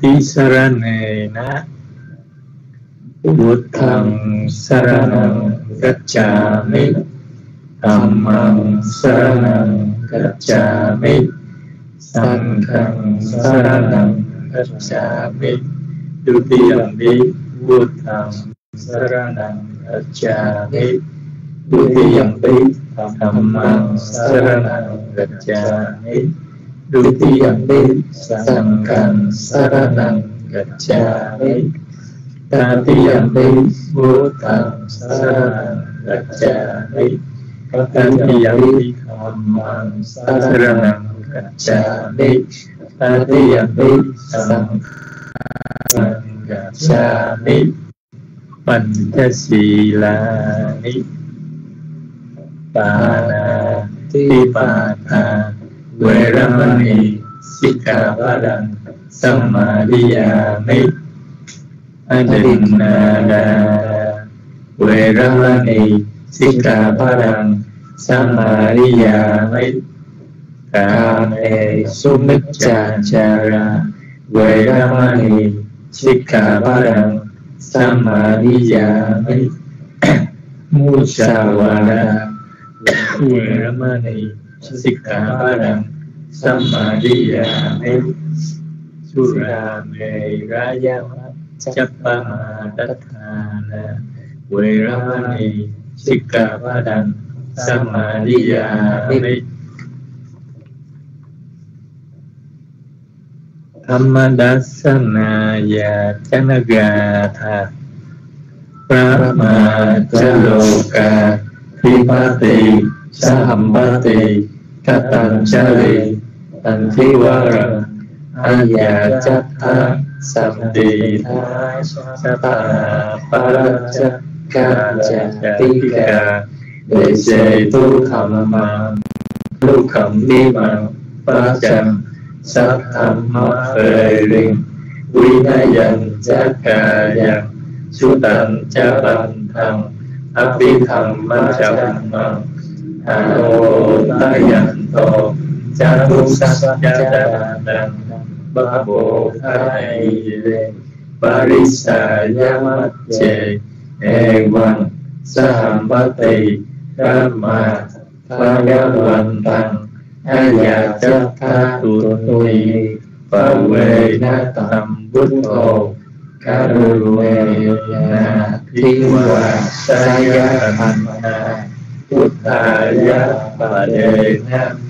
Tisaranena Buddhang Saranang Gacchami Dhammang Saranang Gacchami Sanghang Saranang Gacchami Dutiyampi Buddhang Saranang Gacchami Dutiyampi Dhammang Saranang Gacchami Dutiyampi Sanghang Saranang Gacchami. Tatiyampi Buddhang Saranang Gacchami. Tatiyampi Dhammang Saranang Gacchami. Tatiyampi Sanghang Gacchami. Panchasilani Pana Tipata Veramani Sikkhapadang Samadhiyami Adinada, Veramani Sikkhapadang Samadhiyami Kame Sumicchachara Veramani Sikkhapadang Samadhiyami Musawada Veramani Sikkhapadang Samadhiyami Surame Rayama Chappama Dathana Veramani me Amadasana ya Chanagatha Brahmachaloka. Vipati Sahambati Katanchari Tanthivara Ayachatha Samdita Sata ti ca. Để sẽ tu thầm mà lu khẩm đi mà pa chẳng sa tham mất phê riêng quy na dần cha ca dần Chú tận cha bằng thần Áp bi thầm ma cha chẳng mong A Nô Ta Dần Tô. Cha Tu Sát Cha Đà Đàn Ba Bồ Thai Đề Parisa Yamache Evan Sahambati Kama Phagavantang Ayataka Tuni Pavena Tam Buddho Karunena Thiwa Saya Manna Buddhaya Padena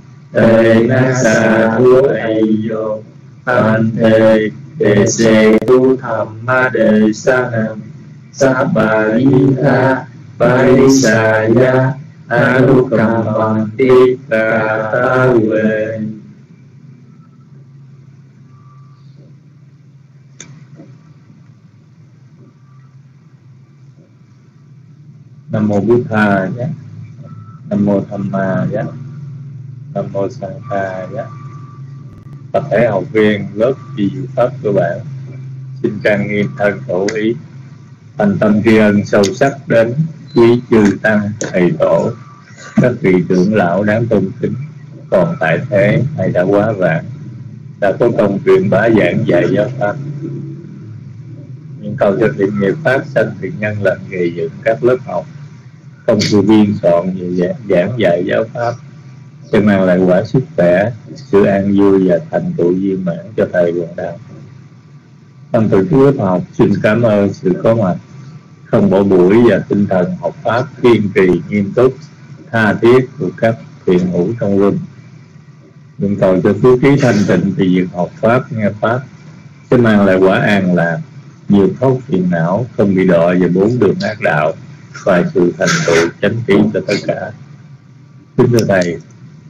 Ba Bồ Tí Sam Bút Thô A Nụ Na Tham Ma Đề Sa Năng Ma Kha Wa Sa Ni Đề Sê Si Sát Ta Năng A A Xích Tha Tăng Đề Na Sa Thú Ây Yo An Thê Đề Sê Tu Tham Ma Đề Sa Năng Sa Bà Li Tha Ba Li Sa Ya Anukampanti Katawe Nam mô Bụt Tha nhé. Nam mô Tham Ma nhé. Nam mô Sang tha nhé. Tập thể học viên lớp trì pháp cơ bạn, xin trang nghiêm thân khẩu ý. Thành tâm tri ân sâu sắc đến quý chư tăng thầy tổ. Các vị trưởng lão đáng tôn kính, còn tại thế hay đã quá vạn, đã có công truyền bá giảng dạy giáo pháp. Những cầu cho thiện nghiệp phát sanh thiện nhân lành nghề dựng các lớp học, công sự viên soạn về giảng dạy giáo pháp sẽ mang lại quả sức khỏe, sự an vui và thành tựu viên mãn cho thầy quần đạo. Tâm từ lớp học, xin cảm ơn sự có mặt. Không bỏ buổi và tinh thần học pháp kiên trì, nghiêm túc, tha thiết của các thiện hữu trong rừng. nguyện cầu cho phước khí thanh tịnh thì việc học pháp, nghe pháp, sẽ mang lại quả an lạc. Nhiều thoát phiền não, không bị đọa và bốn đường ác đạo, và sự thành tựu chánh trí cho tất cả. Kính thưa thầy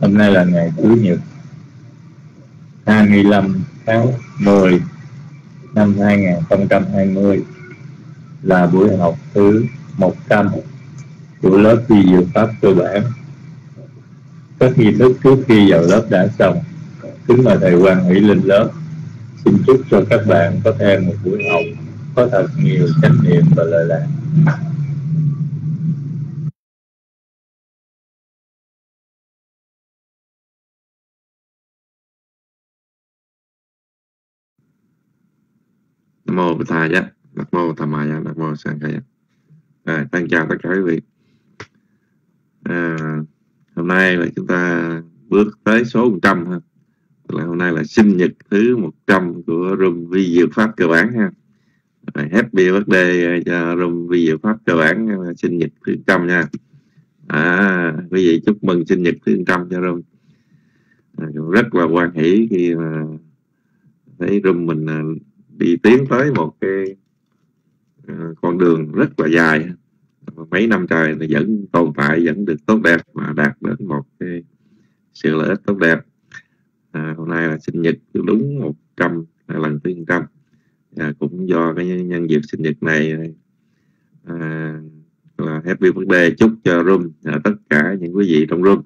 hôm nay là ngày chủ nhật 25 tháng 10 năm 2020 là buổi học thứ 100 của lớp vi diệu pháp cơ bản. Các nghi thức trước khi vào lớp đã xong, kính mời thầy Hoàng hỷ lên lớp. Xin chúc cho các bạn có thêm một buổi học có thật nhiều chánh niệm và lời lạc Nam mô tát Thầy Nam mô Tham Maya Nam mô Sang Khai à, thân chào tất cả quý vị. À, Hôm nay là chúng ta bước tới số 100 ha. Là hôm nay là sinh nhật thứ 100 của Room Vi Diệu Pháp cơ bản ha. À, Happy birthday cho Room Vi Diệu Pháp cơ bản sinh nhật thứ 100 nha. À, quý vị chúc mừng sinh nhật thứ 100 cho Room à, rất là quan hỷ khi mà thấy Room mình à, đi tiến tới một cái uh, con đường rất là dài. Mấy năm trời thì vẫn tồn tại vẫn được tốt đẹp và đạt đến một cái sự lợi ích tốt đẹp. À, hôm nay là sinh nhật đúng 100 à, lần thứ 100 à, cũng do cái nhân dịp sinh nhật này à, là happy birthday chúc cho room à, tất cả những quý vị trong room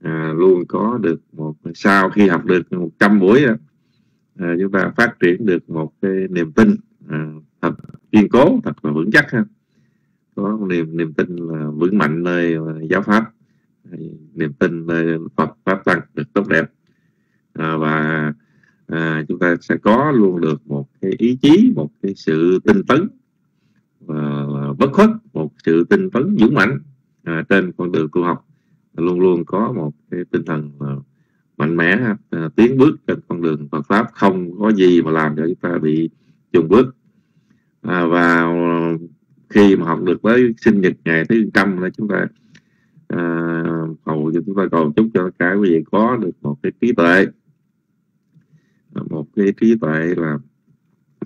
à, luôn có được một sau khi học được 100 buổi à, chúng ta phát triển được một cái niềm tin à, thật kiên cố thật là vững chắc ha. Có niềm niềm tin là vững mạnh nơi à, giáo pháp à, niềm tin nơi Phật pháp tăng được tốt đẹp. À, và à, chúng ta sẽ có luôn được một cái ý chí một cái sự tinh tấn và bất khuất một sự tinh tấn dũng mạnh à, trên con đường tu học. Luôn luôn có một cái tinh thần mạnh mẽ à, tiến bước trên con đường Phật pháp. Không có gì mà làm cho chúng ta bị chùng bước. À, và khi mà học được với sinh nhật ngày thứ trăm là chúng ta à, cầu cho chúng ta cầu chúc cho cả quý vị có được một cái trí tuệ. Một cái trí tuệ là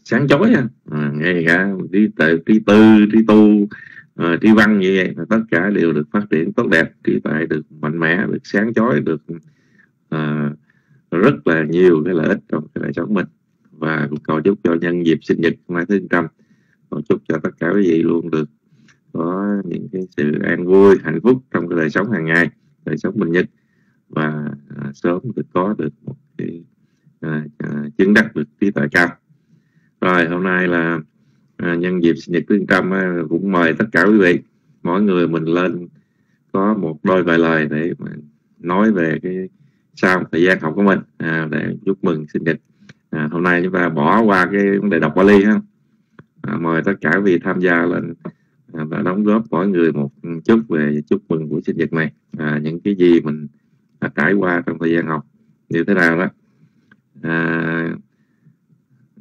sáng chói à, à, ngay cả trí tuệ trí tư trí tu à, trí văn như vậy tất cả đều được phát triển tốt đẹp. Trí tuệ được mạnh mẽ được sáng chói được à, rất là nhiều cái lợi ích trong cái đời sống mình? Và cũng cầu chúc cho nhân dịp sinh nhật mai thứ trăm cầu chúc cho tất cả quý vị luôn được có những cái sự an vui hạnh phúc trong cái đời sống hàng ngày đời sống bình nhất và à, sớm được có được một cái à, à, chứng đắc được trí tuệ cao. Rồi hôm nay là à, nhân dịp sinh nhật thứ trăm à, cũng mời tất cả quý vị mỗi người mình lên có một đôi vài lời để mà nói về cái sau thời gian học của mình. À, để chúc mừng sinh nhật. À, hôm nay chúng ta bỏ qua cái vấn đề đọc Bali ha. À, mời tất cả vị tham gia lên à, và đóng góp mỗi người một chút về chúc mừng của sinh nhật này. À, những cái gì mình đã trải qua trong thời gian học như thế nào đó. À,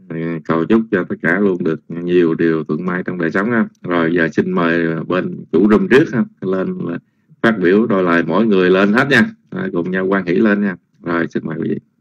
à cầu chúc cho tất cả luôn được nhiều điều thuận may trong đời sống ha. rồi giờ xin mời bên chủ room trước ha. lên phát biểu đôi lời mỗi người lên hết nha rồi cùng nhau quan hỷ lên nha. Rồi xin mời quý vị.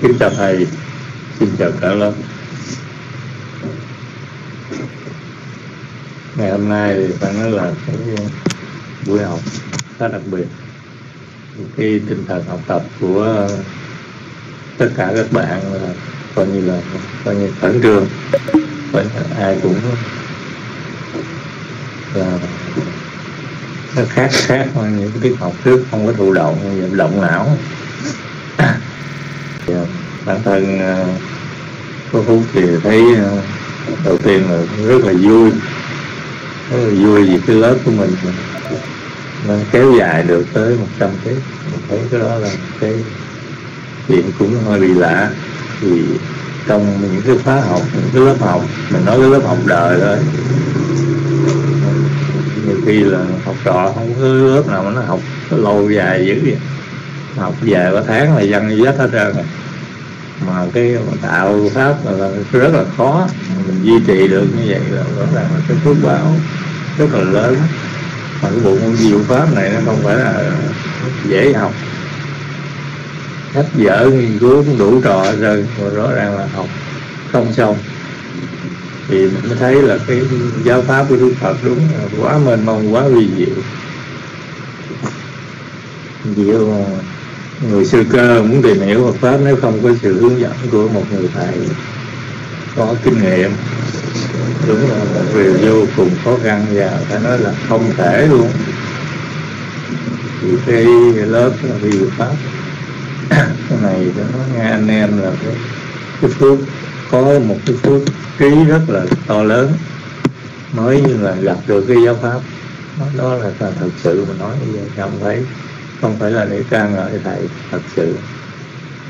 Kính chào thầy. Xin chào cả lớp. Ngày hôm nay thì phải nói là cái ờ, buổi học khá đặc biệt. Cái tinh thần học tập của tất cả các bạn là coi như là, coi như khẩn trương. Bởi ai cũng là nó khác khác những cái tiết học trước không có thụ động động não bản thân ờ, có phúc thì thấy ờ, đầu tiên là rất là vui. Rất là vui vì cái lớp của mình nó kéo dài được tới 100 tiết mình thấy cái đó là cái chuyện cũng hơi bị lạ. Thì trong những cái khóa học, những cái lớp học, mình nói cái lớp học đời thôi. Nhiều khi là học trò không có lớp nào mà nó học lâu dài dữ vậy. Học dài ba tháng là dân dắt hết trơn rồi mà cái tạo pháp là, là rất là khó. Mình duy trì được như vậy là rõ ràng là cái phước báo rất là lớn. Mà cái bộ môn diệu pháp này nó không phải là dễ học. Sách vở nghiên cứu cũng đủ trò rồi mà rõ ràng là học không xong. Thì mình mới thấy là cái giáo pháp của Đức Phật đúng là quá mênh mông quá vi diệu. Diệu người sư cơ muốn tìm hiểu Phật pháp nếu không có sự hướng dẫn của một người thầy có kinh nghiệm. Đúng là một điều vô cùng khó khăn và phải nói là không thể luôn. Thì cái lớp là vi pháp. Cái này nó nghe anh em là cái, cái phước có một cái phước ký rất là to lớn mới như là gặp được cái giáo pháp. Đó, đó là thật sự mà nói như vậy không thấy không phải là để ca ngợi thầy thật sự.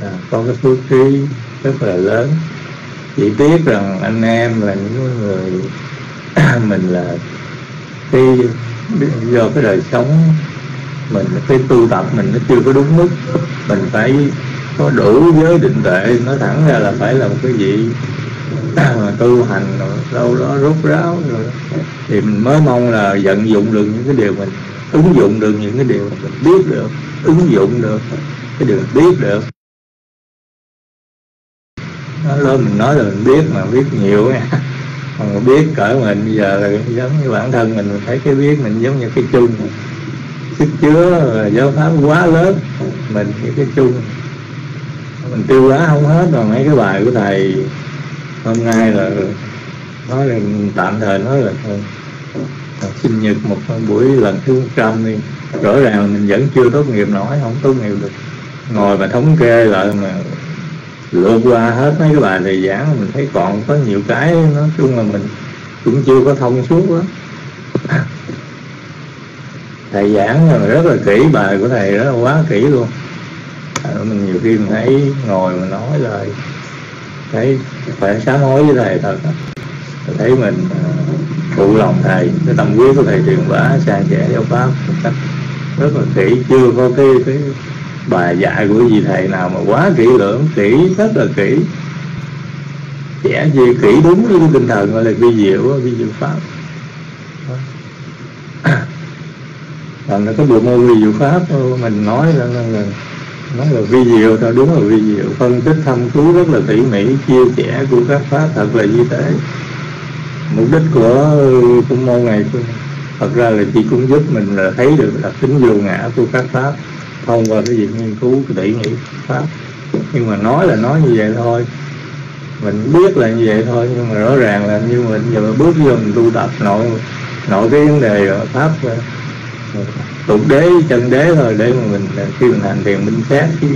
À, có cái phước trí rất là lớn. Chỉ biết rằng anh em là những người mình là khi do cái đời sống mình cái tu tập mình nó chưa có đúng mức. Mình phải có đủ giới định tuệ nó thẳng ra là phải là một cái gì mà tu hành rồi đâu đó rút ráo rồi thì mình mới mong là vận dụng được những cái điều mình ứng dụng được những cái điều mình biết được ứng dụng được cái điều mình biết được. Nó lên mình nói là mình biết mà biết nhiều nha. Còn biết cỡ mình bây giờ là giống như bản thân mình, mình thấy cái biết mình giống như cái chung. Sức chứa giáo pháp quá lớn mình như cái chung. Mình tiêu hóa không hết rồi mấy cái bài của thầy hôm nay là nói là tạm thời nói là sinh nhật một buổi lần thứ trăm đi. Rõ ràng mình vẫn chưa tốt nghiệp nổi, không tốt nghiệp được. Ngồi mà thống kê lại mà lượt qua hết mấy cái bài thầy giảng, mình thấy còn có nhiều cái, nói chung là mình cũng chưa có thông suốt đó thầy giảng là rất là kỹ bài của thầy, rất là quá kỹ luôn. À, mình nhiều khi mình thấy ngồi mà nói lời, thấy phải sám hối với thầy thật thấy mình ờ, phụ lòng thầy cái tâm quyết của thầy truyền bá sang trẻ giáo pháp một cách rất là kỹ. Chưa có cái cái bài dạy của gì thầy nào mà quá kỹ lưỡng kỹ rất là kỹ. Trẻ gì kỹ đúng với cái tinh thần gọi là vi diệu vi diệu pháp. Còn là có bộ môn vi diệu pháp ờ, mình nói là, là, là nói là vi diệu thôi đúng là vi diệu. Phân tích thâm cứu rất là tỉ mỉ chia sẻ của các pháp thật là di tế mục đích của của môn này thật ra là chỉ cũng giúp mình là thấy được đặc tính vô ngã của các pháp thông qua cái việc nghiên cứu cái tỉ nghĩ pháp. Nhưng mà nói là nói như vậy thôi. Mình biết là như vậy thôi nhưng mà rõ ràng là như mình giờ mình bước vô mình tu tập nội nội cái vấn đề pháp ờ, tục đế chân đế thôi để mà mình ờ, khi mình hành thiền minh xét cái,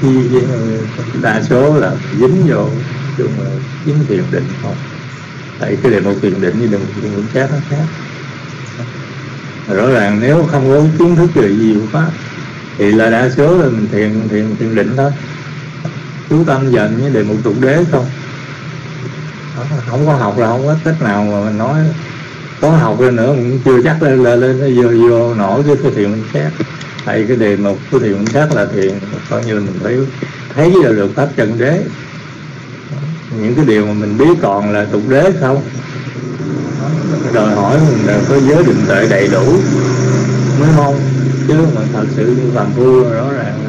khi ờ, đa số là dính vô chung là dính thiền định thôi tại cái đề mục thiền định như đề mục thiền định khác nó khác. Rõ ràng nếu không có kiến thức về gì của pháp, thì là đa số là mình thiền thiền thiền định thôi. Chú tâm dần với đề mục tục đế không? Không có học là không có cách nào mà mình nói. Có học lên nữa cũng chưa chắc lên lên lên nó vô vô nổi cái cái thiền minh khác. Tại cái đề mục cái thiền minh khác là thiền, coi như mình phải thấy là được pháp chân đế những cái điều mà mình biết còn là tục đế không? Đòi hỏi mình là có giới định tuệ đầy đủ mới mong. Chứ mà thật sự như phàm phu rõ ràng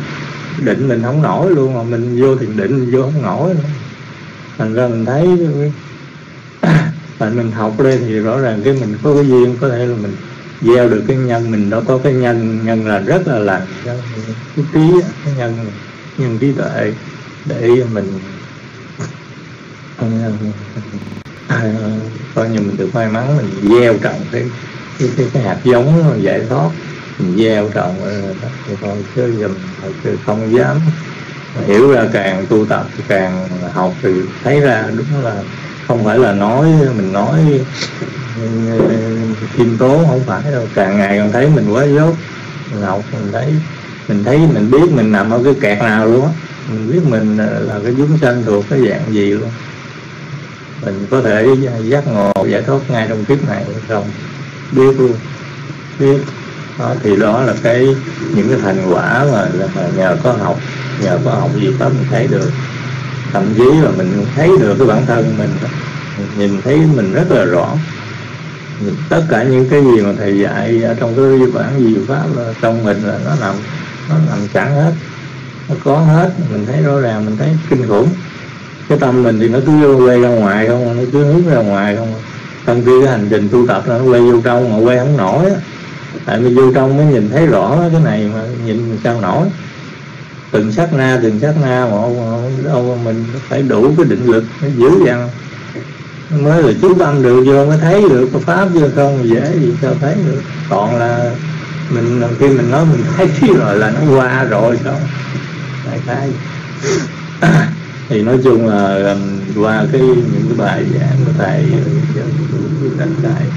định mình không nổi luôn mà mình vô thiền định, mình vô không nổi nữa. Thành ra mình thấy tại mình học đây thì rõ ràng cái mình có cái duyên, có thể là mình gieo được cái nhân, mình đó có cái nhân nhân là rất là lành. Cái trí cái nhân nhân trí tuệ để mình À, coi như mình được may mắn mình gieo trồng cái cái, cái, cái hạt giống giải thoát. Mình gieo trồng ờ, thì thôi chứ giờ mình không dám hiểu ra càng tu tập càng học thì thấy ra đúng là không phải là nói mình nói ờ, khiêm tốn không phải đâu. Càng ngày càng thấy mình quá dốt mình học mình thấy mình thấy mình biết mình nằm ở cái kẹt nào luôn á. Mình biết mình là cái chúng sanh thuộc cái dạng gì luôn mình có thể giác ngộ giải thoát ngay trong kiếp này không? Biết luôn. Biết. Đó thì đó là cái những cái thành quả mà, mà nhờ có học nhờ có học gì đó mình thấy được. Thậm chí là mình thấy được cái bản thân mình nhìn thấy mình rất là rõ. Tất cả những cái gì mà thầy dạy ở trong cái bản gì pháp là trong mình là nó nằm nó nằm sẵn hết. Nó có hết mình thấy rõ ràng mình thấy kinh khủng cái tâm mình thì nó cứ quay ra ngoài không à, nó cứ hướng ra ngoài không à. trong khi cái hành trình tu tập nó quay vô trong mà quay không nổi á. Tại vì vô trong mới nhìn thấy rõ cái này mà, nhìn sao nổi. Từng sát na, từng sát na mà à, đâu mình phải đủ cái định lực nó dữ dằn mới là chú tâm được vô mới thấy được cái pháp vô không, dễ gì sao thấy được. Còn là mình, khi mình nói mình thấy rồi là nó qua rồi sao? Đại khái thì nói chung là um, qua cái những cái bài giảng của thầy đánh thầy,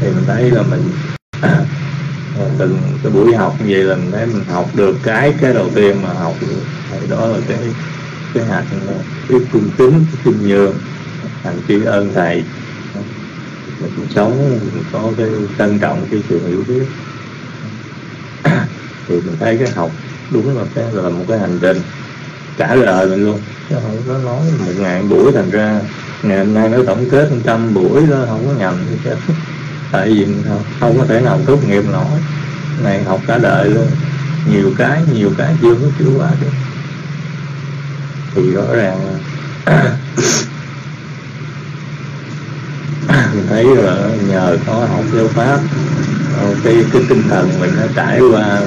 thì mình thấy là à, mình từng cái buổi học như vậy là mình thấy mình học được cái cái đầu tiên mà học được, thì đó là cái cái hạt à, cái cung tính cái kinh nhường thành tri ơn thầy. Mình sống, mình có cái trân trọng cái sự hiểu biết. Thì mình thấy cái học đúng là cái, là một cái hành trình cả đời mình luôn. Chứ không có nói một ngày buổi thành ra ngày hôm nay nó tổng kết trăm buổi đó không có nhầm gì hết. Tại vì không, không có thể nào tốt nghiệp nổi. Này học cả đời luôn. Nhiều cái nhiều cái chưa có chữa qua được. Thì rõ ràng là mình thấy là nhờ có học giáo pháp cái cái tinh thần mình nó trải qua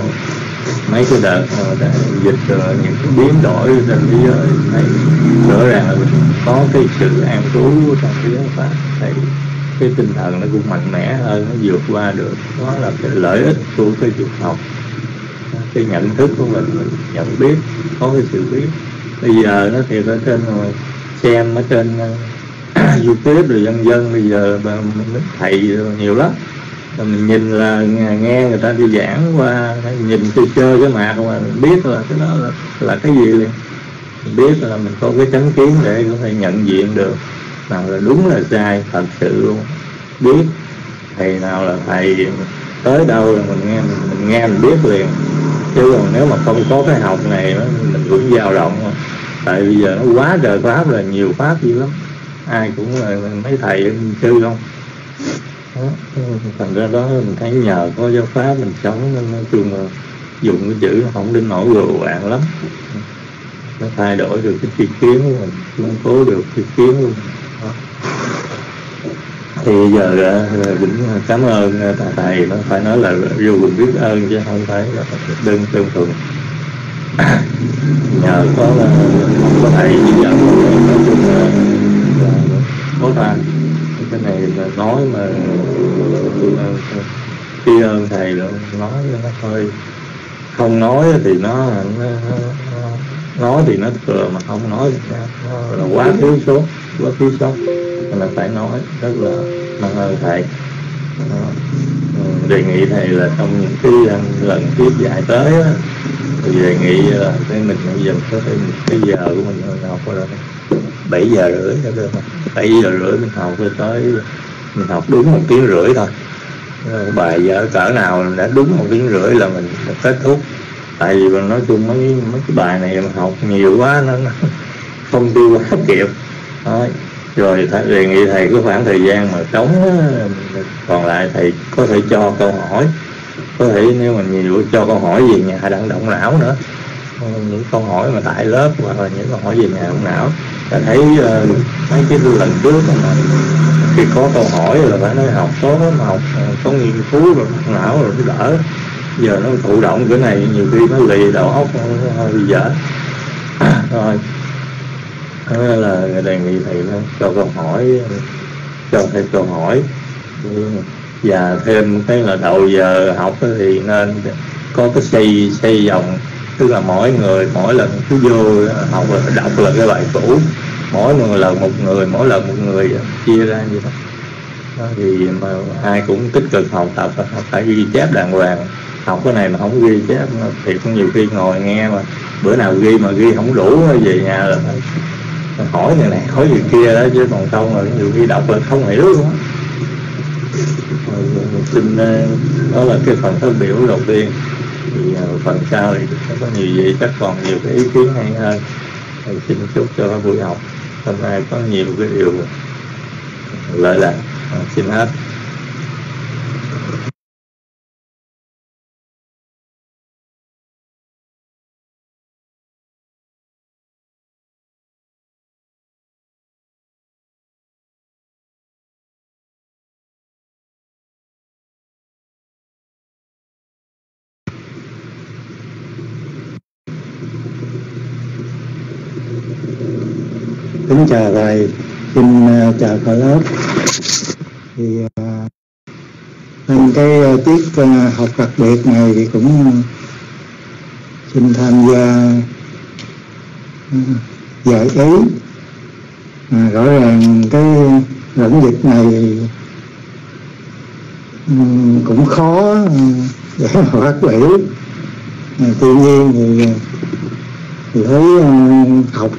mấy cái đợt ờ, đại dịch ờ, những cái biến đổi trên thế giới thấy rõ ràng là mình có cái sự an trú trong cái giáo pháp thấy cái tinh thần nó cũng mạnh mẽ hơn, nó vượt qua được. Đó là cái lợi ích của cái việc học. Cái nhận thức của mình mình nhận biết, có cái sự biết. Bây giờ nó thì ở trên ờ, xem ở trên youtube rồi dân dân, bây giờ thầy nhiều lắm rồi mình nhìn là nghe người ta đi giảng qua nhìn khi chơi cái mạc mà mình biết là cái đó là, là cái gì liền. Mình biết là mình có cái chánh kiến để có thể nhận diện được nào là đúng là sai thật sự luôn. Biết thầy nào là thầy tới đâu là mình nghe mình, mình nghe mình biết liền. Chứ còn nếu mà không có cái học này mình cũng dao động tại bây giờ nó quá trời pháp là nhiều pháp gì lắm. Ai cũng là mấy thầy sư không thành ra đó mình thấy nhờ có giáo pháp mình sống nên nói chung là dùng cái chữ không đến nỗi gồ bạn lắm. Nó thay đổi được cái tri kiến của mình củng cố được tri kiến luôn. Đó. thì giờ à, cũng à, cảm ơn à, thầy. Thầy nó phải nói là vô cùng biết ơn chứ không phải là đơn đơn thuần. Nhờ có có thầy chỉ dẫn. Nói chung là, là có thầy cái này là nói mà tri ơn thầy là nói nó thôi. Không nói thì nó, nó, nó nói thì nó thừa mà không nói thì nó, nó là quá thiếu số quá thiếu số là phải nói rất là mong ơn thầy. Ừ, đề nghị thầy là trong những cái lần tiếp dạy tới á, thì đề nghị là mình dần có thể cái giờ của mình học rồi 7 giờ rưỡi cho được 7 giờ rưỡi mình học rồi tới mình học đúng một tiếng rưỡi thôi. Ờ, bài giờ cỡ nào đã đúng một tiếng rưỡi là mình kết thúc. Tại vì mình nói chung mấy mấy cái bài này mình học nhiều quá nó, nó không tiêu quá kịp. Đấy. rồi thầy đề nghị thầy có khoảng thời gian mà trống còn lại thầy có thể cho câu hỏi. Có thể nếu mình nhiều cho câu hỏi về nhà đang động não nữa. Ờ, những câu hỏi mà tại lớp hoặc là những câu hỏi về nhà động não ta thấy ờ, mấy cái lần trước mà khi có câu hỏi là phải nói học tốt mà học ờ, có nghiên cứu rồi não rồi nó đỡ. Giờ nó thụ động cái này, nhiều khi nó lì đầu óc hơi dở. Rồi đó là đề nghị thầy cho câu hỏi, cho thầy câu hỏi. Và thêm cái là đầu giờ học thì nên có cái xây xây dòng tức là mỗi người mỗi lần cứ vô học là đọc là cái bài cũ. Mỗi người là một người mỗi lần một người chia ra như đó, đó thì mà ai cũng tích cực học tập phải ghi chép đàng hoàng. Học cái này mà không ghi chép thì cũng nhiều khi ngồi nghe mà bữa nào ghi mà ghi không đủ về nhà là phải hỏi người này hỏi người kia đó chứ còn không rồi nhiều khi đọc là không hiểu luôn xin ờ, đó là cái phần phát biểu đầu tiên thì à, phần sau thì có nhiều vị, chắc còn nhiều cái ý kiến hay hơn thì xin chúc cho buổi học. Hôm nay có nhiều cái điều lợi lạc à, xin hết. Kính chào thầy xin chào cả lớp. Thì ờ, uh, trong cái ờ, tiết ờ, học đặc biệt này thì cũng xin tham gia giải ý. À, rõ ràng cái lĩnh vực này ừ, cũng khó để mà phát biểu. À, tuy nhiên thì thì thấy học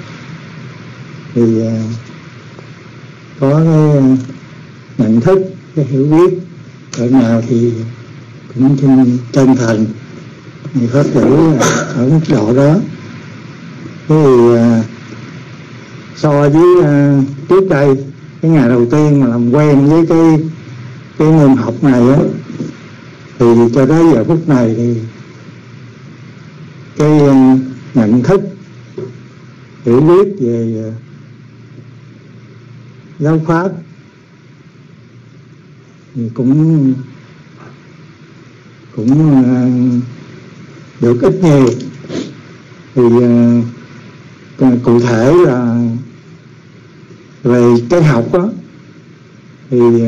thì ờ, có cái ờ, nhận thức, cái hiểu biết ở nào thì cũng xin chân thành. Thì phát tử ở mức độ đó. Thế thì ờ, so với trước đây, cái ngày đầu tiên mà làm quen với cái cái môn học này á, thì cho tới giờ phút này thì cái nhận thức, hiểu biết về giáo pháp. Thì cũng cũng uh, được ít nhiều. Thì uh, cụ thể là về cái học đó thì uh,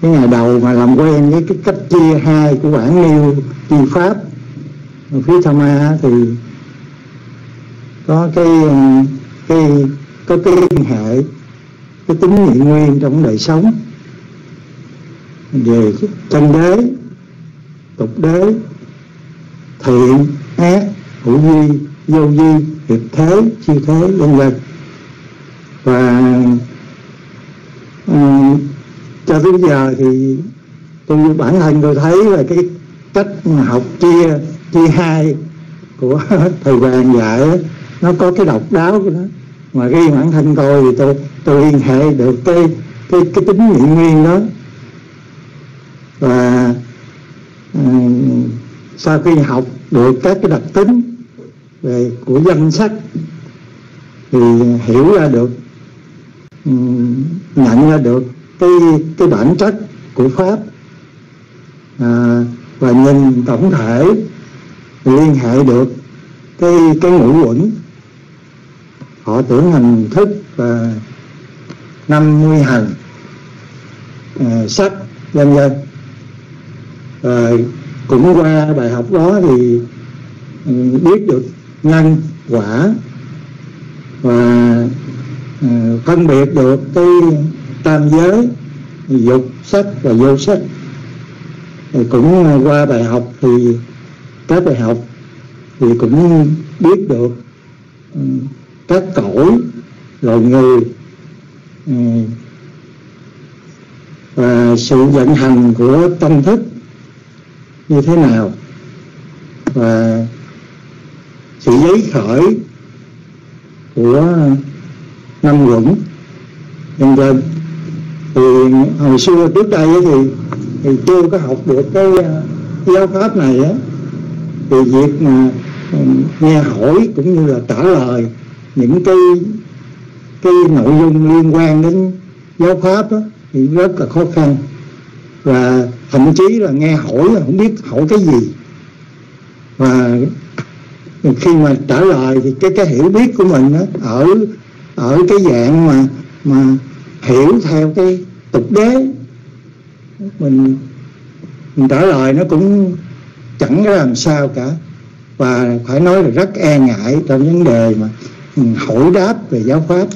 cái ngày đầu mà làm quen với cái cách chia hai của bản nêu chi pháp ở phía tham ma thì có cái cái có cái liên hệ cái tính nhị nguyên trong đời sống. Về chân đế tục đế thiện ác hữu duy vô duy hiệp thế siêu thế vân vân. Và um, cho tới giờ thì tôi bản thân tôi thấy là cái cách mà học chia chia hai của thầy vàng dạy nó có cái độc đáo của nó mà riêng bản thân tôi thì tôi tôi liên hệ được cái cái cái tính nhị nguyên đó. Và uh, sau khi học được các cái đặc tính về của danh sách thì hiểu ra được um, nhận ra được cái cái bản chất của pháp. À, và nhìn tổng thể liên hệ được cái cái ngũ quẩn họ tưởng hành thức và năm mươi hành à, sách vân vân. Và cũng qua bài học đó thì biết được nhân quả và à, phân biệt được cái tam giới dục sách và vô sách thì cũng qua bài học thì các bài học thì cũng biết được ừ, các cõi loài người ừ, và sự vận hành của tâm thức như thế nào? Và sự giấy khởi của năm quẩn nhân dân thì hồi xưa, trước đây thì thì chưa có học được cái à, giáo pháp này á. Thì việc mà ừ, nghe hỏi cũng như là trả lời những cái cái nội dung liên quan đến giáo pháp đó, thì rất là khó khăn. Và thậm chí là nghe hỏi là không biết hỏi cái gì. Và khi mà trả lời thì cái cái hiểu biết của mình đó, ở ở cái dạng mà mà hiểu theo cái tục đế mình mình trả lời nó cũng chẳng làm sao cả. Và phải nói là rất e ngại trong vấn đề mà Ừ, hỏi đáp về giáo pháp.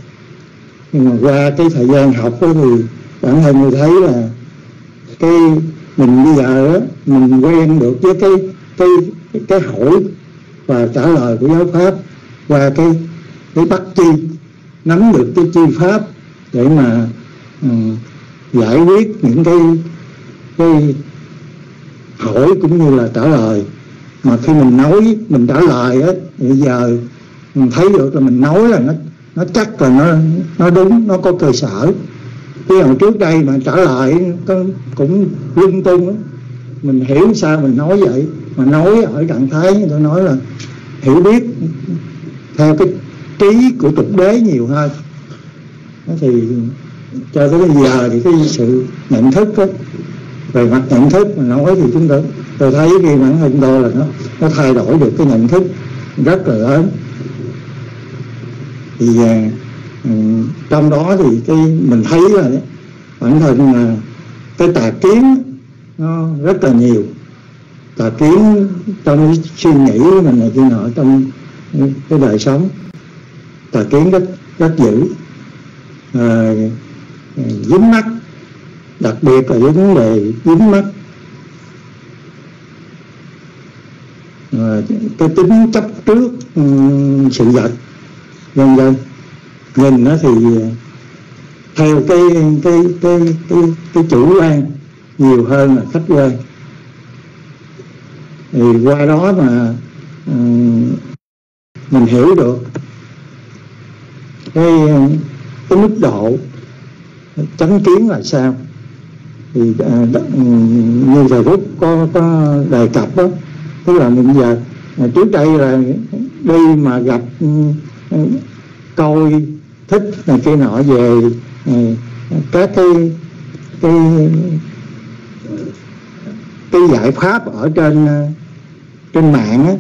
Nhưng mà qua cái thời gian học đó thì bản thân tôi thấy là cái mình bây giờ đó, mình quen được với cái cái cái, hỏi và trả lời của giáo pháp qua cái cái bắt chi nắm được cái chi pháp để mà um, giải quyết những cái cái hỏi cũng như là trả lời. Mà khi mình nói mình trả lời á bây giờ mình thấy được là mình nói là nó nó chắc là nó nó đúng nó có cơ sở. Cái hồi trước đây mà trả lời có, cũng lung tung mình hiểu sao mình nói vậy. Mà nói ở trạng thái tôi nói là hiểu biết theo cái trí của tục đế nhiều hơn. Thì cho tới bây giờ thì cái sự nhận thức đó, về mặt nhận thức mà nói thì chúng tôi tôi thấy khi bản thân tôi là nó nó thay đổi được cái nhận thức rất là lớn thì uh, trong đó thì cái mình thấy là bản thân là cái tà kiến nó rất là nhiều. Tà kiến trong cái suy nghĩ của mình này kia nọ trong cái đời sống. Tà kiến rất rất dữ à, dính mắt đặc biệt là vấn đề dính mắt. À, cái tính chấp trước um, sự vật vân vân. Nhìn nó thì ờ, theo cái cái cái cái cái chủ quan nhiều hơn là khách quan. Thì qua đó mà ờ, mình hiểu được cái ờ, cái mức độ chánh kiến là sao. Thì ừ, như thầy Phúc có có đề cập đó. Tức là mình giờ trước đây là đi mà gặp ừ, coi thích này kia nọ về ừ, các cái cái cái giải pháp ở trên ờ, trên mạng á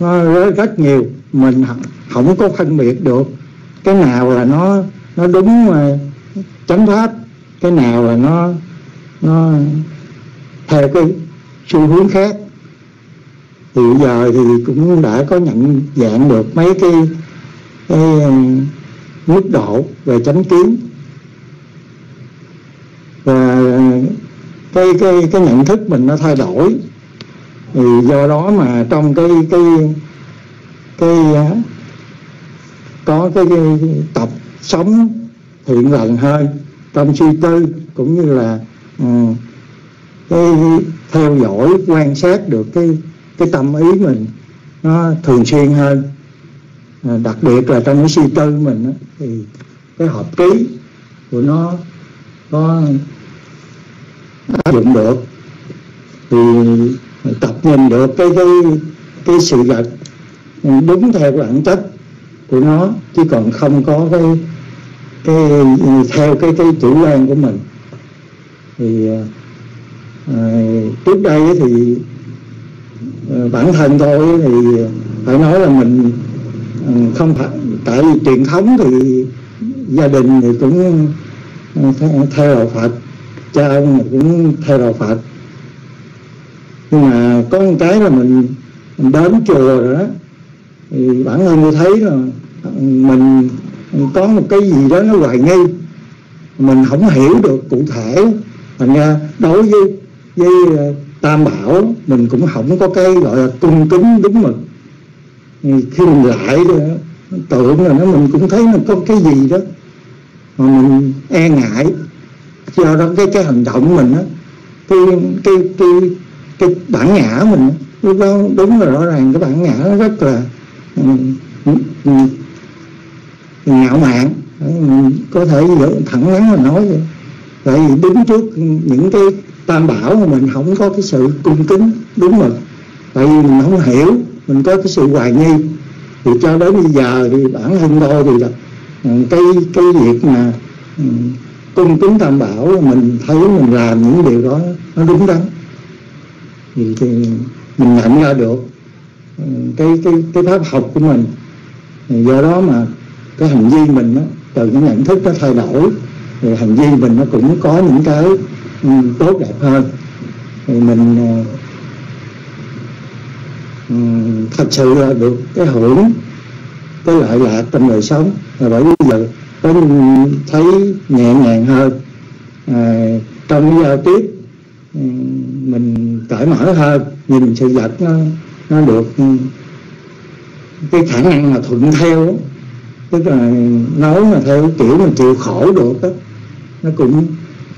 nó rất, rất nhiều mình không có phân biệt được cái nào là nó nó đúng mà chánh pháp cái nào là nó nó theo cái xu hướng khác. Thì giờ thì cũng đã có nhận dạng được mấy cái mức độ về chánh kiến. Và uh, cái cái cái nhận thức mình nó thay đổi. Thì do đó mà trong cái cái cái uh, có cái, cái tập sống thiện lành hơn trong suy tư cũng như là ừ, cái theo dõi quan sát được cái cái tâm ý mình nó thường xuyên hơn à, đặc biệt là trong cái suy tư mình đó, thì cái hợp trí của nó có áp dụng được. Thì tập nhìn được cái cái cái sự vật đúng theo bản chất của nó chứ còn không có cái cái theo cái cái chủ quan của mình. Thì à, à trước đây thì à, bản thân tôi thì phải nói là mình không phải tại vì truyền thống thì gia đình thì cũng theo, theo đạo Phật cha ông cũng theo đạo Phật. Nhưng mà có một cái là mình, mình đến chùa rồi đó thì bản thân tôi thấy là mình có một cái gì đó nó hoài nghi. Mình không hiểu được cụ thể. Thành ra đối với với ờ, tam bảo mình cũng không có cái gọi là cung kính đúng mực khi mình lại tưởng là nó mình cũng thấy nó có cái gì đó mà mình e ngại. Do đó cái cái hành động mình á, cái cái cái cái bản ngã mình lúc đó đúng là rõ ràng cái bản ngã nó rất là ừ, ừ, ừ, ngạo mạn. Có thể thẳng thắn mà nói vậy. Tại vì đứng trước những cái tam bảo mà mình không có cái sự cung kính, đúng mực tại vì mình không hiểu mình có cái sự hoài nghi. Thì cho đến bây giờ thì bản thân tôi thì là ừ, cái cái việc mà ừ, cung kính tam bảo mình thấy mình làm những điều đó nó đúng đắn. Thì, thì mình nhận ra được ừ, cái cái cái pháp học của mình. Do đó mà cái hành vi mình đó, từ những nhận thức nó thay đổi thì hành vi mình nó cũng có những cái tốt đẹp hơn. Thì mình ờ, thật sự là được cái hưởng cái lợi lạc trong đời sống. Và bởi bây giờ có thấy nhẹ nhàng hơn. À, trong giao tiếp mình cởi mở hơn nhìn sự vật nó nó được cái khả năng mà thuận theo tức là nói mà theo kiểu mình chịu khổ được đó, nó cũng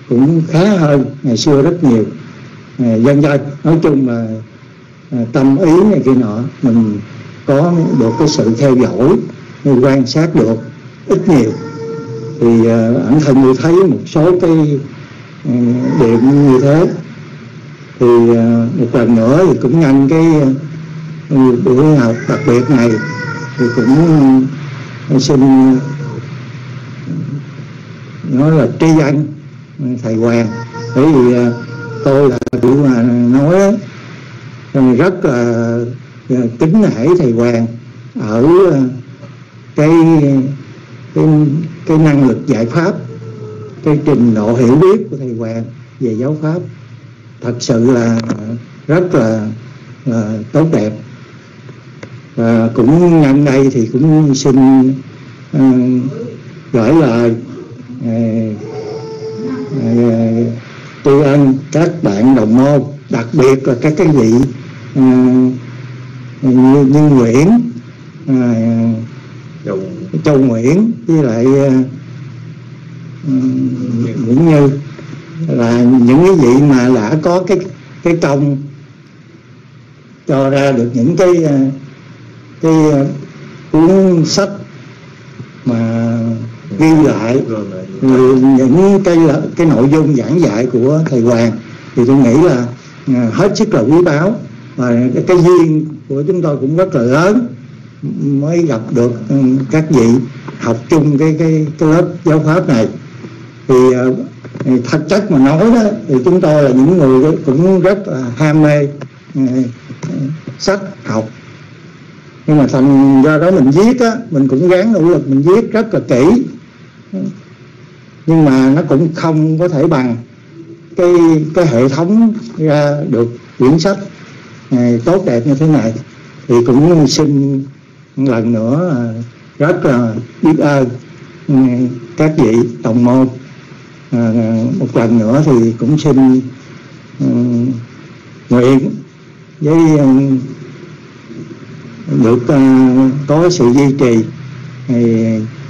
cũng khá hơn ngày xưa rất nhiều. À, dân dân nói chung là À, tâm ý này kia nọ mình có được cái sự theo dõi quan sát được ít nhiều. Thì à, bản thân tôi thấy một số cái à, điểm như thế. Thì à, một lần nữa thì cũng nhân cái à, buổi học đặc biệt này thì cũng xin nói là tri ân thầy Hoàng. Bởi vì tôi là kiểu mà nói rất là à, kính nể thầy Hoàng ở à, cái cái cái năng lực giải pháp cái trình độ hiểu biết của thầy Hoàng về giáo pháp. Thật sự là rất là, là tốt đẹp. Và cũng nhân đây thì cũng xin uh, gửi lời uh, uh, tri ân các bạn đồng môn đặc biệt là các cái vị như, như Nguyễn uh, Châu. Nguyễn với lại uh, Nguyễn Như. Là những cái vị mà đã có cái cái công cho ra được những cái cái cuốn sách mà ghi lại những cái cái nội dung giảng dạy của thầy Hoàng. Thì tôi nghĩ là hết sức là quý báu và cái, cái duyên của chúng tôi cũng rất là lớn mới gặp được ừ, các vị học chung cái cái, cái lớp giáo pháp này. Thì ờ, thật chất mà nói đó thì chúng tôi là những người cũng rất là ham mê ừ, sách học. Nhưng mà thành ra đó mình viết á mình cũng gắng nỗ lực mình viết rất là kỹ. Nhưng mà nó cũng không có thể bằng cái cái hệ thống ra được quyển sách. Ờ, tốt đẹp như thế này. Thì cũng xin lần nữa ờ, rất là biết ơn ừ, các vị đồng môn. À, một lần nữa thì cũng xin ừ, nguyện với ừ, được có sự duy trì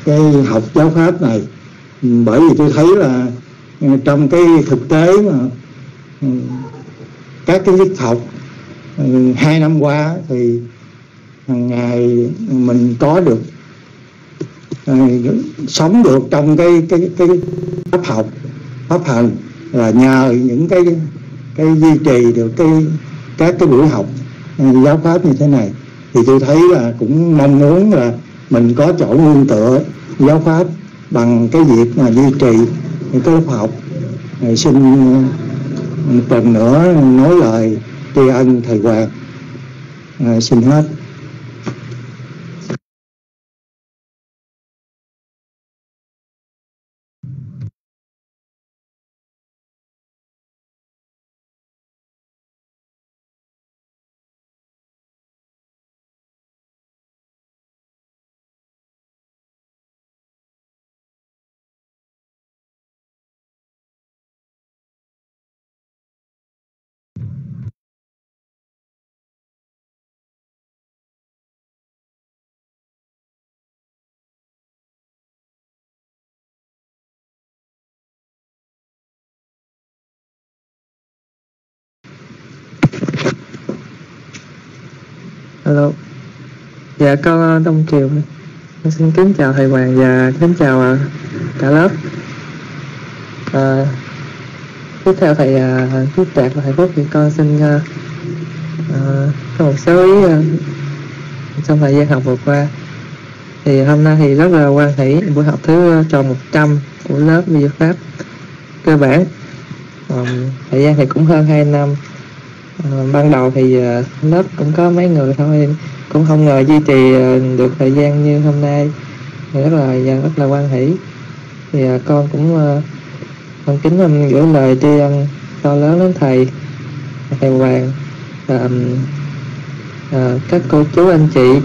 cái học giáo pháp này. Bởi vì tôi thấy là trong cái thực tế mà các cái tiết học hai năm qua thì hàng ngày mình có được ờ, sống được trong cái cái cái pháp học, pháp hành là nhờ những cái cái duy trì được cái, các cái buổi học ờ, giáo pháp như thế này. Thì tôi thấy là cũng mong muốn là mình có chỗ nguyên tựa giáo pháp bằng cái việc mà duy trì những cái lớp học. Thì xin một lần nữa nói lời tri ân thầy Hoàng à, xin hết. Dạ con Đông Kiều. Con xin kính chào thầy Hoàng và kính chào à, cả lớp. À, Tiếp theo thầy à, Tiếp Đạt và thầy Phúc thì con xin à, à có một số ý trong thời gian học vừa qua. Thì hôm nay thì rất là quan hỷ buổi học thứ tròn 100 của lớp vi pháp cơ bản. Um, thời gian thì cũng hơn 2 năm. À, ban đầu thì uh, lớp cũng có mấy người thôi cũng không ngờ duy trì ờ, được thời gian như hôm nay. Rất là dạ, rất là quan hỷ. Thì ờ, con cũng ờ, con kính um, gửi lời tri ân to lớn đến thầy thầy Hoàng à, à, các cô chú anh chị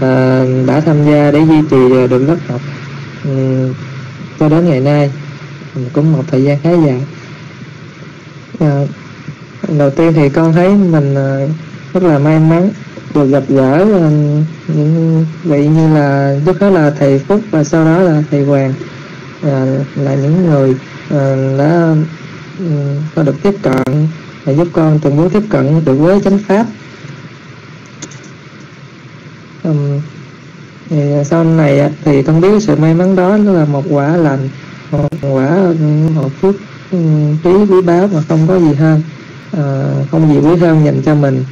à, đã tham gia để duy trì được lớp học um, cho đến ngày nay. Cũng một thời gian khá dài. À, đầu tiên thì con thấy mình rất là may mắn được gặp gỡ ờ, những vị như là trước đó là thầy Phúc và sau đó là thầy Hoàng là, là những người ờ, đã ừ, có được tiếp cận và giúp con từng bước tiếp cận được với chánh pháp. Um, thì sau này thì con biết sự may mắn đó là một quả lành một quả ừ, một phước ừ, trí quý báu mà không có gì hơn à, không gì quý hơn dành cho mình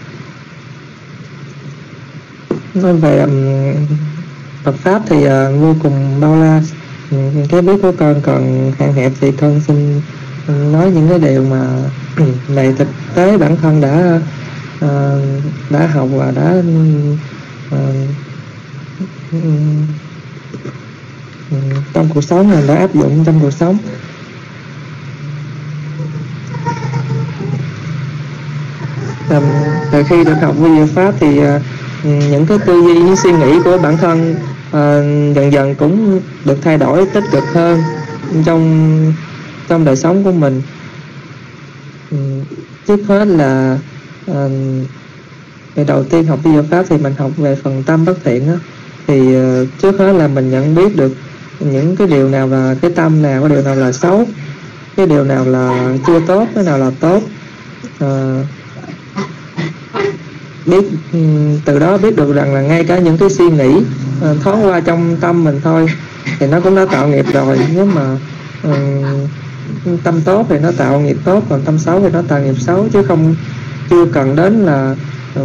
về um, Phật pháp thì uh, vô cùng bao la. Cái biết của con còn hạn hẹp thì con xin nói những cái điều mà này thực tế bản thân đã uh, đã học và đã uh, trong cuộc sống mình đã áp dụng trong cuộc sống. Um, từ khi được học vi pháp thì uh, những cái tư duy những suy nghĩ của bản thân uh, dần dần cũng được thay đổi tích cực hơn trong trong đời sống của mình. Ừ, trước hết là ờ, uh, ngày đầu tiên học video pháp thì mình học về phần tâm bất thiện đó thì uh, trước hết là mình nhận biết được những cái điều nào là cái tâm nào cái điều nào là xấu cái điều nào là chưa tốt cái nào là tốt. Uh, biết ừ, từ đó biết được rằng là ngay cả những cái suy nghĩ ờ, thoáng qua trong tâm mình thôi thì nó cũng đã tạo nghiệp rồi. Nếu mà um, tâm tốt thì nó tạo nghiệp tốt còn tâm xấu thì nó tạo nghiệp xấu chứ không chưa cần đến là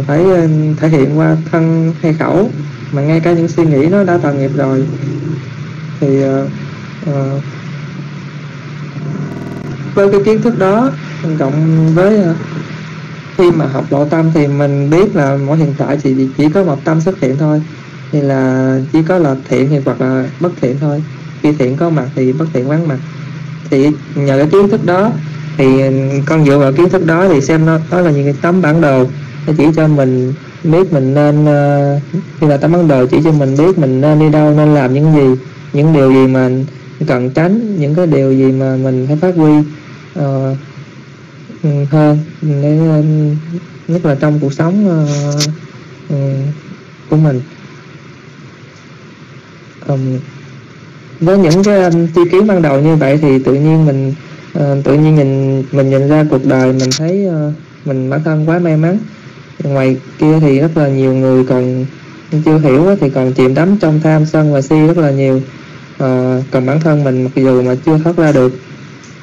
phải ờ, thể hiện qua thân hay khẩu mà ngay cả những suy nghĩ nó đã tạo nghiệp rồi. Thì uh, với cái kiến thức đó cộng với uh, khi mà học nội tâm thì mình biết là mỗi hiện tại thì chỉ có một tâm xuất hiện thôi. Thì là chỉ có là thiện thì hoặc là bất thiện thôi. Khi thiện có mặt thì bất thiện vắng mặt. Thì nhờ cái kiến thức đó thì con dựa vào kiến thức đó thì xem nó đó là những cái tấm bản đồ. Nó chỉ cho mình biết mình nên ờ, như là tấm bản đồ chỉ cho mình biết mình nên đi đâu nên làm những gì những điều gì mà cần tránh những cái điều gì mà mình phải phát huy. Uh, hơn. Để nhất là trong cuộc sống ờ, ừ, của mình. Um, với những cái um, chi kiến ban đầu như vậy thì tự nhiên mình uh, tự nhiên nhìn mình nhìn ra cuộc đời mình thấy uh, mình bản thân quá may mắn. Ngoài kia thì rất là nhiều người còn chưa hiểu thì còn chìm đắm trong tham sân và si rất là nhiều. Còn bản thân mình mặc dù mà chưa thoát ra được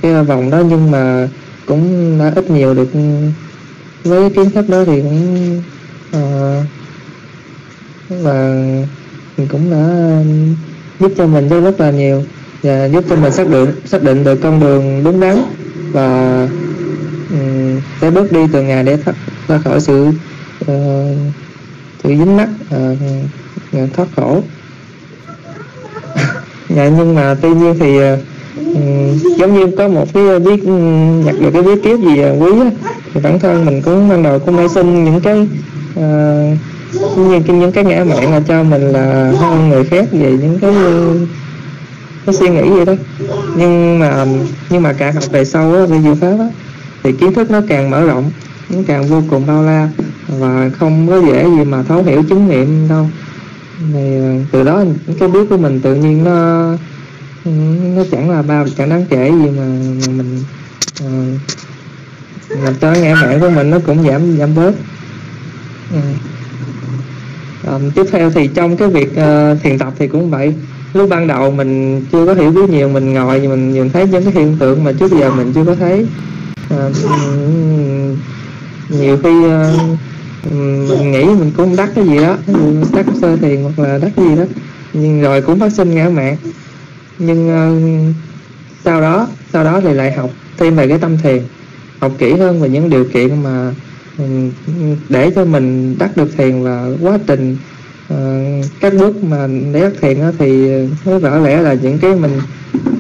cái vòng đó nhưng mà cũng đã ít nhiều được. Với kiến thức đó thì cũng uh, và mình cũng đã giúp cho mình rất rất là nhiều và giúp cho mình xác định xác định được con đường đúng đắn và um, sẽ bước đi từ ngày để thoát ra khỏi sự uh, sự dính mắc uh, thoát khổ. Dạ nhưng mà tuy nhiên thì uh, Ừ, giống như có một cái viết ừ, nhặt được cái viết tiếp gì à, quý á, thì bản thân mình cũng ban đầu cũng hay xin những cái uh, như những cái ngã mạng là cho mình là hơn người khác về những cái cái suy nghĩ vậy đó. Nhưng mà nhưng mà càng học về sau á về diệu pháp á thì kiến thức nó càng mở rộng nó càng vô cùng bao la và không có dễ gì mà thấu hiểu chứng nghiệm đâu. Thì ờ, từ đó cái biết của mình tự nhiên nó nó chẳng là bao chẳng đáng kể gì mà, mà mình ờ, uh, làm tới ngã mạng của mình nó cũng giảm giảm bớt. Uh. um, tiếp theo thì trong cái việc uh, thiền tập thì cũng vậy. Lúc ban đầu mình chưa có hiểu biết nhiều mình ngồi thì mình nhìn thấy những cái hiện tượng mà trước giờ mình chưa có thấy. Uh, nhiều khi uh, mình nghĩ mình cũng đắc cái gì đó đắc sơ thiền hoặc là đắc gì đó. Nhưng rồi cũng phát sinh ngã mạng nhưng uh, sau đó sau đó thì lại học thêm về cái tâm thiền học kỹ hơn về những điều kiện mà ừ, để cho mình đắc được thiền và quá trình uh, các bước mà để đắc thiền đó, thì nó rõ lẽ là những cái mình,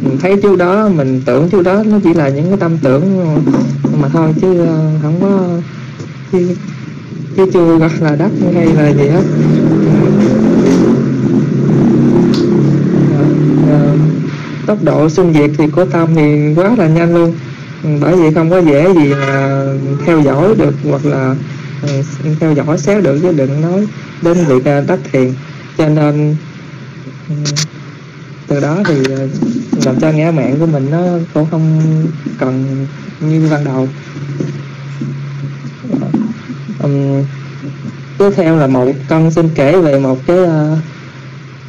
mình thấy trước đó mình tưởng trước đó nó chỉ là những cái tâm tưởng mà thôi chứ uh, không có chứ, chứ chưa gọi là đắc hay là gì hết uh, tốc độ xung diệt thì của tâm thì quá là nhanh luôn. Ừ, bởi vì không có dễ gì mà theo dõi được hoặc là ừ, theo dõi xéo được chứ đừng nói đến việc à, đắc thiền cho nên ừ, từ đó thì à, làm cho ngã mạng của mình nó cũng không cần như ban đầu. Um, tiếp theo là một con xin kể về một cái uh,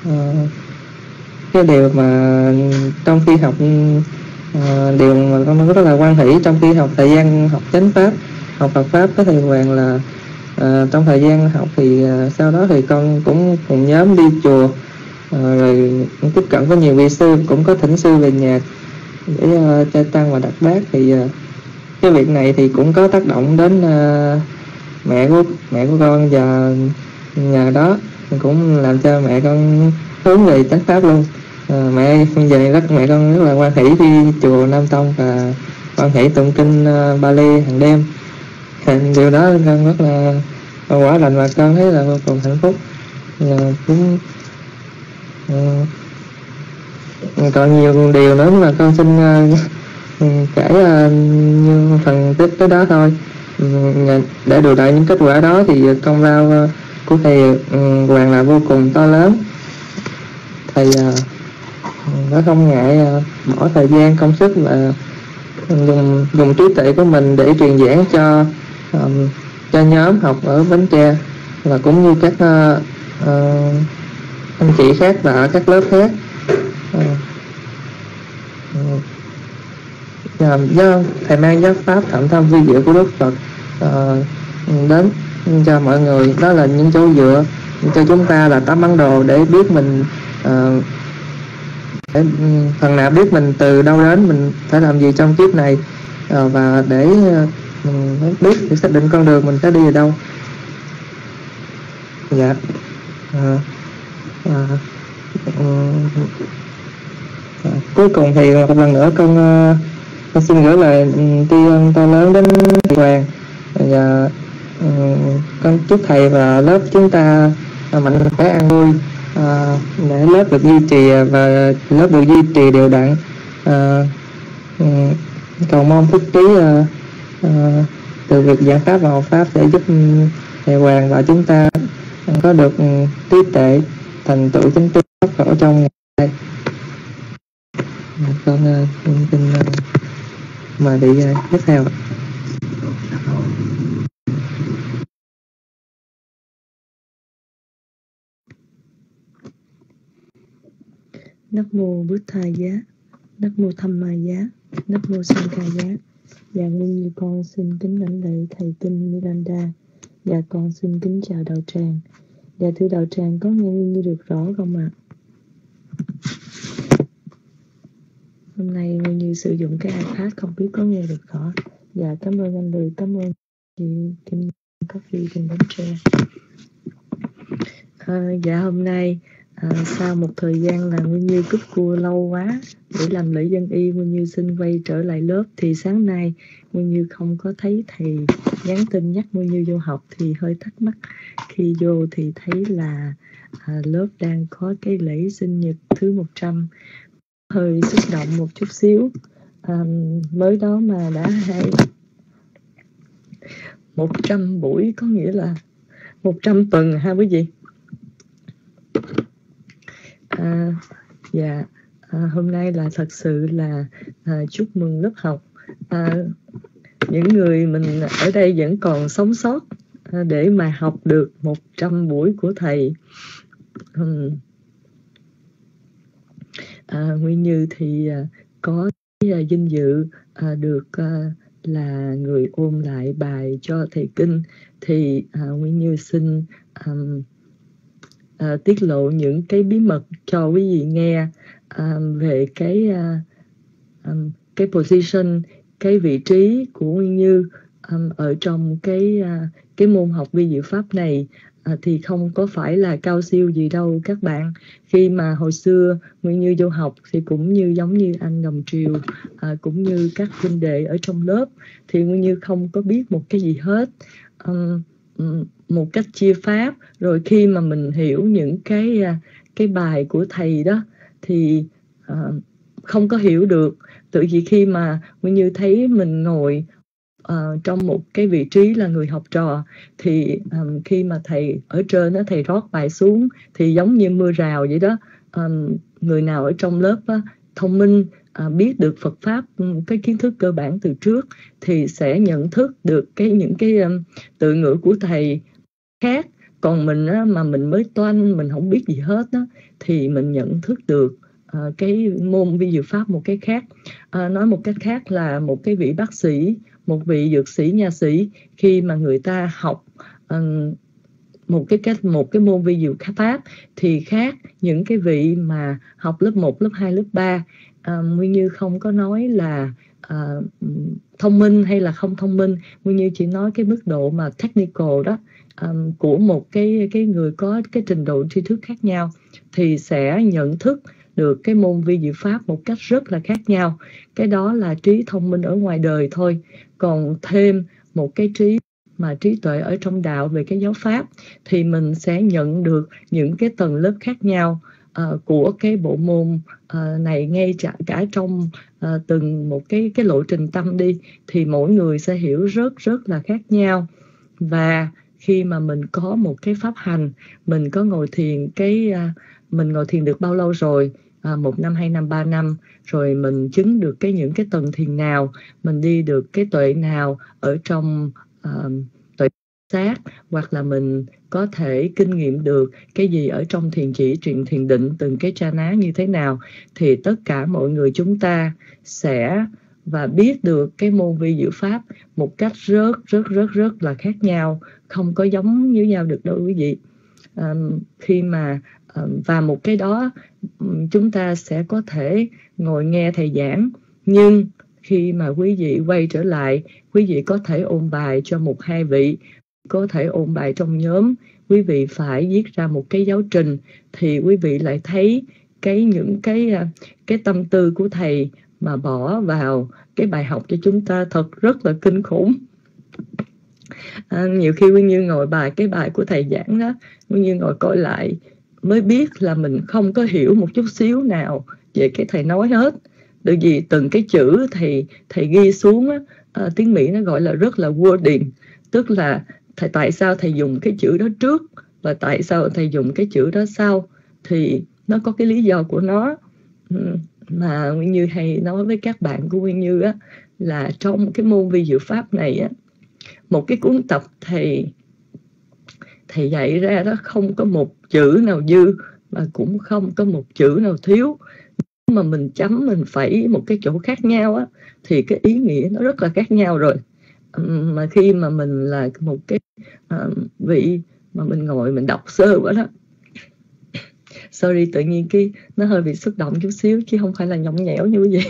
uh, cái điều mà trong khi học uh, điều mà con rất là quan hỷ trong khi học thời gian học chánh pháp học Phật pháp với thầy Hoàng là uh, trong thời gian học thì uh, sau đó thì con cũng cùng nhóm đi chùa uh, rồi tiếp cận với nhiều vị sư cũng có thỉnh sư về nhà để uh, trai tăng và đặt bát thì uh, cái việc này thì cũng có tác động đến uh, mẹ của mẹ của con và nhà đó cũng làm cho mẹ con hướng về chánh pháp luôn. À, mẹ về rất mẹ con rất là quan hỷ đi chùa Nam Tông và quan hỷ tụng kinh ờ, uh, Bali hàng đêm. Điều đó con rất là quả lành và con thấy là vô cùng hạnh phúc. Là cũng uh, còn nhiều điều nữa mà con xin uh, kể uh, như phần tiếp tới đó thôi. Ừ, để được lại những kết quả đó thì công lao của thầy ừ, Hoàng là vô cùng to lớn thầy à, nó không ngại à, bỏ thời gian công sức và dùng dùng trí tuệ của mình để truyền giảng cho um, cho nhóm học ở Bến Tre và cũng như các uh, uh, anh chị khác và ở các lớp khác. Uh, uh, do thầy mang giáo pháp thẩm thâm vi diệu của Đức Phật uh, đến cho mọi người. Đó là những chỗ dựa cho chúng ta là tấm bản đồ để biết mình Ờ, để phần nào biết mình từ đâu đến mình phải làm gì trong kiếp này? Ờ, và để ờ, mình biết để xác định con đường mình sẽ đi ở đâu. Dạ. À, à, à, cuối cùng thì một lần nữa con con xin gửi lời ừ, tri ân to lớn đến thầy Hoàng. Và con chúc thầy và lớp chúng ta mạnh khỏe an vui à, để lớp được duy trì và lớp được duy trì đều đặn. À, cầu mong phúc trí à, à, từ việc giảng pháp và học pháp sẽ giúp ừ, thầy Hoàng và chúng ta có được ừ, trí tuệ thành tựu chính tu thức khổ trong ngày nay. Dạ, con xin mời đi tiếp theo Nắc mô bức Thà Giá, Nắc mô thăm Ma Giá, Nắc mô Sang Ca Giá. Dạ nguyên như con xin kính lãnh lễ thầy Kinh Miranda. Dạ con xin kính chào đạo tràng. Dạ thưa đạo tràng có nghe nguyên như được rõ không ạ? À? Hôm nay nguyên như sử dụng cái iPad không biết có nghe được rõ. Dạ cảm ơn anh Lười, cảm ơn chị Kim Coffee trên bánh tre. À, dạ hôm nay à, sau một thời gian là nguyên như cúp cua lâu quá để làm lễ dân y nguyên như xin quay trở lại lớp. Thì sáng nay nguyên như không có thấy thầy nhắn tin nhắc nguyên như vô học thì hơi thắc mắc. Khi vô thì thấy là à, lớp đang có cái lễ sinh nhật thứ 100 hơi xúc động một chút xíu. À, mới đó mà đã hay 100 buổi có nghĩa là 100 tuần ha quý vị? À, dạ. À, hôm nay là thật sự là à, chúc mừng lớp học. À, những người mình ở đây vẫn còn sống sót à, để mà học được 100 buổi của thầy. Um, à, nguyên như thì à, có à, vinh dự à, được à, là người ôn lại bài cho thầy kinh. Thì à, nguyên như xin um, à, tiết lộ những cái bí mật cho quý vị nghe à, về cái à, um, cái position cái vị trí của Nguyên Như um, ở trong cái uh, cái môn học vi diệu pháp này uh, thì không có phải là cao siêu gì đâu các bạn. Khi mà hồi xưa nguyên như vô học thì cũng như giống như anh ngầm triều uh, cũng như các huynh đệ ở trong lớp thì nguyên như không có biết một cái gì hết. Um, một cách chia pháp. Rồi khi mà mình hiểu những cái à, cái bài của thầy đó thì uh, không có hiểu được. Tự vì khi mà nguyên như thấy mình ngồi uh, trong một cái vị trí là người học trò thì um, khi mà thầy ở trên đó thầy rót bài xuống thì giống như mưa rào vậy đó um, người nào ở trong lớp đó, thông minh à, biết được Phật pháp ừ, cái kiến thức cơ bản từ trước thì sẽ nhận thức được cái những cái um, tự ngữ của thầy khác. Còn mình á, mà mình mới toanh mình không biết gì hết á, thì mình nhận thức được uh, cái môn vi dược pháp một cái khác. Uh, nói một cách khác là một cái vị bác sĩ một vị dược sĩ nha sĩ khi mà người ta học uh, một cái cách một cái môn vi dược pháp thì khác những cái vị mà học lớp 1, lớp 2, lớp 3 à, Nguyên Như không có nói là à, thông minh hay là không thông minh. Nguyên Như chỉ nói cái mức độ mà technical đó um, của một cái cái người có cái trình độ tri thức khác nhau thì sẽ nhận thức được cái môn vi diệu pháp một cách rất là khác nhau. Cái đó là trí thông minh ở ngoài đời thôi. Còn thêm một cái trí mà trí tuệ ở trong đạo về cái giáo pháp thì mình sẽ nhận được những cái tầng lớp khác nhau uh, của cái bộ môn uh, này ngay cả, cả trong uh, từng một cái cái lộ trình tâm đi thì mỗi người sẽ hiểu rất rất là khác nhau. Và khi mà mình có một cái pháp hành mình có ngồi thiền cái à, mình ngồi thiền được bao lâu rồi? À, một năm hai năm ba năm. Rồi mình chứng được cái những cái tầng thiền nào mình đi được cái tuệ nào ở trong uh, tuệ sát hoặc là mình có thể kinh nghiệm được cái gì ở trong thiền chỉ chuyện thiền định từng cái cha ná như thế nào thì tất cả mọi người chúng ta sẽ và biết được cái môn vi diệu pháp một cách rất rất rất rất là khác nhau không có giống như nhau được đâu quý vị. À, khi mà và một cái đó chúng ta sẽ có thể ngồi nghe thầy giảng. Nhưng khi mà quý vị quay trở lại quý vị có thể ôn bài cho một hai vị có thể ôn bài trong nhóm. Quý vị phải viết ra một cái giáo trình thì quý vị lại thấy cái những cái cái tâm tư của thầy mà bỏ vào cái bài học cho chúng ta thật rất là kinh khủng. À, nhiều khi Nguyên Như ngồi bài cái bài của thầy giảng đó Nguyên Như ngồi coi lại mới biết là mình không có hiểu một chút xíu nào về cái thầy nói hết. Bởi vì từng cái chữ thầy thầy ghi xuống á, à, tiếng Mỹ nó gọi là rất là wording. Tức là thầy tại sao thầy dùng cái chữ đó trước và tại sao thầy dùng cái chữ đó sau? Thì nó có cái lý do của nó. Ừ mà Nguyên Như hay nói với các bạn của Nguyên Như á là trong cái môn vi diệu pháp này á một cái cuốn tập thầy thầy dạy ra đó không có một chữ nào dư mà cũng không có một chữ nào thiếu. Mà mình chấm mình phẩy một cái chỗ khác nhau á thì cái ý nghĩa nó rất là khác nhau rồi. Mà khi mà mình là một cái uh, vị mà mình ngồi mình đọc sơ quá đó sorry tự nhiên cái nó hơi bị xúc động chút xíu chứ không phải là nhõng nhẽo như vậy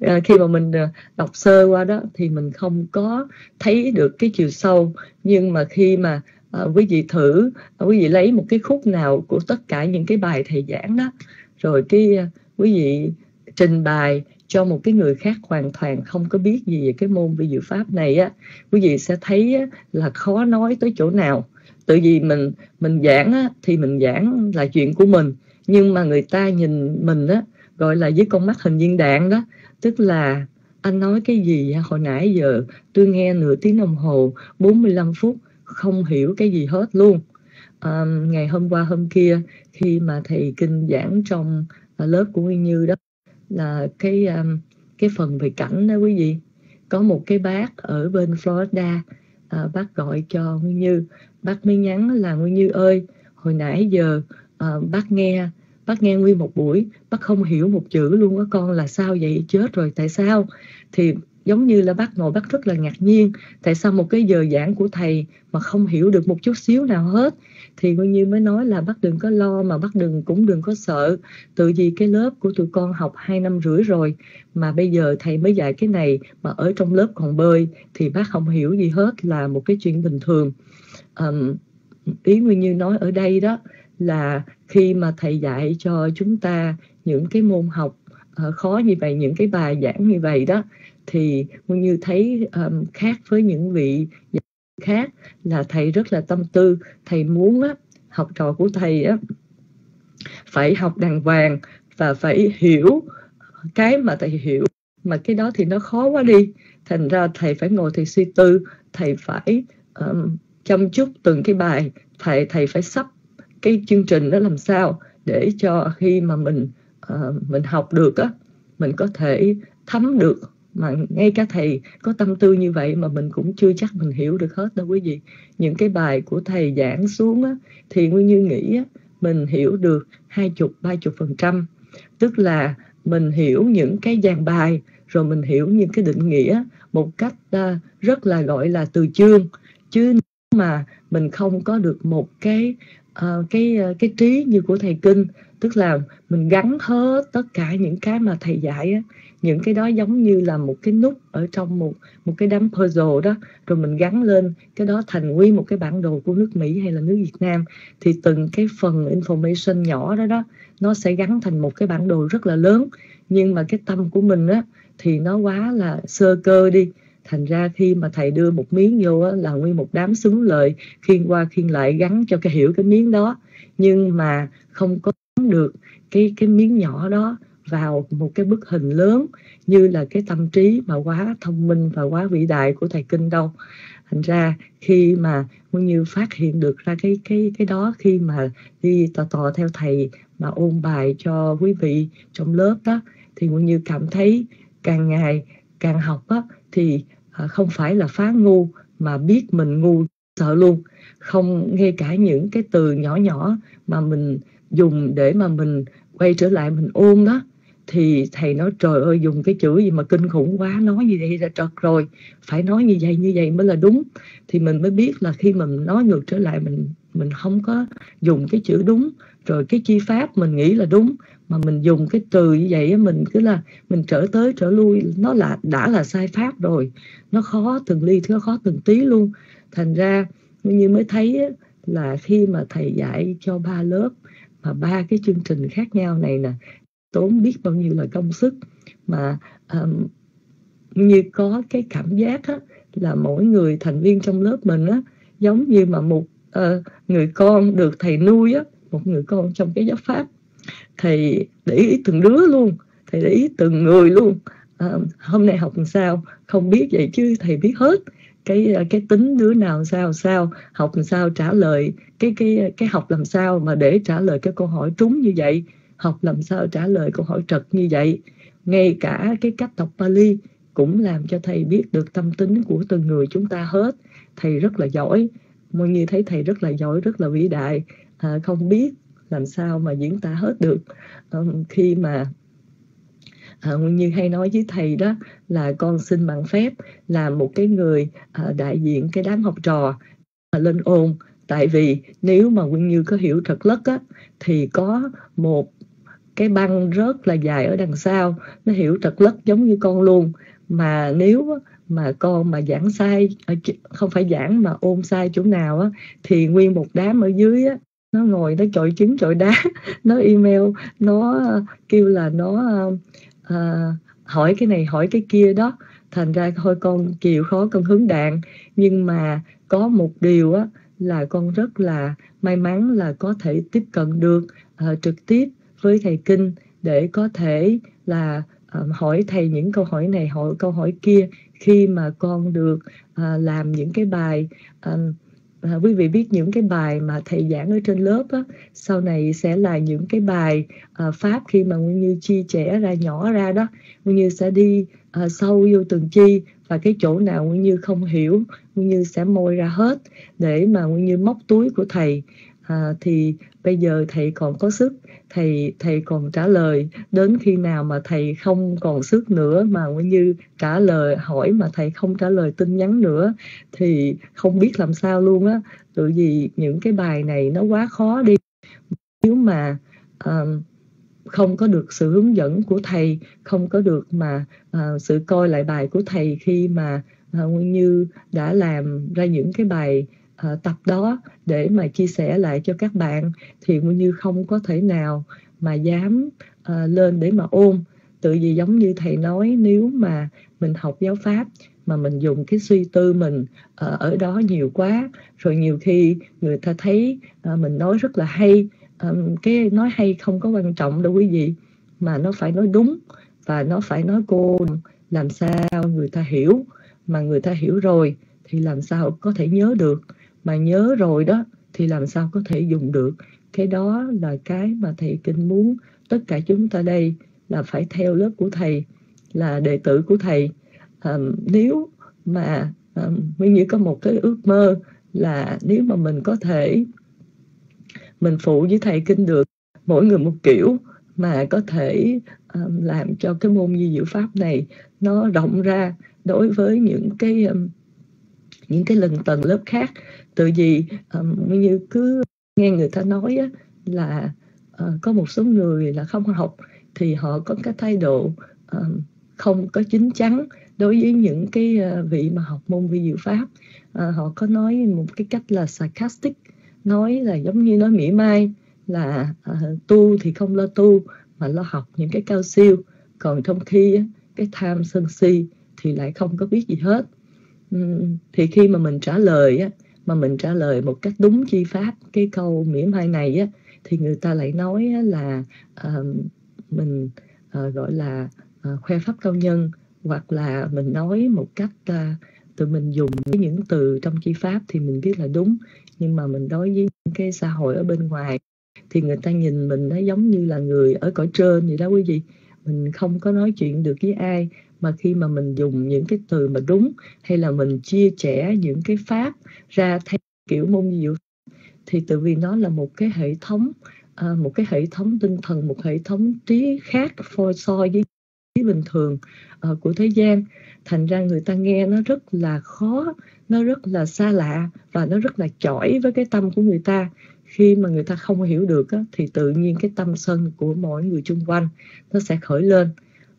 à, khi mà mình à, đọc sơ qua đó thì mình không có thấy được cái chiều sâu. Nhưng mà khi mà à, quý vị thử à, quý vị lấy một cái khúc nào của tất cả những cái bài thầy giảng đó rồi cái à, quý vị trình bày cho một cái người khác hoàn toàn không có biết gì về cái môn vi diệu pháp này á quý vị sẽ thấy á, là khó nói tới chỗ nào tự vì mình mình giảng á, thì mình giảng là chuyện của mình. Nhưng mà người ta nhìn mình á gọi là với con mắt hình viên đạn đó. Tức là anh nói cái gì hồi nãy giờ tôi nghe nửa tiếng đồng hồ 45 phút không hiểu cái gì hết luôn. À, ngày hôm qua hôm kia khi mà thầy kinh giảng trong à, lớp của Nguyên Như đó là cái cái phần về cảnh đó quý vị. Có một cái bác ở bên Florida à, bác gọi cho Nguyên Như bác mới nhắn là Nguyên Như ơi hồi nãy giờ uh, bác nghe bác nghe nguyên một buổi bác không hiểu một chữ luôn á con là sao vậy? Chết rồi tại sao? Thì giống như là bác ngồi bác rất là ngạc nhiên tại sao một cái giờ giảng của thầy mà không hiểu được một chút xíu nào hết? Thì nguyên như mới nói là bác đừng có lo mà bác đừng cũng đừng có sợ. Tự vì cái lớp của tụi con học hai năm rưỡi rồi mà bây giờ thầy mới dạy cái này mà ở trong lớp còn bơi thì bác không hiểu gì hết là một cái chuyện bình thường um, ý nguyên như nói ở đây đó là khi mà thầy dạy cho chúng ta những cái môn học uh, khó như vậy những cái bài giảng như vậy đó thì nguyên như thấy um, khác với những vị khác là thầy rất là tâm tư. Thầy muốn á, học trò của thầy á, phải học đàng hoàng và phải hiểu cái mà thầy hiểu mà cái đó thì nó khó quá đi. Thành ra thầy phải ngồi thầy suy tư thầy phải um, chăm chút từng cái bài thầy thầy phải sắp cái chương trình đó làm sao để cho khi mà mình uh, mình học được á mình có thể thấm được mà ngay cả thầy có tâm tư như vậy mà mình cũng chưa chắc mình hiểu được hết đâu quý vị. Những cái bài của thầy giảng xuống á, thì nguyên như nghĩ á, mình hiểu được hai chục ba chục phần trăm. Tức là mình hiểu những cái dàn bài rồi mình hiểu những cái định nghĩa một cách uh, rất là gọi là từ chương. Chứ mà mình không có được một cái uh, cái uh, cái trí như của thầy kinh. Tức là mình gắn hết tất cả những cái mà thầy dạy á, những cái đó giống như là một cái nút ở trong một một cái đám puzzle đó. Rồi mình gắn lên cái đó thành nguyên một cái bản đồ của nước Mỹ hay là nước Việt Nam. Thì từng cái phần information nhỏ đó đó nó sẽ gắn thành một cái bản đồ rất là lớn. Nhưng mà cái tâm của mình á thì nó quá là sơ cơ đi thành ra khi mà thầy đưa một miếng vô á, là nguyên một đám xứng lời khiên qua khiên lại gắn cho cái hiểu cái miếng đó. Nhưng mà không có được cái cái miếng nhỏ đó vào một cái bức hình lớn như là cái tâm trí mà quá thông minh và quá vĩ đại của thầy kinh đâu. Thành ra khi mà nguyên như phát hiện được ra cái cái cái đó khi mà đi tò tò theo thầy mà ôn bài cho quý vị trong lớp đó thì nguyên như cảm thấy càng ngày càng học á, thì à, không phải là phá ngu mà biết mình ngu sợ luôn. Không ngay cả những cái từ nhỏ nhỏ mà mình dùng để mà mình quay trở lại mình ôm đó thì thầy nói trời ơi dùng cái chữ gì mà kinh khủng quá nói như vậy là trật rồi phải nói như vậy như vậy mới là đúng. Thì mình mới biết là khi mình nói ngược trở lại mình mình không có dùng cái chữ đúng rồi cái chi pháp mình nghĩ là đúng mà mình dùng cái từ như vậy mình cứ là mình trở tới trở lui nó là đã là sai pháp rồi. Nó khó từng ly nó khó từng tí luôn. Thành ra như mới thấy là khi mà thầy dạy cho ba lớp mà ba cái chương trình khác nhau này nè tốn biết bao nhiêu là công sức mà um, như có cái cảm giác á, là mỗi người thành viên trong lớp mình á, giống như mà một uh, người con được thầy nuôi á, một người con trong cái giáo pháp thầy để ý từng đứa luôn. Thầy để ý từng người luôn. À, hôm nay học làm sao? Không biết vậy chứ thầy biết hết. Cái à, cái tính đứa nào sao sao? Học làm sao trả lời? Cái cái cái học làm sao mà để trả lời cái câu hỏi trúng như vậy? Học làm sao trả lời câu hỏi trật như vậy? Ngay cả cái cách đọc Pali cũng làm cho thầy biết được tâm tính của từng người chúng ta hết. Thầy rất là giỏi. Mọi người thấy thầy rất là giỏi rất là vĩ đại. À, không biết làm sao mà diễn tả hết được? Um, khi mà à, như hay nói với thầy đó là con xin bằng phép là một cái người à, đại diện cái đám học trò à, lên ôn. Tại vì nếu mà Nguyên Như có hiểu thật lất á thì có một cái băng rất là dài ở đằng sau nó hiểu trật lất giống như con luôn. Mà nếu mà con mà giảng sai không phải giảng mà ôn sai chỗ nào á thì nguyên một đám ở dưới á nó ngồi nó chọi trứng chọi đá nó email nó ờ, kêu là nó à, hỏi cái này hỏi cái kia đó. Thành ra thôi con chịu khó con hướng đạn. Nhưng mà có một điều á là con rất là may mắn là có thể tiếp cận được uh, trực tiếp với thầy kinh để có thể là uh, hỏi thầy những câu hỏi này hỏi câu hỏi kia khi mà con được uh, làm những cái bài uh, à, quý vị biết những cái bài mà thầy giảng ở trên lớp á, sau này sẽ là những cái bài à, pháp khi mà nguyên như chia trẻ ra nhỏ ra đó. Nguyên như sẽ đi à, sâu vô từng chi và cái chỗ nào nguyên như không hiểu nguyên như sẽ môi ra hết để mà nguyên như móc túi của thầy. À, thì bây giờ thầy còn có sức thầy thầy còn trả lời. Đến khi nào mà thầy không còn sức nữa mà như trả lời hỏi mà thầy không trả lời tin nhắn nữa thì không biết làm sao luôn á. Tự vì những cái bài này nó quá khó đi. Nếu mà um, không có được sự hướng dẫn của thầy không có được mà uh, sự coi lại bài của thầy khi mà uh, nguyên như đã làm ra những cái bài uh, tập đó để mà chia sẻ lại cho các bạn thì cũng như không có thể nào mà dám uh, lên để mà ôm. Tự vì giống như thầy nói nếu mà mình học giáo pháp mà mình dùng cái suy tư mình uh, ở đó nhiều quá rồi nhiều khi người ta thấy uh, mình nói rất là hay um, cái nói hay không có quan trọng đâu quý vị mà nó phải nói đúng và nó phải nói cô làm sao người ta hiểu. Mà người ta hiểu rồi thì làm sao có thể nhớ được mà nhớ rồi đó thì làm sao có thể dùng được? Cái đó là cái mà thầy kinh muốn tất cả chúng ta đây là phải theo lớp của thầy là đệ tử của thầy. À, nếu mà à, nguyên như có một cái ước mơ là nếu mà mình có thể mình phụ với thầy kinh được mỗi người một kiểu mà có thể um, làm cho cái môn di diệu pháp này nó rộng ra đối với những cái um, những cái lần tầng lớp khác. Từ vì um, như cứ nghe người ta nói á, là uh, có một số người là không học thì họ có cái thái độ um, không có chính chắn đối với những cái uh, vị mà học môn vi diệu pháp. Uh, họ có nói một cái cách là sarcastic nói là giống như nói mỉa mai là uh, tu thì không lo tu mà lo học những cái cao siêu. Còn trong khi cái tham sân si thì lại không có biết gì hết. Ừ, ừ. thì khi mà mình trả lời á, mà mình trả lời một cách đúng chi pháp cái câu mỉa mai này á, thì người ta lại nói là uh, mình uh, gọi là uh, khoe pháp cao nhân hoặc là mình nói một cách uh, tụi mình dùng những từ trong chi pháp thì mình biết là đúng. Nhưng mà mình đối với những cái xã hội ở bên ngoài thì người ta nhìn mình nó giống như là người ở cõi trên vậy đó quý vị. Mình không có nói chuyện được với ai mà khi mà mình dùng những cái từ mà đúng hay là mình chia sẻ những cái pháp ra theo kiểu môn diệu thì tự vì nó là một cái hệ thống à, một cái hệ thống tinh thần một hệ thống trí khác so với trí bình thường uh, của thế gian. Thành ra người ta nghe nó rất là khó nó rất là xa lạ và nó rất là chỏi với cái tâm của người ta. Khi mà người ta không hiểu được á, thì tự nhiên cái tâm sân của mỗi người chung quanh nó sẽ khởi lên.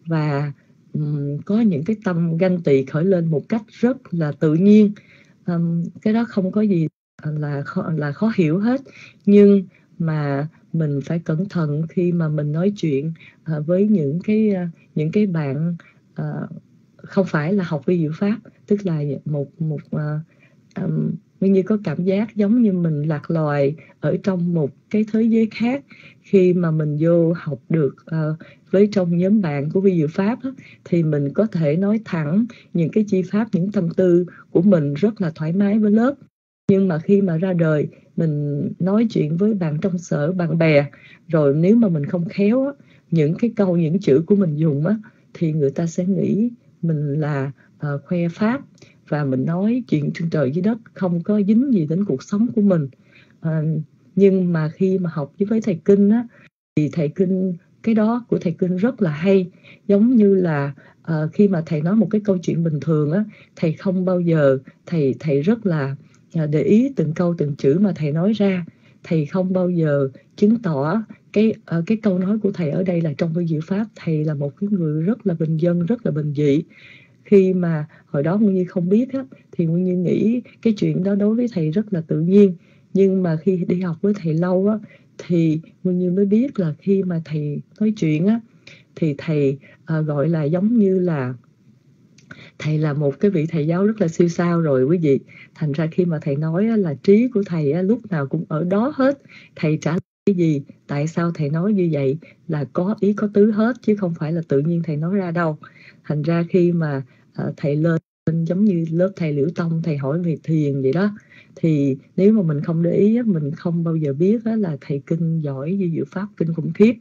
Và um, có những cái tâm ganh tị khởi lên một cách rất là tự nhiên. Um, cái đó không có gì là khó, là khó hiểu hết. Nhưng mà mình phải cẩn thận khi mà mình nói chuyện uh, với những cái uh, những cái bạn uh, không phải là học vi diệu pháp tức là một một uh, um, như có cảm giác giống như mình lạc loài ở trong một cái thế giới khác. Khi mà mình vô học được uh, với trong nhóm bạn của vi diệu pháp á, thì mình có thể nói thẳng những cái chi pháp những tâm tư của mình rất là thoải mái với lớp. Nhưng mà khi mà ra đời mình nói chuyện với bạn trong sở bạn bè rồi nếu mà mình không khéo á, những cái câu những chữ của mình dùng á thì người ta sẽ nghĩ mình là uh, khoe pháp và mình nói chuyện trên trời dưới đất không có dính gì đến cuộc sống của mình. À, nhưng mà khi mà học với thầy kinh á thì thầy kinh cái đó của thầy kinh rất là hay. Giống như là uh, khi mà thầy nói một cái câu chuyện bình thường á thầy không bao giờ thầy thầy rất là uh, để ý từng câu từng chữ mà thầy nói ra. Thầy không bao giờ chứng tỏ cái uh, cái câu nói của thầy ở đây là trong cái diệu pháp. Thầy là một cái người rất là bình dân rất là bình dị khi mà hồi đó nguyên Nhi không biết á, thì nguyên Nhi nghĩ cái chuyện đó đối với thầy rất là tự nhiên. Nhưng mà khi đi học với thầy lâu á, thì nguyên Nhi mới biết là khi mà thầy nói chuyện á, thì thầy à, gọi là giống như là thầy là một cái vị thầy giáo rất là siêu sao rồi quý vị. Thành ra khi mà thầy nói á, là trí của thầy á, lúc nào cũng ở đó hết. Thầy trả cái gì tại sao thầy nói như vậy? Là có ý có tứ hết chứ không phải là tự nhiên thầy nói ra đâu. Thành ra khi mà uh, thầy lên giống như lớp thầy liễu tông thầy hỏi về thiền vậy đó. Thì nếu mà mình không để ý mình không bao giờ biết là thầy kinh giỏi như diệu pháp kinh khủng khiếp.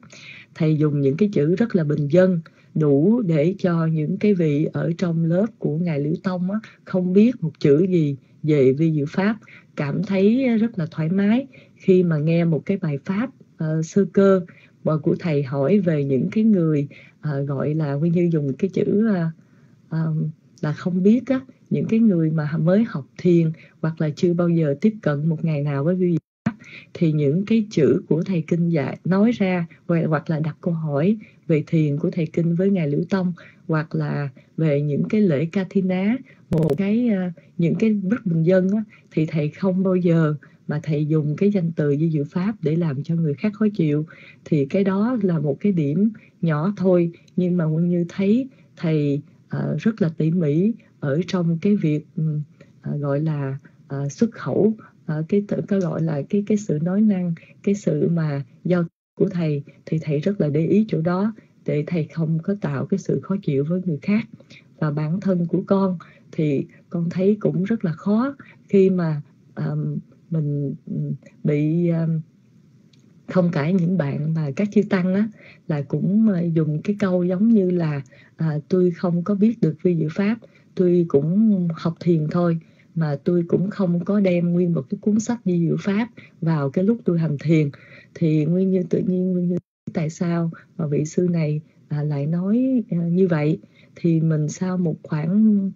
Thầy dùng những cái chữ rất là bình dân đủ để cho những cái vị ở trong lớp của ngài liễu tông không biết một chữ gì về vi diệu pháp cảm thấy rất là thoải mái. Khi mà nghe một cái bài pháp uh, sơ cơ của thầy hỏi về những cái người uh, gọi là nguyên như dùng cái chữ uh, um, là không biết á, những cái người mà mới học thiền hoặc là chưa bao giờ tiếp cận một ngày nào với vi pháp thì những cái chữ của thầy kinh dạy nói ra hoặc là đặt câu hỏi về thiền của thầy kinh với ngài liễu tông hoặc là về những cái lễ ca thi ná một cái uh, những cái bất bình dân á, thì thầy không bao giờ mà thầy dùng cái danh từ di diệu pháp để làm cho người khác khó chịu. Thì cái đó là một cái điểm nhỏ thôi nhưng mà quân như thấy thầy uh, rất là tỉ mỉ ở trong cái việc uh, gọi là uh, xuất khẩu uh, cái tự cái gọi là cái cái sự nói năng cái sự mà giao của thầy. Thì thầy rất là để ý chỗ đó để thầy không có tạo cái sự khó chịu với người khác. Và bản thân của con thì con thấy cũng rất là khó khi mà um, mình ừ, bị um, không cả những bạn mà các chư tăng á là cũng ờ, dùng cái câu giống như là à, tôi không có biết được vi diệu pháp tôi cũng học thiền thôi mà tôi cũng không có đem nguyên một cái cuốn sách di diệu pháp vào cái lúc tôi hành thiền. Thì nguyên như tự nhiên nguyên như tại sao mà vị sư này à, lại nói à, như vậy? Thì mình sau một khoảng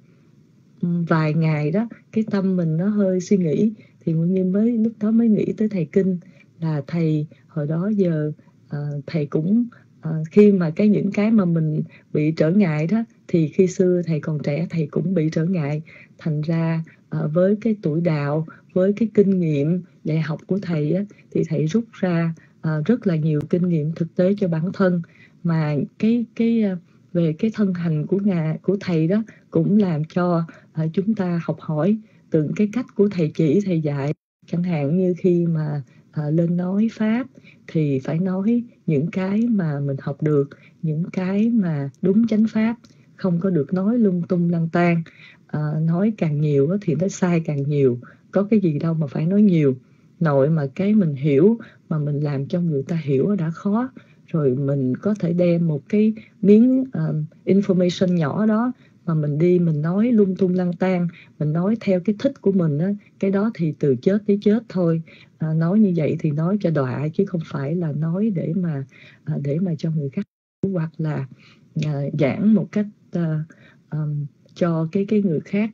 vài ngày đó cái tâm mình nó hơi suy nghĩ thì nguyên như mới lúc đó mới nghĩ tới thầy kinh là thầy hồi đó giờ uh, thầy cũng uh, khi mà cái những cái mà mình bị trở ngại đó thì khi xưa thầy còn trẻ thầy cũng bị trở ngại. Thành ra uh, với cái tuổi đạo với cái kinh nghiệm dạy học của thầy á, thì thầy rút ra uh, rất là nhiều kinh nghiệm thực tế cho bản thân. Mà cái cái về cái thân hành của ngài của thầy đó cũng làm cho uh, chúng ta học hỏi từng cái cách của thầy chỉ thầy dạy. Chẳng hạn như khi mà à, lên nói pháp thì phải nói những cái mà mình học được những cái mà đúng chánh pháp không có được nói lung tung lăng tan. À, nói càng nhiều thì nó sai càng nhiều có cái gì đâu mà phải nói nhiều. Nội mà cái mình hiểu mà mình làm cho người ta hiểu đã khó. Rồi mình có thể đem một cái miếng uh, information nhỏ đó mà mình đi mình nói lung tung lăng tan mình nói theo cái thích của mình á cái đó thì từ chết tới chết thôi. À, nói như vậy thì nói cho đọa chứ không phải là nói để mà à, để mà cho người khác hoặc là à, giảng một cách à, um, cho cái cái người khác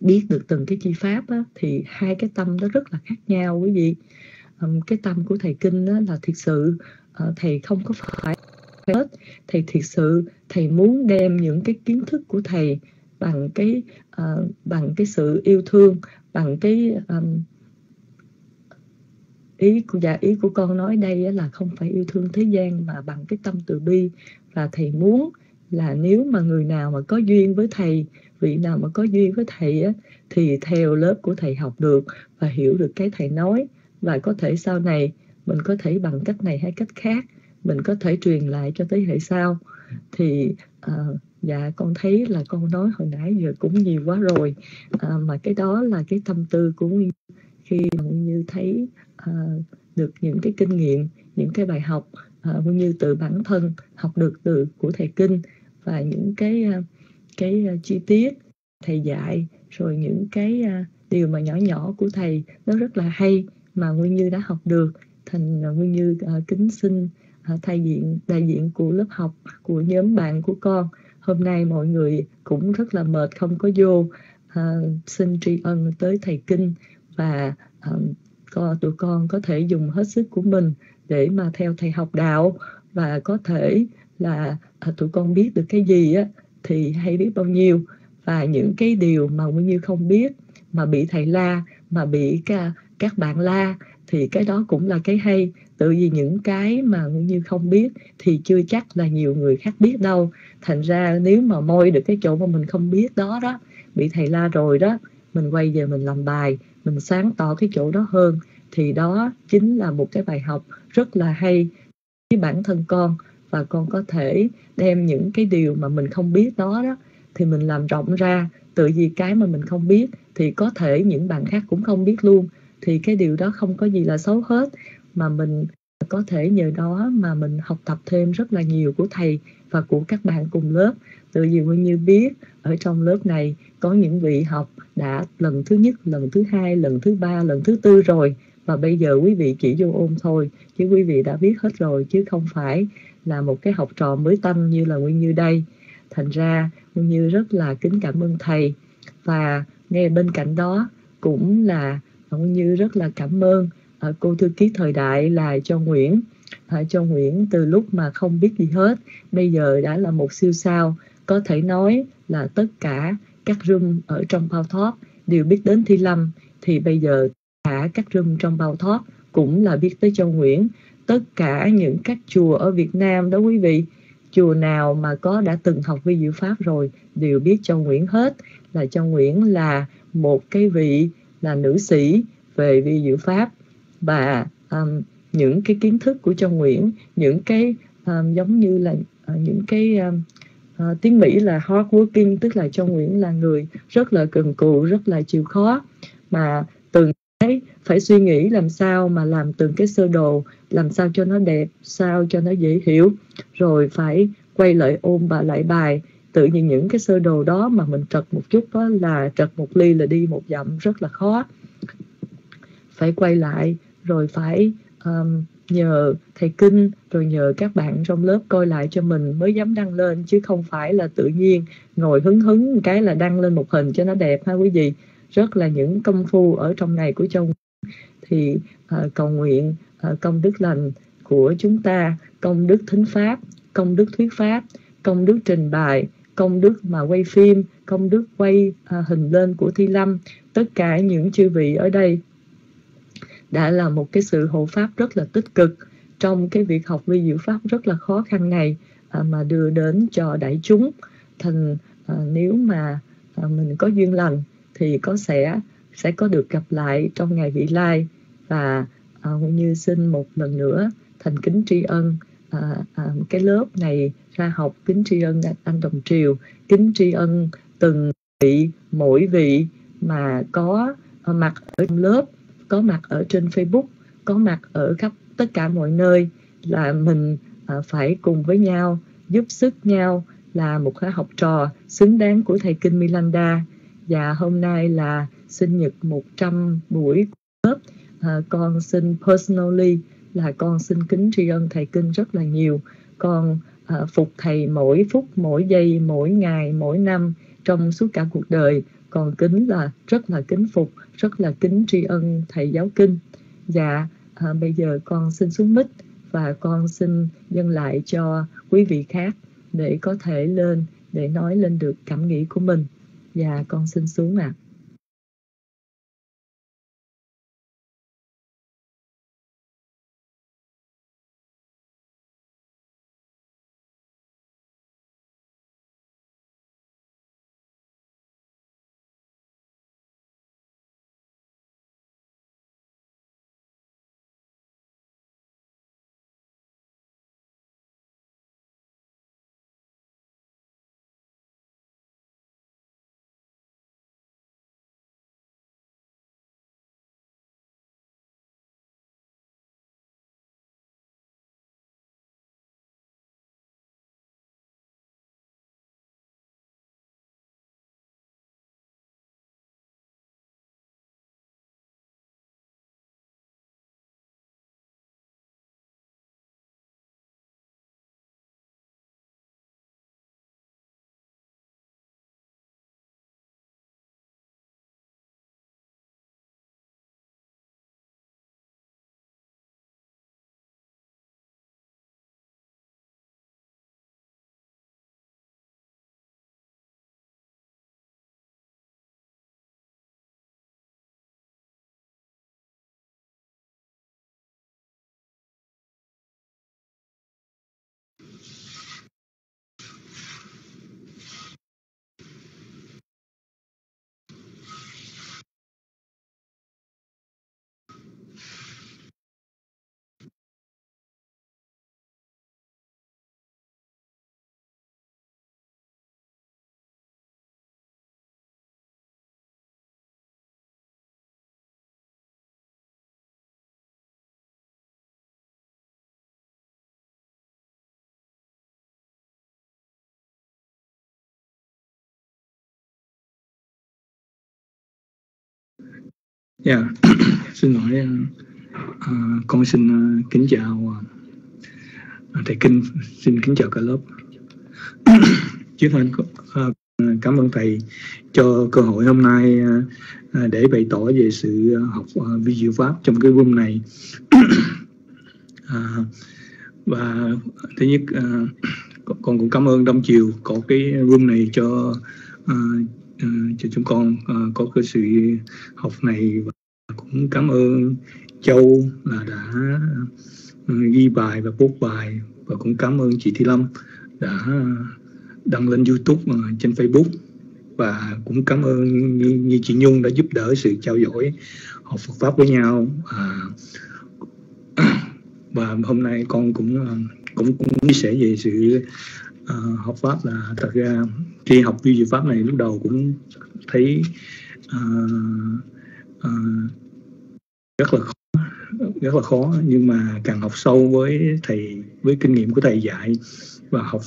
biết được từng cái chi pháp á, thì hai cái tâm đó rất là khác nhau quý vị. Um, cái tâm của thầy kinh á, là thực sự uh, thầy không có phải hết. Thầy thực sự thầy muốn đem những cái kiến thức của thầy bằng cái uh, bằng cái sự yêu thương bằng cái um, ý của dạ ý của con nói đây là không phải yêu thương thế gian mà bằng cái tâm từ bi. Và thầy muốn là nếu mà người nào mà có duyên với thầy vị nào mà có duyên với thầy á, thì theo lớp của thầy học được và hiểu được cái thầy nói. Và có thể sau này mình có thể bằng cách này hay cách khác mình có thể truyền lại cho thế hệ sau. Thì uh, dạ con thấy là con nói hồi nãy giờ cũng nhiều quá rồi. Uh, mà cái đó là cái tâm tư của nguyên khi nguyên như thấy uh, được những cái kinh nghiệm những cái bài học uh, nguyên như từ bản thân học được từ của thầy kinh và những cái uh, cái uh, chi tiết thầy dạy rồi những cái uh, điều mà nhỏ nhỏ của thầy nó rất là hay mà nguyên như đã học được. Thành uh, nguyên như uh, kính xin Ờ, thay diện đại diện của lớp học của nhóm bạn của con. Hôm nay mọi người cũng rất là mệt không có vô. À, xin tri ân tới thầy kinh và ờ, à, con, tụi con có thể dùng hết sức của mình để mà theo thầy học đạo và có thể là à, tụi con biết được cái gì á thì hay biết bao nhiêu. Và những cái điều mà nguyên như không biết mà bị thầy la mà bị ca, các bạn la thì cái đó cũng là cái hay tự vì những cái mà như không biết thì chưa chắc là nhiều người khác biết đâu. Thành ra nếu mà môi được cái chỗ mà mình không biết đó đó, bị thầy la rồi đó, mình quay về mình làm bài, mình sáng tỏ cái chỗ đó hơn, thì đó chính là một cái bài học rất là hay với bản thân con. Và con có thể đem những cái điều mà mình không biết đó đó, thì mình làm rộng ra. Tự vì cái mà mình không biết thì có thể những bạn khác cũng không biết luôn. Thì cái điều đó không có gì là xấu hết mà mình có thể nhờ đó mà mình học tập thêm rất là nhiều của thầy và của các bạn cùng lớp. Tự vì nguyên như biết ở trong lớp này có những vị học đã lần thứ nhất, lần thứ hai, lần thứ ba, lần thứ tư rồi. Và bây giờ quý vị chỉ vô ôm thôi, chứ quý vị đã biết hết rồi, chứ không phải là một cái học trò mới tâm như là nguyên như đây. Thành ra, nguyên như rất là kính cảm ơn thầy. Và ngay bên cạnh đó cũng là nguyên như rất là cảm ơn à, cô thư ký thời đại là cho Nguyễn. À, cho Nguyễn từ lúc mà không biết gì hết bây giờ đã là một siêu sao. Có thể nói là tất cả các room ở trong bao thoát đều biết đến Thi Lâm. Thì bây giờ cả các room trong bao thoát cũng là biết tới Châu Nguyễn. Tất cả những các chùa ở Việt Nam đó quý vị chùa nào mà có đã từng học vi diệu pháp rồi đều biết Châu Nguyễn hết. Là Châu Nguyễn là một cái vị là nữ sĩ về vi diệu pháp và um, những cái kiến thức của Châu Nguyễn những cái um, giống như là uh, những cái um, uh, tiếng Mỹ là hard working tức là Châu Nguyễn là người rất là cần cù rất là chịu khó. Mà từng cái phải suy nghĩ làm sao mà làm từng cái sơ đồ làm sao cho nó đẹp sao cho nó dễ hiểu rồi phải quay lại ôm và lại bài. Tự nhiên những cái sơ đồ đó mà mình trật một chút đó là trật một ly là đi một dặm rất là khó. Phải quay lại rồi phải um, nhờ thầy kinh rồi nhờ các bạn trong lớp coi lại cho mình mới dám đăng lên chứ không phải là tự nhiên ngồi hứng hứng cái là đăng lên một hình cho nó đẹp ha quý vị. Rất là những công phu ở trong này của châu thì uh, cầu nguyện uh, công đức lành của chúng ta công đức thính pháp công đức thuyết pháp công đức trình bày công đức mà quay phim công đức quay uh, hình lên của thi lâm. Tất cả những chư vị ở đây đã là một cái sự hộ pháp rất là tích cực. Trong cái việc học vi diệu pháp rất là khó khăn này à, mà đưa đến cho đại chúng. Thành à, nếu mà à, mình có duyên lành thì có sẽ sẽ có được gặp lại trong ngày vị lai. Và à, như xin một lần nữa thành kính tri ân à, à, cái lớp này ra học kính tri ân anh đồng triều. Kính tri ân từng vị mỗi vị mà có à, mặt ở trong lớp có mặt ở trên Facebook có mặt ở khắp tất cả mọi nơi là mình à, phải cùng với nhau giúp sức nhau là một khóa học trò xứng đáng của thầy Kinh Milanda. Và hôm nay là sinh nhật 100 buổi lớp à, con xin personally là con xin kính tri ân thầy Kinh rất là nhiều. Con à, phục thầy mỗi phút mỗi giây mỗi ngày mỗi năm trong suốt cả cuộc đời còn kính là rất là kính phục rất là kính tri ân thầy giáo kinh dạ à, bây giờ con xin xuống mic và con xin dâng lại cho quý vị khác để có thể lên để nói lên được cảm nghĩ của mình dạ con xin xuống ạ à. Dạ, yeah. xin lỗi, uh, con xin uh, kính chào uh, thầy Kinh, xin kính chào cả lớp. Trước hết uh, cảm ơn thầy cho cơ hội hôm nay để bày tỏ về sự học vi diệu pháp trong cái room này và thứ nhất con cũng cảm ơn đông chiều có cái room này cho Ờ, cho chúng con ờ, có cái sự học này và cũng cảm ơn châu là đã ờ, ghi bài và post bài và cũng cảm ơn chị Thi Lâm đã đăng lên YouTube uh, trên Facebook và cũng cảm ơn như, như chị Nhung đã giúp đỡ sự trao dổi học Phật pháp với nhau. À, và hôm nay con cũng cũng cũng chia sẻ về sự À, học pháp là thật ra khi học vi diệu pháp này lúc đầu cũng thấy uh, uh, rất là khó rất là khó. Nhưng mà càng học sâu với thầy với kinh nghiệm của thầy dạy và học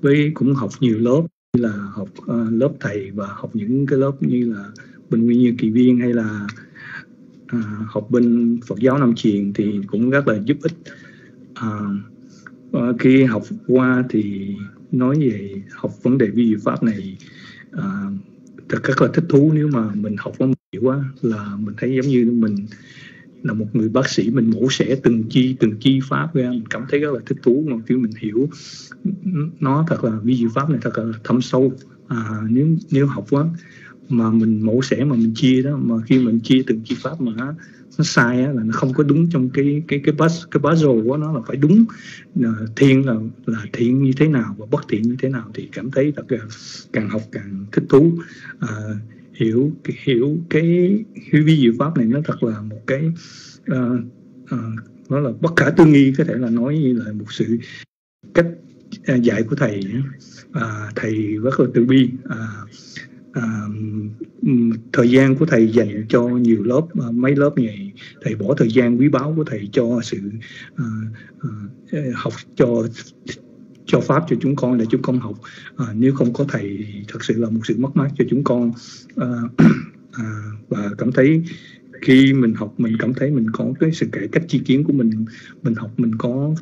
với cũng học nhiều lớp như là học uh, lớp thầy và học những cái lớp như là bên nguyên như kỳ viên hay là uh, học bên Phật giáo Nam Truyền thì cũng rất là giúp ích uh, uh, khi học qua thì nói về học vấn đề vi diệu pháp này uh, thật rất là thích thú. Nếu mà mình học nó nhiều quá là mình thấy giống như mình là một người bác sĩ mình mổ xẻ từng chi từng chi pháp ra. Mình cảm thấy rất là thích thú mà khi mình hiểu. Nó thật là vi diệu pháp này thật là thâm sâu. À, nếu nếu học quá mà mình mổ xẻ mà mình chia đó mà khi mình chia từng chi pháp mà nó, sai á, là nó không có đúng trong cái cái cái bus cái puzzle của nó là phải đúng. Ờ, là là là thiện như thế nào và bất thiện như thế nào thì cảm thấy thật là càng học càng thích thú. À, hiểu hiểu cái hiểu vi diệu pháp này nó thật là một cái uh, uh, nó là bất khả tư nghi có thể là nói như là một sự cách dạy của thầy à, thầy rất là từ bi. À, à, thời gian của thầy dành cho nhiều lớp à, mấy lớp này thầy bỏ thời gian quý báu của thầy cho sự à, à, học cho cho pháp cho chúng con để chúng con học. À, nếu không có thầy thật sự là một sự mất mát cho chúng con. À, à, và cảm thấy khi mình học mình cảm thấy mình có cái sự cải cách chi kiến của mình mình học mình có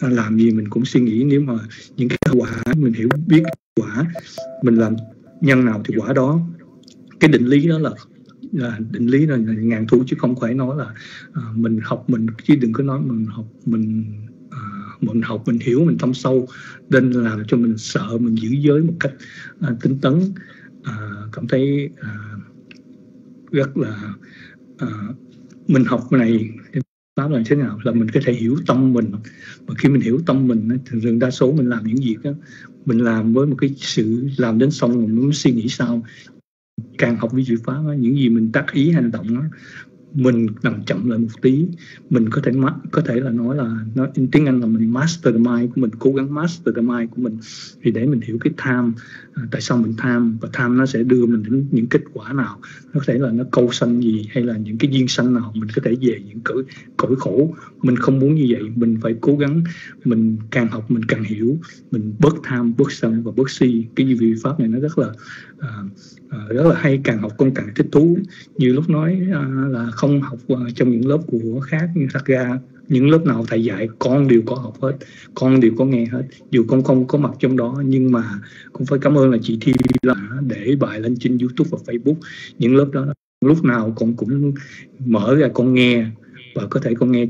làm gì mình cũng suy nghĩ. Nếu mà những cái quả mình hiểu biết quả mình làm nhân nào thì quả đó. Cái định lý đó là là định lý là, ngàn thu chứ không phải nói là à, mình học mình chứ đừng có nói mình học mình à, mình học mình hiểu mình thâm sâu. Nên làm cho mình sợ mình giữ giới một cách à, tinh tấn. À, cảm thấy à, rất là à, mình học này pháp là thế nào là mình có thể hiểu tâm mình. Và khi mình hiểu tâm mình thường thường đa số mình làm những việc đó, mình làm với một cái sự làm đến xong mình mới suy nghĩ sao. Càng học với chữ pháp những gì mình tác ý hành động đó, mình làm chậm lại một tí. Mình có thể có thể là nói là nó tiếng anh là mình master the mind của mình cố gắng master the mind của mình. Thì để mình hiểu cái tham à, tại sao mình tham và tham nó sẽ đưa mình đến những kết quả nào. Nó có thể là nó câu sanh gì hay là những cái duyên sanh nào mình có thể về những cõi cõi khổ. Mình không muốn như vậy. Mình phải cố gắng mình càng học mình càng hiểu. Mình bớt tham bớt sân và bớt si. Cái gì pháp này nó rất là à, à, rất là hay càng học con càng thích thú. Như lúc nói à, là không học à, trong những lớp của khác nhưng thật ra những lớp nào thầy dạy con đều có học hết con đều có nghe hết. Dù con không có mặt trong đó nhưng mà cũng phải cảm ơn là chị Thi là để bài lên trên YouTube và Facebook. Những lớp đó lúc nào con cũng mở ra con nghe và có thể con nghe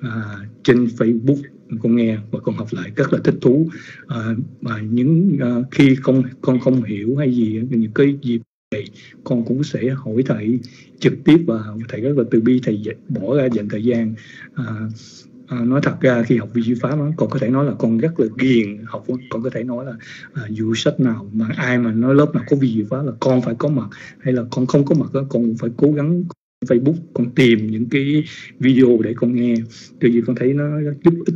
à, trên Facebook con nghe và con học lại rất là thích thú. À, và những à, khi con con không hiểu hay gì những cái dịp này con cũng sẽ hỏi thầy trực tiếp và thầy rất là từ bi. Thầy bỏ ra dành thời gian. À, à, nói thật ra khi học vi duy pháp đó, con có thể nói là con rất là ghiền học con có thể nói là à, dù sách nào mà ai mà nói lớp nào có vi duy pháp là con phải có mặt. Hay là con không có mặt đó, con phải cố gắng Facebook con tìm những cái video để con nghe. Từ vì con thấy nó giúp ích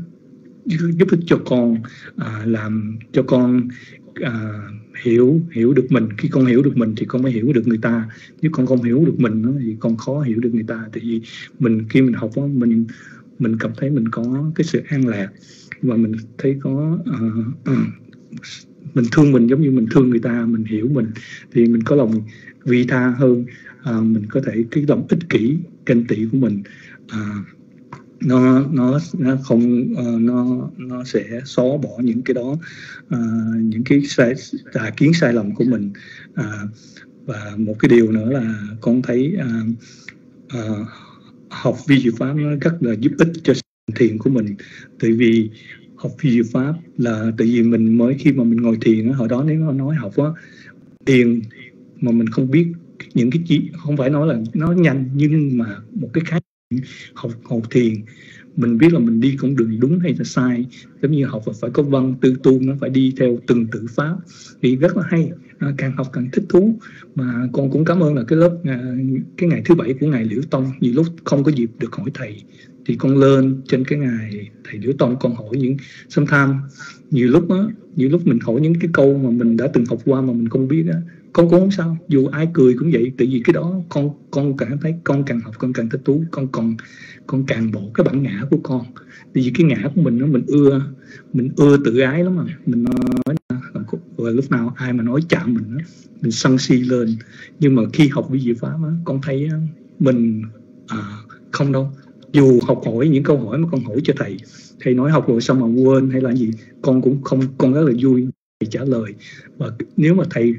giúp ích cho con à, làm cho con à, hiểu hiểu được mình. Khi con hiểu được mình thì con mới hiểu được người ta. Nếu con không hiểu được mình thì con khó hiểu được người ta. Tại vì mình khi mình học mình mình cảm thấy mình có cái sự an lạc và mình thấy có uh, uh, mình thương mình giống như mình thương người ta mình hiểu mình thì mình có lòng vị tha hơn. Uh, mình có thể cái lòng ích kỷ ganh tị của mình. Uh, nó nó nó không uh, nó nó sẽ xóa bỏ những cái đó uh, những cái sai tà kiến sai lầm của mình. Uh, và một cái điều nữa là con thấy uh, uh, học vi diệu pháp nó rất là giúp ích cho thiền của mình. Tại vì học vi diệu pháp là tại vì mình mới khi mà mình ngồi thiền hồi đó nếu nó nói học á thiền mà mình không biết những cái chi không phải nói là nó nhanh nhưng mà một cái khác học học thiền mình biết là mình đi con đường đúng hay là sai. Giống như học phải có văn tư tu nó phải đi theo từng tự pháp. Thì rất là hay. À, càng học càng thích thú. Mà con cũng cảm ơn là cái lớp à, cái ngày thứ bảy của ngày liễu tông. Nhiều lúc không có dịp được hỏi thầy thì con lên trên cái ngày thầy liễu tông con hỏi những tham. Nhiều lúc á nhiều lúc mình hỏi những cái câu mà mình đã từng học qua mà mình không biết á con cũng không sao dù ai cười cũng vậy tại vì cái đó con con cảm thấy con càng học con càng thích thú con còn con càng bộ cái bản ngã của con. Tại vì cái ngã của mình nó mình ưa mình ưa tự ái lắm mà. Mình nói ờ, rồi ờ, lúc nào ai mà nói chạm mình đó, mình sân si lên. Nhưng mà khi học vi diệu pháp á, con thấy mình à, không đâu. Dù học hỏi những câu hỏi mà con hỏi cho thầy thầy nói học rồi xong mà quên hay là gì con cũng không con rất là vui thầy trả lời. Và nếu mà thầy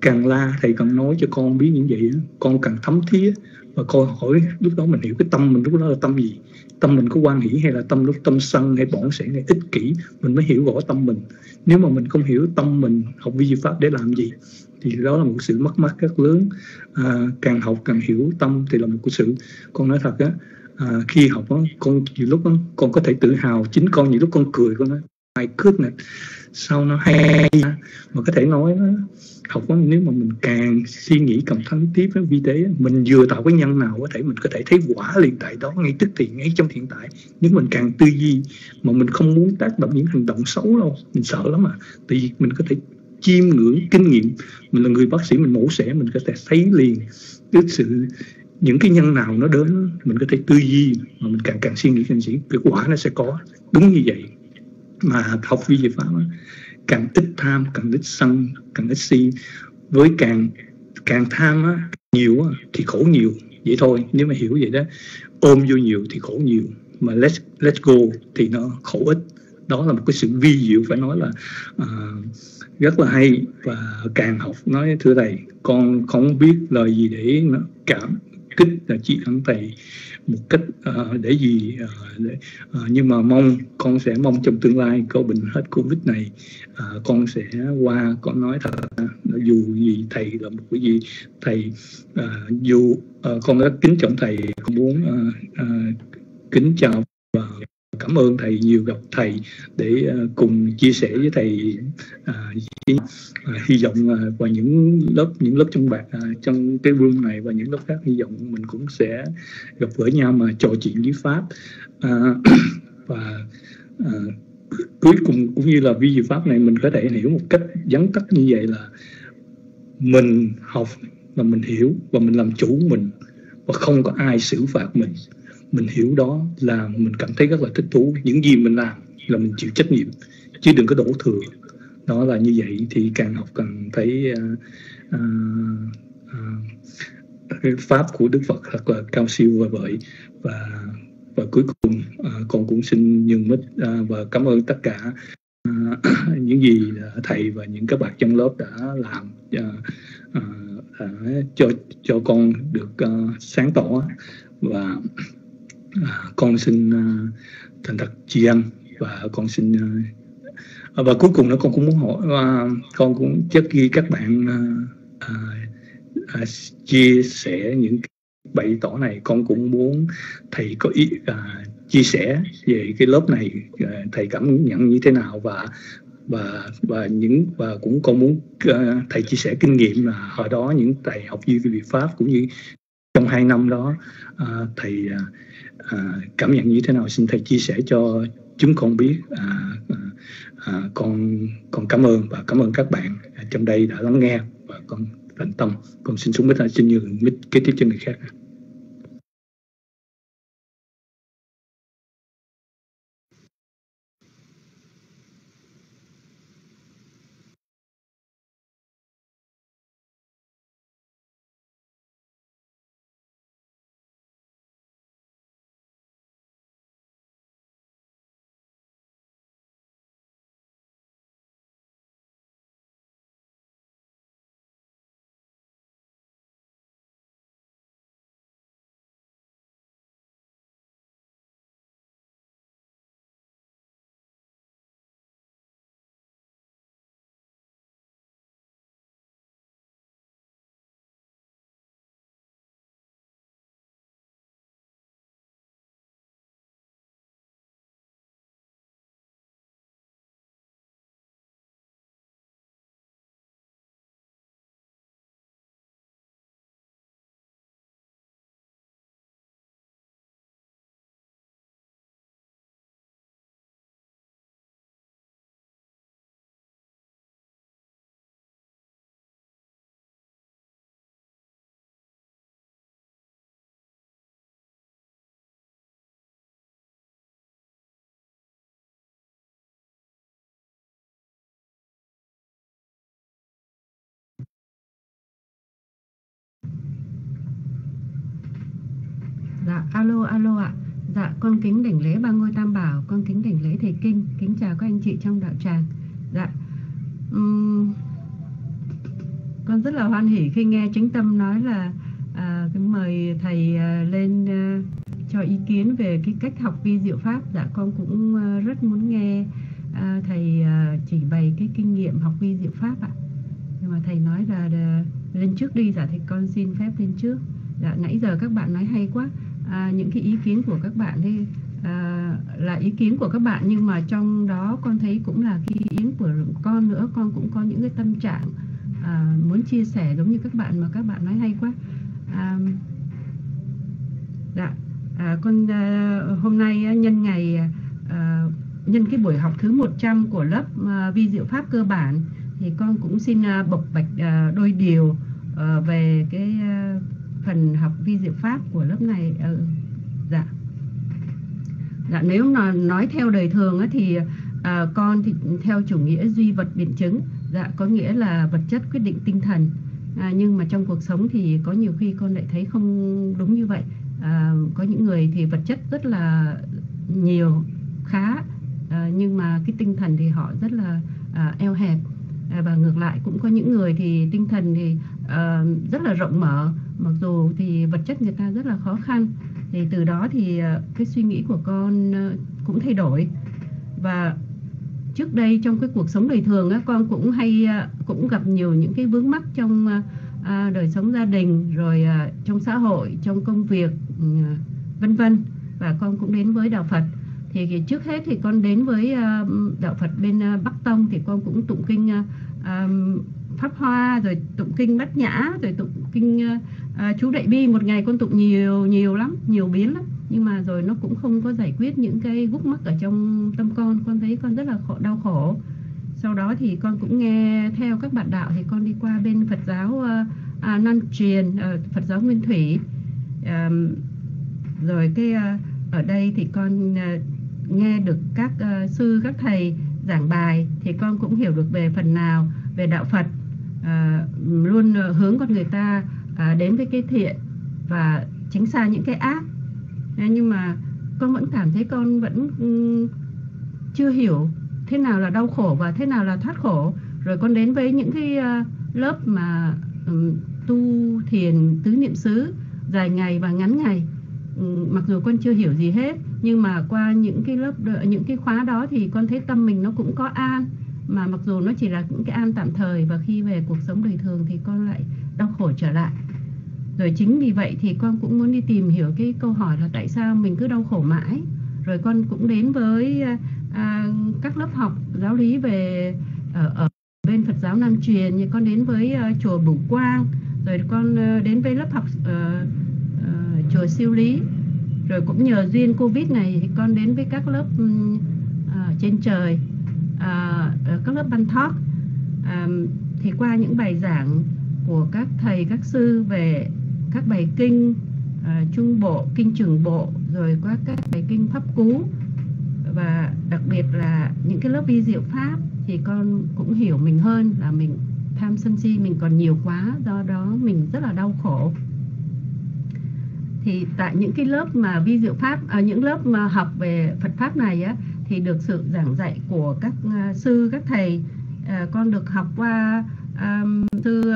càng la thầy càng nói cho con biết những vậy con càng thấm thía và con hỏi lúc đó mình hiểu cái tâm mình lúc đó là tâm gì? Tâm mình có quan hỷ hay là tâm lúc tâm sân hay bỏng sẻ hay ích kỷ? Mình mới hiểu rõ tâm mình. Nếu mà mình không hiểu tâm mình học vi pháp để làm gì? Thì đó là một sự mất mát rất lớn. À, càng học càng hiểu tâm thì là một cái sự con nói thật á à, khi học á con nhiều lúc đó, con có thể tự hào chính con nhiều lúc con cười con nói mày cướp nè sao nó hay? Mà có thể nói đó, học vấn nếu mà mình càng suy nghĩ càng thấm tiếp với vi tế mình vừa tạo cái nhân nào có thể mình có thể thấy quả liền tại đó, ngay tức thì ngay trong hiện tại. Nếu mình càng tư duy mà mình không muốn tác động những hành động xấu đâu, mình sợ lắm mà tại vì mình có thể chiêm ngưỡng kinh nghiệm. Mình là người bác sĩ, mình mổ xẻ, mình có thể thấy liền cái sự những cái nhân nào nó đến, mình có thể tư duy mà mình càng càng suy nghĩ càng suy cái quả nó sẽ có. Đúng như vậy mà học vi về pháp càng ít tham càng ít sân càng ít si. Với càng càng tham á, nhiều á, thì khổ nhiều. Vậy thôi nếu mà hiểu vậy đó ôm vô nhiều thì khổ nhiều. Mà let let go thì nó khổ ít. Đó là một cái sự vi diệu phải nói là uh, rất là hay. Và càng học nói thưa thầy con không biết lời gì để nó cảm kích là chị ẩn thầy một cách uh, để gì uh, để, uh, nhưng mà mong con sẽ mong trong tương lai có bệnh hết covid này uh, con sẽ qua con nói thật uh, dù gì thầy là một cái gì thầy uh, dù uh, con rất kính trọng thầy con muốn uh, uh, kính chào và cảm ơn thầy nhiều gặp thầy để ờ, cùng chia sẻ với thầy à, hy vọng và những lớp những lớp trong bạn trong cái room này và những lớp khác hy vọng mình cũng sẽ gặp gỡ nhau mà trò chuyện với pháp. À, và à, cuối cùng cũng như là vi diệu pháp này mình có thể hiểu một cách vắn tắt như vậy là mình học và mình hiểu và mình làm chủ mình và không có ai xử phạt mình mình hiểu đó là mình cảm thấy rất là thích thú những gì mình làm là mình chịu trách nhiệm chứ đừng có đổ thừa. Đó là như vậy thì càng học càng thấy uh, uh, uh, pháp của đức phật thật là cao siêu và vậy và và cuối cùng uh, con cũng xin nhường mít uh, và cảm ơn tất cả uh, những gì thầy và những các bạn trong lớp đã làm uh, uh, uh, cho cho con được uh, sáng tỏ. Và à, con xin à, thành thật tri ân và con xin à, à và cuối cùng nữa con cũng muốn hỏi à, con cũng chất khi các bạn à, à, à, chia sẻ những bày tỏ này. Con cũng muốn thầy có ý à, chia sẻ về cái lớp này à, thầy cảm nhận như thế nào và và và những và cũng con muốn uh, thầy chia sẻ kinh nghiệm là hồi đó những thầy học viên về pháp cũng như trong hai năm đó uh, thầy uh, à, cảm nhận như thế nào? Xin thầy chia sẻ cho chúng con biết. À, à, con con cảm ơn và cảm ơn các bạn trong đây đã lắng nghe và con thành tâm. Con xin xuống mít xin nhường mít kế tiếp cho người khác Dạ, alo, alo ạ. Dạ, con kính đỉnh lễ ba ngôi tam bảo, con kính đỉnh lễ thầy kinh, kính chào các anh chị trong đạo tràng. Dạ, Ừm, con rất là hoan hỉ khi nghe chính tâm nói là à, mời thầy à, lên à, cho ý kiến về cái cách học vi diệu pháp. Dạ, con cũng à, rất muốn nghe à, thầy à, chỉ bày cái kinh nghiệm học vi diệu pháp ạ. Nhưng mà thầy nói là, là lên trước đi, dạ thì con xin phép lên trước. Dạ, nãy giờ các bạn nói hay quá. À, những cái ý kiến của các bạn ấy à, là ý kiến của các bạn nhưng mà trong đó con thấy cũng là cái ý kiến của con nữa. Con cũng có những cái tâm trạng à, muốn chia sẻ giống như các bạn mà các bạn nói hay quá. À, dạ. À, con à, hôm nay à, nhân ngày à, nhân cái buổi học thứ 100 của lớp à, vi diệu pháp cơ bản thì con cũng xin à, bộc bạch à, đôi điều à, về cái à, phần học vi diệu pháp của lớp này à, dạ. Dạ, nếu mà nói theo đời thường á, thì à, con thì theo chủ nghĩa duy vật biện chứng. Dạ có nghĩa là vật chất quyết định tinh thần. À, nhưng mà trong cuộc sống thì có nhiều khi con lại thấy không đúng như vậy. À, có những người thì vật chất rất là nhiều khá à, nhưng mà cái tinh thần thì họ rất là à, eo hẹp. À, và ngược lại cũng có những người thì tinh thần thì à, rất là rộng mở mặc dù thì vật chất người ta rất là khó khăn thì từ đó thì ờ, cái suy nghĩ của con ờ, cũng thay đổi. Và trước đây trong cái cuộc sống đời thường á con cũng hay ờ, cũng gặp nhiều những cái vướng mắc trong à, đời sống gia đình rồi trong xã hội trong công việc ừ, vân vân. Và con cũng đến với đạo Phật. Thì, trước hết thì con đến với đạo Phật bên Bắc Tông thì con cũng tụng kinh Pháp Hoa rồi tụng kinh Bát Nhã rồi tụng kinh à, chú Đại Bi một ngày con tụng nhiều nhiều lắm nhiều biến lắm. Nhưng mà rồi nó cũng không có giải quyết những cái gút mắc ở trong tâm con. Con thấy con rất là khổ, đau khổ. Sau đó thì con cũng nghe theo các bạn đạo thì con đi qua bên Phật giáo ờ, à, Nam truyền à, Phật giáo Nguyên Thủy. À, rồi cái à, ở đây thì con à, nghe được các à, sư các thầy giảng bài thì con cũng hiểu được về phần nào về đạo Phật. À, luôn hướng con người ta à, đến với cái thiện và tránh xa những cái ác. Nhưng mà con vẫn cảm thấy con vẫn chưa hiểu thế nào là đau khổ và thế nào là thoát khổ. Rồi con đến với những cái à, lớp mà tu thiền tứ niệm xứ dài ngày và ngắn ngày. Mặc dù con chưa hiểu gì hết nhưng mà qua những cái lớp những cái khóa đó thì con thấy tâm mình nó cũng có an. Mà mặc dù nó chỉ là những cái an tạm thời và khi về cuộc sống đời thường thì con lại đau khổ trở lại rồi chính vì vậy thì con cũng muốn đi tìm hiểu cái câu hỏi là tại sao mình cứ đau khổ mãi. Rồi con cũng đến với à, à các lớp học giáo lý về ở, ở bên Phật giáo Nam truyền như con đến với uh, chùa Bửu Quang rồi con uh, đến với lớp học uh, uh, chùa Siêu Lý. Rồi cũng nhờ duyên Covid này thì con đến với các lớp uh, trên trời uh, các lớp ban talk um, thì qua những bài giảng của các thầy các sư về các bài kinh à, trung bộ kinh trường bộ rồi qua các bài kinh pháp cú. Và đặc biệt là những cái lớp vi diệu pháp thì con cũng hiểu mình hơn là mình tham sân si mình còn nhiều quá do đó mình rất là đau khổ. Thì tại những cái lớp mà vi diệu pháp à, những lớp mà học về Phật pháp này á thì được sự giảng dạy của các uh, sư các thầy uh, con được học qua à, um, sư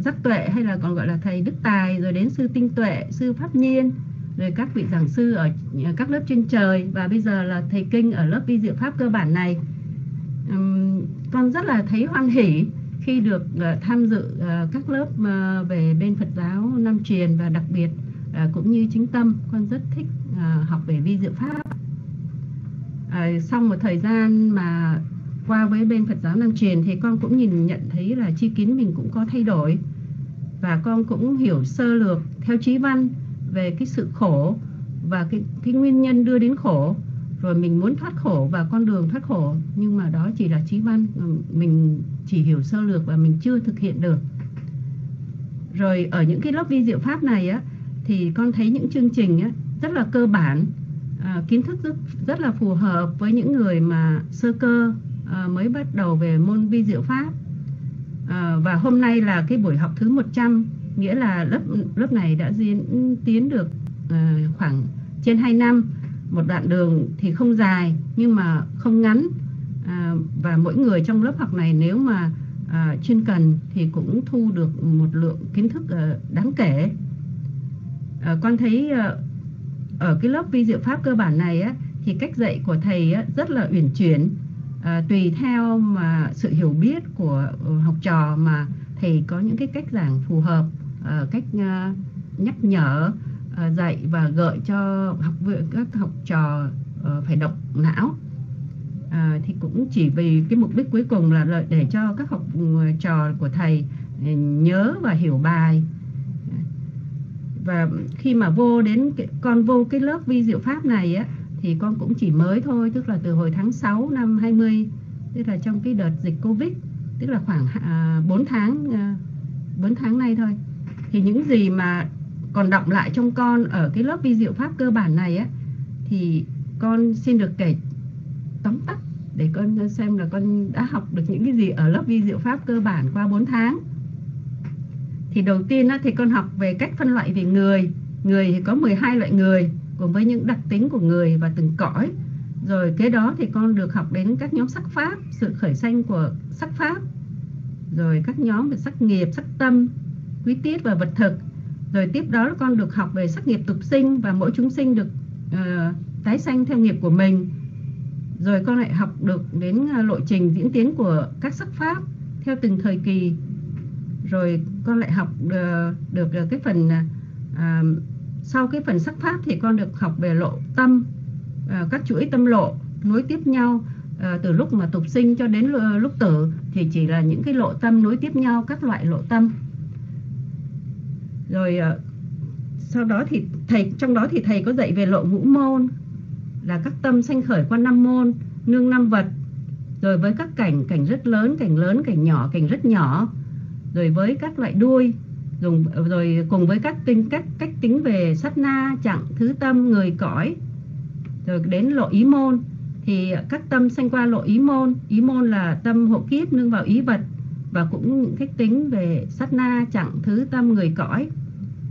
giác tuệ hay là còn gọi là thầy đức tài rồi đến sư tinh tuệ sư pháp nhiên rồi các vị giảng sư ở ờ, các lớp trên trời. Và bây giờ là thầy kinh ở lớp vi diệu pháp cơ bản này. Con rất là thấy hoan hỉ khi được uh, tham dự uh, các lớp uh, về bên Phật giáo Nam truyền và đặc biệt cũng như chính tâm. Con rất thích học về vi diệu pháp. Xong sau một thời gian mà qua với bên Phật giáo Nam truyền thì con cũng nhìn nhận thấy là chi kiến mình cũng có thay đổi. Và con cũng hiểu sơ lược theo trí văn về cái sự khổ và cái cái nguyên nhân đưa đến khổ. Rồi mình muốn thoát khổ và con đường thoát khổ nhưng mà đó chỉ là trí văn. Mình chỉ hiểu sơ lược và mình chưa thực hiện được. Rồi ở những cái lớp vi diệu pháp này á thì con thấy những chương trình á rất là cơ bản à, kiến thức rất rất là phù hợp với những người mà sơ cơ à, mới bắt đầu về môn vi diệu pháp. À, và hôm nay là cái buổi học thứ 100 nghĩa là lớp lớp này đã diễn tiến được à, khoảng trên 2 năm. Một đoạn đường thì không dài nhưng mà không ngắn. À, và mỗi người trong lớp học này nếu mà à, chuyên cần thì cũng thu được một lượng kiến thức à, đáng kể. À, con thấy à, ở cái lớp vi diệu pháp cơ bản này á, thì cách dạy của thầy á, rất là uyển chuyển à, tùy theo mà sự hiểu biết của ừ, học trò mà thầy có những cái cách giảng phù hợp à, cách à, nhắc nhở à, dạy và gợi cho học các học trò à, phải động não. À, thì cũng chỉ vì cái mục đích cuối cùng là lợi để cho các học ừ, trò của thầy ừ, nhớ và hiểu bài. Và khi mà vô đến cái, con vô cái lớp vi diệu pháp này á thì con cũng chỉ mới thôi tức là từ hồi tháng 6 năm 20 tức là trong cái đợt dịch covid tức là khoảng à, 4 tháng à, 4 tháng nay thôi. Thì những gì mà còn đọng lại trong con ở cái lớp vi diệu pháp cơ bản này á thì con xin được kể tóm tắt để con xem là con đã học được những cái gì ở lớp vi diệu pháp cơ bản qua 4 tháng. Thì đầu tiên á, thì con học về cách phân loại về người. Người thì có 12 loại người cùng với những đặc tính của người và từng cõi. Rồi kế đó thì con được học đến các nhóm sắc pháp sự khởi sanh của sắc pháp. Rồi các nhóm về sắc nghiệp sắc tâm quý tiết và vật thực. Rồi tiếp đó con được học về sắc nghiệp tục sinh và mỗi chúng sinh được uh, tái sanh theo nghiệp của mình. Rồi con lại học được đến uh, lộ trình diễn tiến của các sắc pháp theo từng thời kỳ. Rồi con lại học uh, được uh, cái phần uh, sau cái phần sắc pháp thì con được học về lộ tâm à, các chuỗi tâm lộ nối tiếp nhau à, từ lúc mà tục sinh cho đến lúc tử thì chỉ là những cái lộ tâm nối tiếp nhau, các loại lộ tâm. Rồi à, sau đó thì thầy, trong đó thì thầy có dạy về lộ ngũ môn, là các tâm sanh khởi qua năm môn, nương năm vật. Rồi với các cảnh cảnh rất lớn, cảnh lớn, cảnh nhỏ, cảnh rất nhỏ. Rồi với các loại đuôi dùng, rồi cùng với các tính cách cách tính về sát na chẳng thứ tâm, người cõi, rồi đến lộ ý môn. Thì các tâm sanh qua lộ ý môn ý môn là tâm hộ kiếp, nương vào ý vật, và cũng những cách tính về sát na chẳng thứ tâm, người cõi.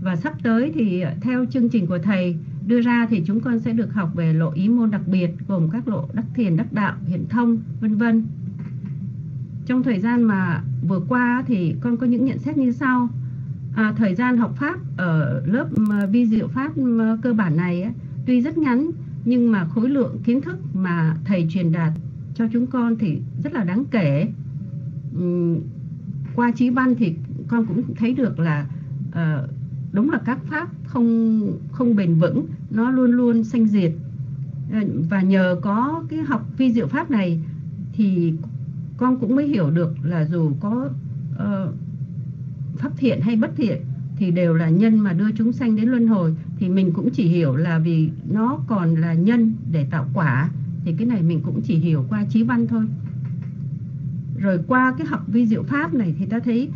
Và sắp tới thì theo chương trình của thầy đưa ra thì chúng con sẽ được học về lộ ý môn đặc biệt, gồm các lộ đắc thiền, đắc đạo hiện thông, vân vân. Trong thời gian mà vừa qua thì con có những nhận xét như sau à, thời gian học pháp ở lớp vi diệu pháp cơ bản này ấy, tuy rất ngắn nhưng mà khối lượng kiến thức mà thầy truyền đạt cho chúng con thì rất là đáng kể. Qua trí văn thì con cũng thấy được là ờ, đúng là các pháp không không bền vững nó luôn luôn sanh diệt. Ờ, và nhờ có cái học vi diệu pháp này thì con cũng mới hiểu được là dù có uh, pháp thiện hay bất thiện thì đều là nhân mà đưa chúng sanh đến luân hồi. Thì mình cũng chỉ hiểu là vì nó còn là nhân để tạo quả thì cái này mình cũng chỉ hiểu qua trí văn thôi. Rồi qua cái học vi diệu pháp này thì ta thấy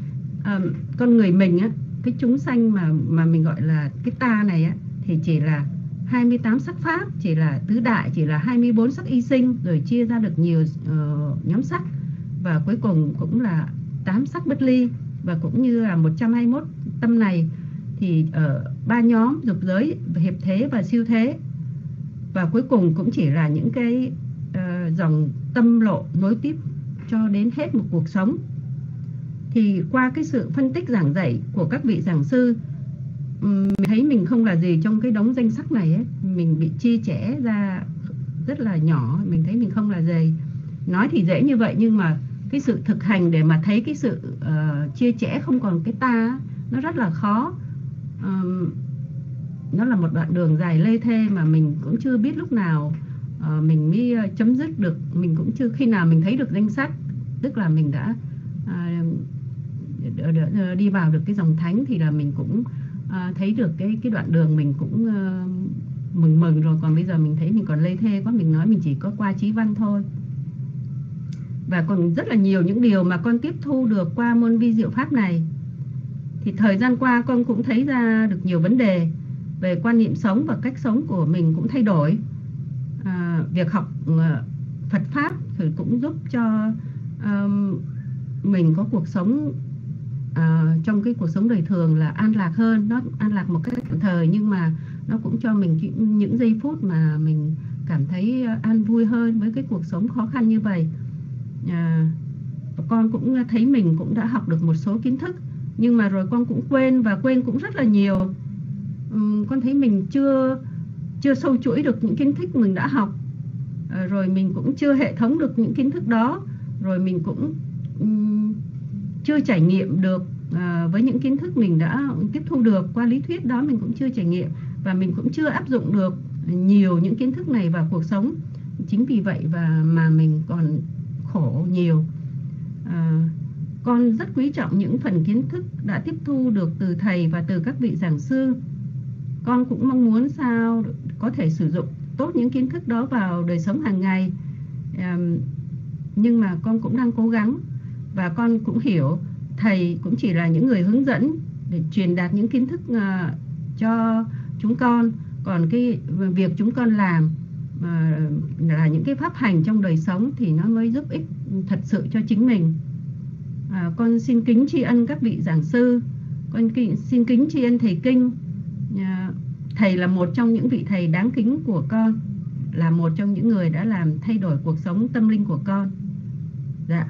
um, con người mình á cái chúng sanh mà mà mình gọi là cái ta này á thì chỉ là 28 sắc pháp chỉ là tứ đại chỉ là 24 sắc y sinh rồi chia ra được nhiều uh, nhóm sắc. Và cuối cùng cũng là tám sắc bất ly và cũng như là 121 tâm này thì ở ba nhóm dục giới hiệp thế và siêu thế. Và cuối cùng cũng chỉ là những cái uh, dòng tâm lộ nối tiếp cho đến hết một cuộc sống. Thì qua cái sự phân tích giảng dạy của các vị giảng sư mình thấy mình không là gì trong cái đống danh sách này ấy. mình bị chia trẻ ra rất là nhỏ mình thấy mình không là gì. Nói thì dễ như vậy nhưng mà cái sự thực hành để mà thấy cái sự uh, chia rẽ không còn cái ta nó rất là khó. Um, nó là một đoạn đường dài lê thê mà mình cũng chưa biết lúc nào uh, mình mới ờ, chấm dứt được. Mình cũng chưa khi nào mình thấy được danh sách tức là mình đã uh, đi vào được cái dòng thánh thì là mình cũng uh, thấy được cái cái đoạn đường mình cũng uh, mừng mừng rồi. Còn bây giờ mình thấy mình còn lê thê quá mình nói mình chỉ có qua trí văn thôi và còn rất là nhiều những điều mà con tiếp thu được qua môn vi diệu pháp này. Thì thời gian qua con cũng thấy ra được nhiều vấn đề về quan niệm sống và cách sống của mình cũng thay đổi. À, việc học ờ, Phật pháp thì cũng giúp cho um, mình có cuộc sống uh, trong cái cuộc sống đời thường là an lạc hơn. Nó an lạc một cách tạm thời nhưng mà nó cũng cho mình những giây phút mà mình cảm thấy ờ, an vui hơn với cái cuộc sống khó khăn như vậy à, con cũng thấy mình cũng đã học được một số kiến thức nhưng mà rồi con cũng quên và quên cũng rất là nhiều. Uhm, con thấy mình chưa chưa sâu chuỗi được những kiến thức mình đã học. À, rồi mình cũng chưa hệ thống được những kiến thức đó. Rồi mình cũng um, chưa trải nghiệm được à, với những kiến thức mình đã tiếp thu được. Qua lý thuyết đó mình cũng chưa trải nghiệm và mình cũng chưa áp dụng được nhiều những kiến thức này vào cuộc sống. Chính vì vậy và mà mình còn khổ nhiều. À, con rất quý trọng những phần kiến thức đã tiếp thu được từ thầy và từ các vị giảng sư. Con cũng mong muốn sao có thể sử dụng tốt những kiến thức đó vào đời sống hàng ngày. À, nhưng mà con cũng đang cố gắng và con cũng hiểu thầy cũng chỉ là những người hướng dẫn để truyền đạt những kiến thức uh, cho chúng con. Còn cái việc chúng con làm Ờ, là những cái pháp hành trong đời sống thì nó mới giúp ích thật sự cho chính mình. À, con xin kính tri ân các vị giảng sư. Con kính, xin kính tri ân thầy kinh. À, thầy là một trong những vị thầy đáng kính của con là một trong những người đã làm thay đổi cuộc sống tâm linh của con. Dạ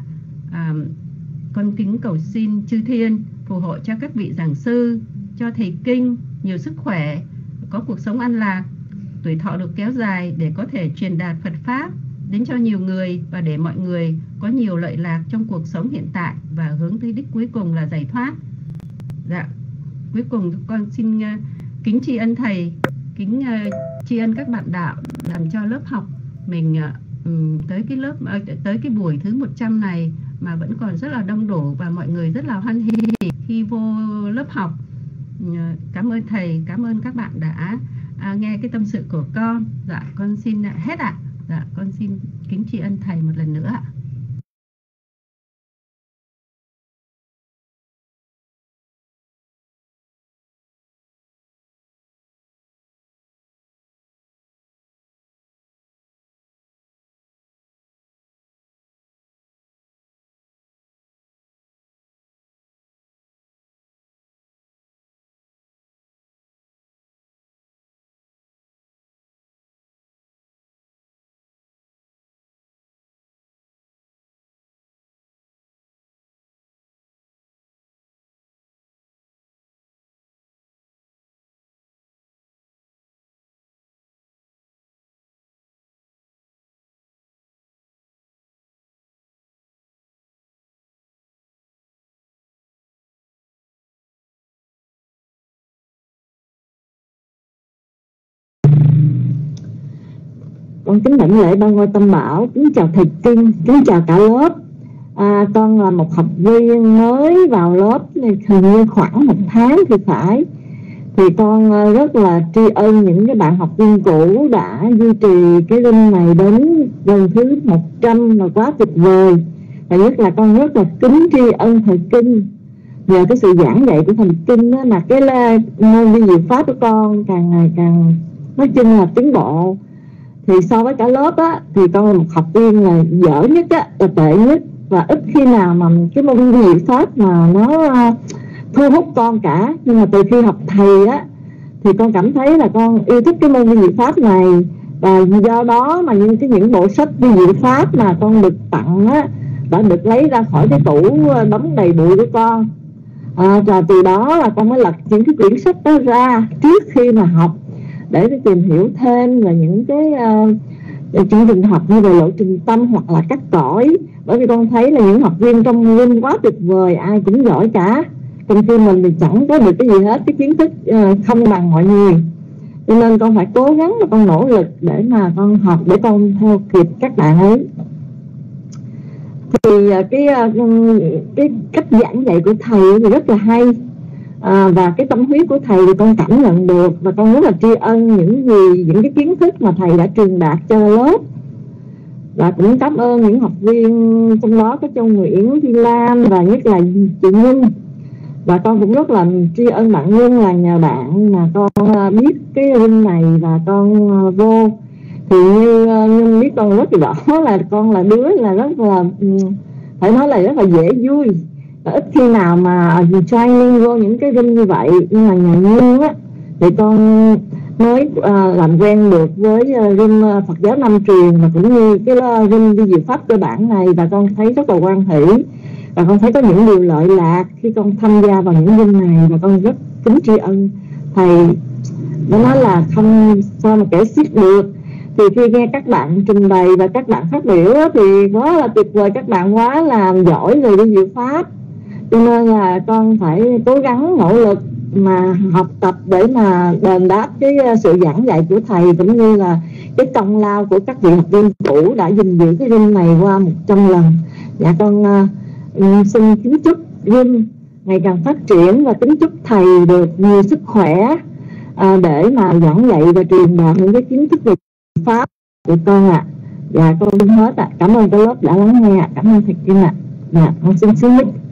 à, con kính cầu xin chư thiên phù hộ cho các vị giảng sư cho thầy kinh nhiều sức khỏe có cuộc sống an lạc tuổi thọ được kéo dài để có thể truyền đạt Phật pháp đến cho nhiều người và để mọi người có nhiều lợi lạc trong cuộc sống hiện tại và hướng tới đích cuối cùng là giải thoát. Dạ, cuối cùng con xin uh, kính tri ân thầy, kính uh, tri ân các bạn đạo làm cho lớp học mình uh, tới cái lớp uh, tới cái buổi thứ 100 này mà vẫn còn rất là đông đủ và mọi người rất là hoan hỉ khi vô lớp học. Uh, cảm ơn thầy, cảm ơn các bạn đã à, nghe cái tâm sự của con. Dạ, con xin hết ạ. À. Dạ, con xin kính tri ân thầy một lần nữa ạ. Con kính đảnh lễ ban ngôi tâm bảo kính chào thầy kinh kính chào cả lớp. À, con là một học viên mới vào lớp hình như khoảng một tháng thì phải. Thì con à, rất là tri ân những cái bạn học viên cũ đã duy trì cái linh này đến lần thứ 100 là quá tuyệt vời. Và nhất là con rất là kính tri ân thầy kinh. Nhờ cái sự giảng dạy của thầy kinh đó, cái môn vi diệu pháp của con càng ngày càng nói chung là tiến bộ thì so với cả lớp á thì con là một học viên là dở nhất á là tệ nhất. Và ít khi nào mà cái môn diệu pháp mà nó à, thu hút con cả. Nhưng mà từ khi học thầy á thì con cảm thấy là con yêu thích cái môn vi pháp này. Và do đó mà những cái những bộ sách vi diệu pháp mà con được tặng á đã được lấy ra khỏi cái tủ à, đóng đầy bụi của con. À, và từ đó là con mới lật những cái quyển sách đó ra trước khi mà học để tìm hiểu thêm về những cái uh, chương trình học như về lộ trình tâm hoặc là cắt cõi. Bởi vì con thấy là những học viên trong linh quá tuyệt vời ai cũng giỏi cả. Trong khi mình thì chẳng có được cái gì hết cái kiến thức uh, không bằng mọi người. Cho nên con phải cố gắng và con nỗ lực để mà con học để con theo kịp các bạn ấy. Thì uh, cái uh, cái cách giảng dạy của thầy thì rất là hay à, và cái tâm huyết của thầy thì con cảm nhận được và con rất là tri ân những gì những cái kiến thức mà thầy đã truyền đạt cho lớp. Và cũng cảm ơn những học viên trong đó có Châu Nguyễn, Thi Lam và nhất là chị Nhung. Và con cũng rất là tri ân bạn Nhung là nhờ bạn mà con à, biết cái link này và con à, vô. Thì như à, Nhung biết con rất là rõ là con là đứa là rất là ừ, phải nói là rất là dễ vui ít khi nào mà à, training vô những cái room như vậy nhưng mà nhà nhiên á thì con mới uh, làm quen được với uh, room uh, Phật giáo Nam truyền và cũng như cái uh, room đi diệu pháp cơ bản này. Và con thấy rất là quan hỷ và con thấy có những điều lợi lạc khi con tham gia vào những room này và con rất kính tri ân thầy. Nó nói là không sao mà kể xiết được. Thì khi nghe các bạn trình bày và các bạn phát biểu thì quá là tuyệt vời các bạn quá là giỏi về đi diệu pháp cho nên là con phải cố gắng nỗ lực mà học tập để mà đền đáp cái ờ, sự giảng dạy của thầy cũng như là cái công lao của các vị học viên cũ đã gìn giữ cái rinh này qua 100 lần dạ con uh, xin kính chúc rinh ngày càng phát triển và kính chúc thầy được nhiều sức khỏe uh, để mà giảng dạy và truyền đạt những cái kiến thức về pháp của con ạ à. dạ con đúng hết ạ à. cảm ơn cô lớp đã lắng nghe ạ à. cảm ơn thầy kim ạ à. dạ con xin xin mic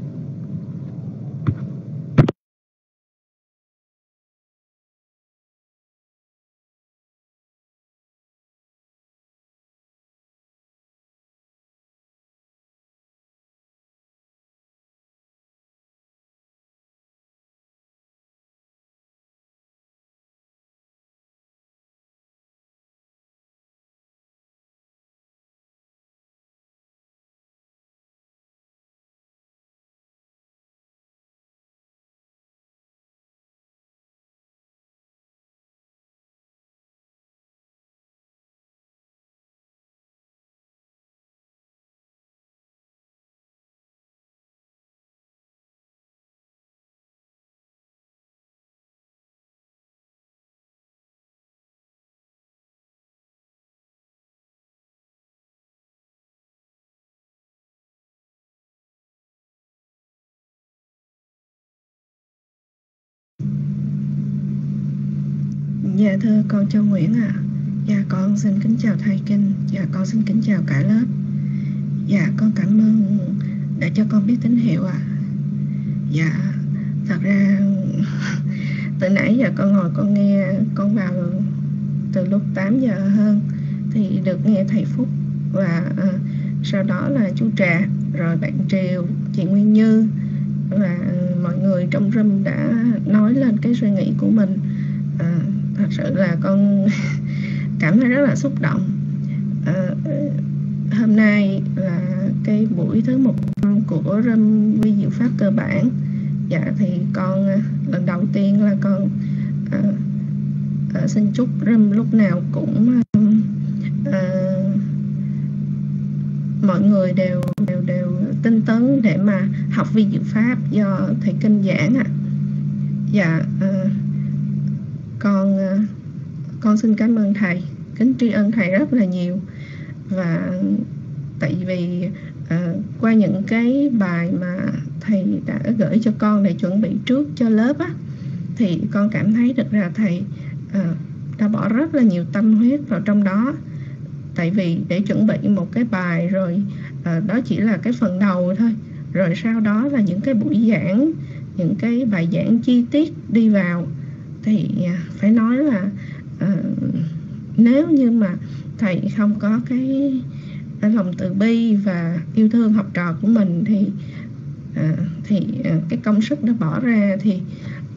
Dạ thưa con Châu Nguyễn ạ. À. Dạ con xin kính chào thầy Kinh. Dạ con xin kính chào cả lớp. Dạ con cảm ơn đã cho con biết tín hiệu ạ. À. Dạ thật ra từ nãy giờ con ngồi con nghe con vào từ lúc 8 giờ hơn thì được nghe thầy Phúc và uh, sau đó là chú Trà rồi bạn Triều chị Nguyên Như và mọi người trong room đã nói lên cái suy nghĩ của mình uh, thật sự là con cảm thấy rất là xúc động à, hôm nay là cái buổi thứ một của râm vi diệu pháp cơ bản dạ thì con ờ, lần đầu tiên là con à, à, xin chúc râm lúc nào cũng à, mọi người đều đều đều tinh tấn để mà học vi diệu pháp do thầy kinh giảng ạ à. dạ à, con ờ, con xin cảm ơn thầy kính tri ân thầy rất là nhiều. Và tại vì à, qua những cái bài mà thầy đã gửi cho con để chuẩn bị trước cho lớp á thì con cảm thấy được ra thầy à, đã bỏ rất là nhiều tâm huyết vào trong đó. Tại vì để chuẩn bị một cái bài rồi à, đó chỉ là cái phần đầu thôi rồi sau đó là những cái buổi giảng những cái bài giảng chi tiết đi vào thì à, phải nói là uh, nếu như mà thầy không có cái lòng từ bi và yêu thương học trò của mình thì uh, thì uh, cái công sức đã bỏ ra thì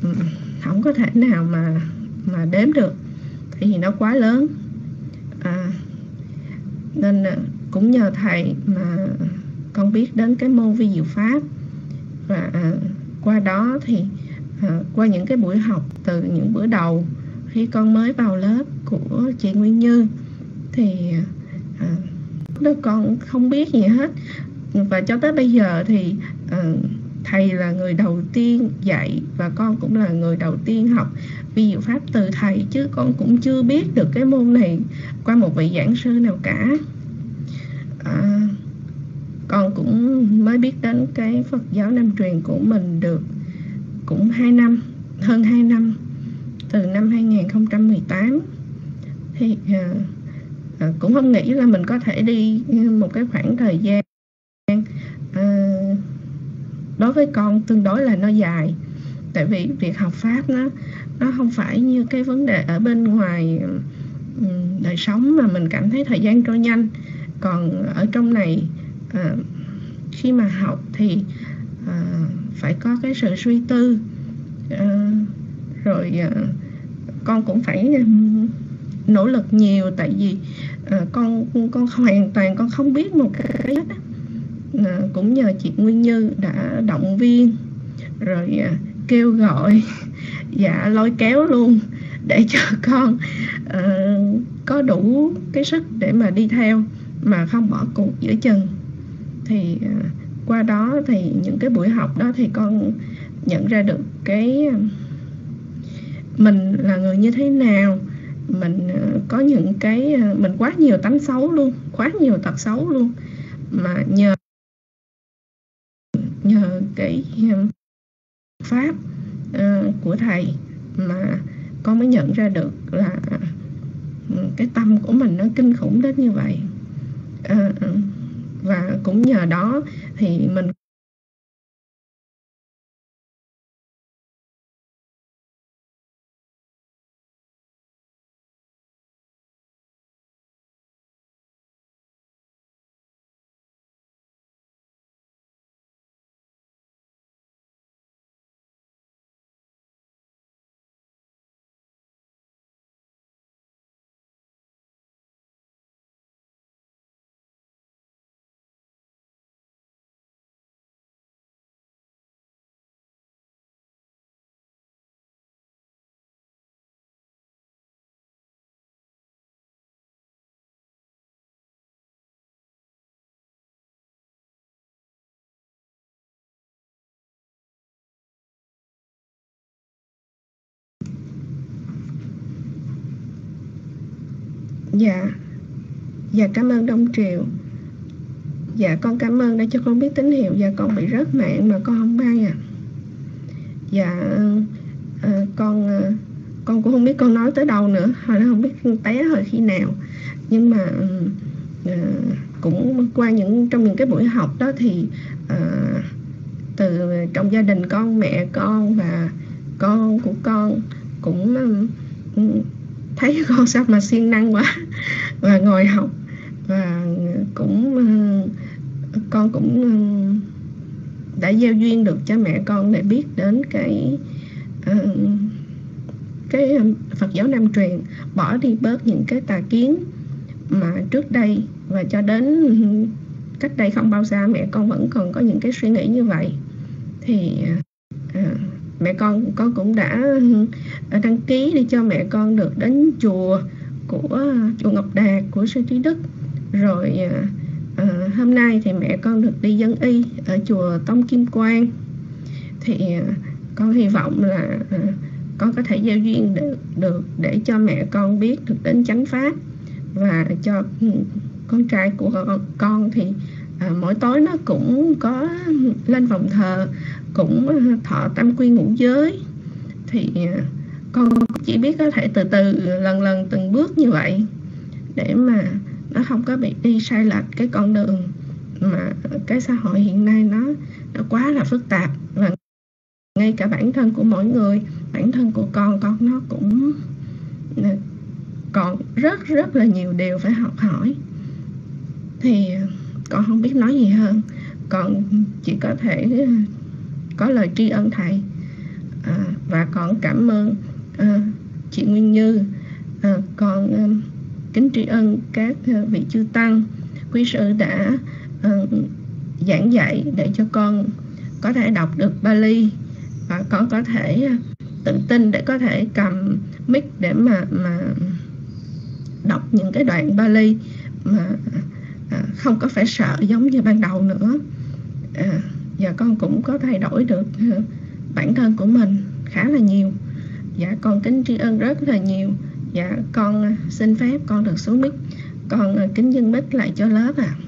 um, không có thể nào mà mà đếm được. Thì nó quá lớn. À, nên cũng nhờ thầy mà con biết đến cái môn vi diệu pháp. Và à, qua đó thì Ờ, qua những cái buổi học từ những bữa đầu khi con mới vào lớp của chị Nguyên Như thì à, đó con không biết gì hết. Và cho tới bây giờ thì à, thầy là người đầu tiên dạy và con cũng là người đầu tiên học vi diệu pháp từ thầy chứ con cũng chưa biết được cái môn này qua một vị giảng sư nào cả. À, con cũng mới biết đến cái Phật giáo Nam truyền của mình được cũng 2 năm hơn 2 năm từ năm 2018 thì uh, uh, cũng không nghĩ là mình có thể đi một cái khoảng thời gian uh, đối với con tương đối là nó dài. Tại vì việc học pháp nó nó không phải như cái vấn đề ở bên ngoài ừ, đời sống mà mình cảm thấy thời gian trôi nhanh. Còn ở trong này uh, khi mà học thì Ờ, phải có cái sự suy tư. Ờ, rồi ờ, con cũng phải ừ, nỗ lực nhiều tại vì con con hoàn toàn con không biết một cái hết cũng nhờ chị Nguyên Như đã động viên rồi kêu gọi dạ lôi kéo luôn để cho con uh, có đủ cái sức để mà đi theo mà không bỏ cuộc giữa chừng. Thì uh, qua đó thì những cái buổi học đó thì con nhận ra được cái mình là người như thế nào mình ờ, có những cái ờ, mình quá nhiều tánh xấu luôn quá nhiều tật xấu luôn. Mà nhờ nhờ cái ờ, pháp uh, của thầy mà con mới nhận ra được là ừ, cái tâm của mình nó kinh khủng đến như vậy. Uh, và cũng nhờ đó thì mình Dạ. Dạ cảm ơn Đông Triều. Dạ con cảm ơn đã cho con biết tín hiệu. Dạ con bị rớt mạng mà con không bay à Dạ à, Con à, Con cũng không biết con nói tới đâu nữa. Hồi đó không biết té hồi khi nào. Nhưng mà à, Cũng qua những Trong những cái buổi học đó thì à, Từ trong gia đình con Mẹ con và con của con Cũng ừ, thấy con sao mà siêng năng quá và ngồi học. Và cũng ờ, con cũng ờ, đã gieo duyên được cho mẹ con để biết đến cái ờ, cái Phật giáo Nam truyền bỏ đi bớt những cái tà kiến mà trước đây và cho đến cách đây không bao xa mẹ con vẫn còn có những cái suy nghĩ như vậy. Thì à, mẹ con con cũng đã đăng ký để cho mẹ con được đến chùa của chùa Ngọc Đạt của sư Trí Đức. Rồi à, à, hôm nay thì mẹ con được đi dân y ở chùa Tông Kim Quang. Thì à, con hy vọng là à, con có thể giao duyên được, được để cho mẹ con biết được đến chánh pháp. Và cho ừ, con trai của con thì à, mỗi tối nó cũng có lên phòng thờ cũng thọ tam quy ngũ giới. Thì à, con chỉ biết có thể từ từ lần lần từng bước như vậy để mà nó không có bị đi sai lệch cái con đường mà cái xã hội hiện nay nó nó quá là phức tạp. Và ngay cả bản thân của mỗi người bản thân của con con nó cũng ờ, còn rất rất là nhiều điều phải học hỏi. Thì ờ, con không biết nói gì hơn. Con chỉ có thể ờ, có lời tri ân thầy. À, và con cảm ơn à, chị Nguyên Như. À, còn à, kính tri ân các à, vị chư tăng. Quý sư đã à, giảng dạy để cho con có thể đọc được Bali và con có thể à, tự tin để có thể cầm mic để mà mà đọc những cái đoạn Bali mà à, không có phải sợ giống như ban đầu nữa. À, và con cũng có thay đổi được bản thân của mình khá là nhiều dạ con kính tri ân rất là nhiều dạ con xin phép con được xuống mic con à, kính dân mic lại cho lớp ạ à.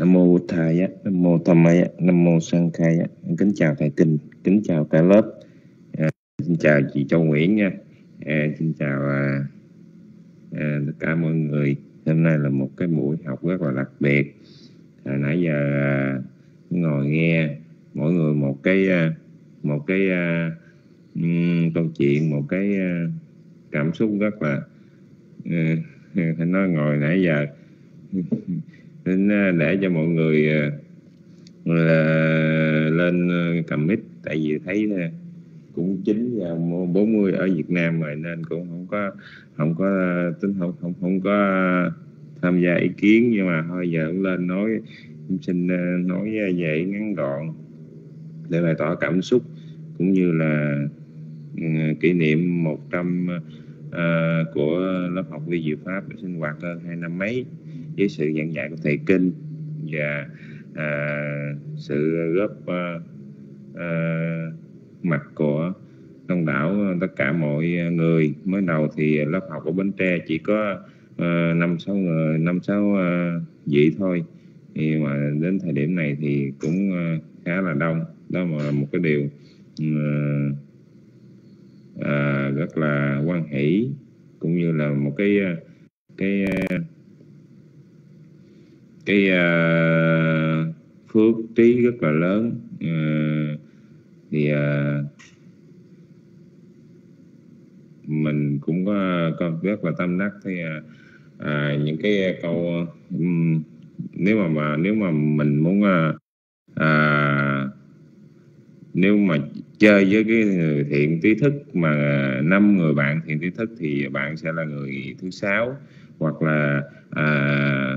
Nam mô Bụt Thầy, Nam mô Tham Maya, Nam mô Sang Khai. Kính chào thầy Kinh, kính chào cả lớp. À, xin chào chị Châu Nguyễn nha. À, xin chào à, à, tất cả mọi người. Hôm nay là một cái buổi học rất là đặc biệt. À, nãy giờ à, ngồi nghe mỗi người một cái à, một cái à, um, câu chuyện, một cái à, cảm xúc rất là à, phải nói ngồi nãy giờ nên ờ, để cho mọi người ờ, là lên ờ, cầm mic tại vì thấy cũng chín và 40 ở Việt Nam rồi nên cũng không có không có tính không không không có tham gia ý kiến. Nhưng mà thôi giờ cũng lên nói cũng xin nói vậy ngắn gọn để bày tỏ cảm xúc cũng như là ừ, kỷ niệm 100 uh, của lớp học vi diệu pháp sinh hoạt hơn hai năm mấy với sự giảng dạy của thầy kinh và à, sự góp à, à, mặt của đông đảo tất cả mọi người. Mới đầu thì lớp học ở bến tre chỉ có à, năm sáu người năm sáu à, vị thôi. Thì mà đến thời điểm này thì cũng à, khá là đông. Đó mà là một cái điều ừ, à, rất là quan hỷ cũng như là một cái cái cái uh, phước trí rất là lớn. Uh, thì uh, mình cũng có, có rất là tâm đắc thì uh, à, những cái câu um, nếu mà mà nếu mà mình muốn uh, à, nếu mà chơi với cái người thiện trí thức mà năm người bạn thiện trí thức thì bạn sẽ là người thứ sáu. Hoặc là à,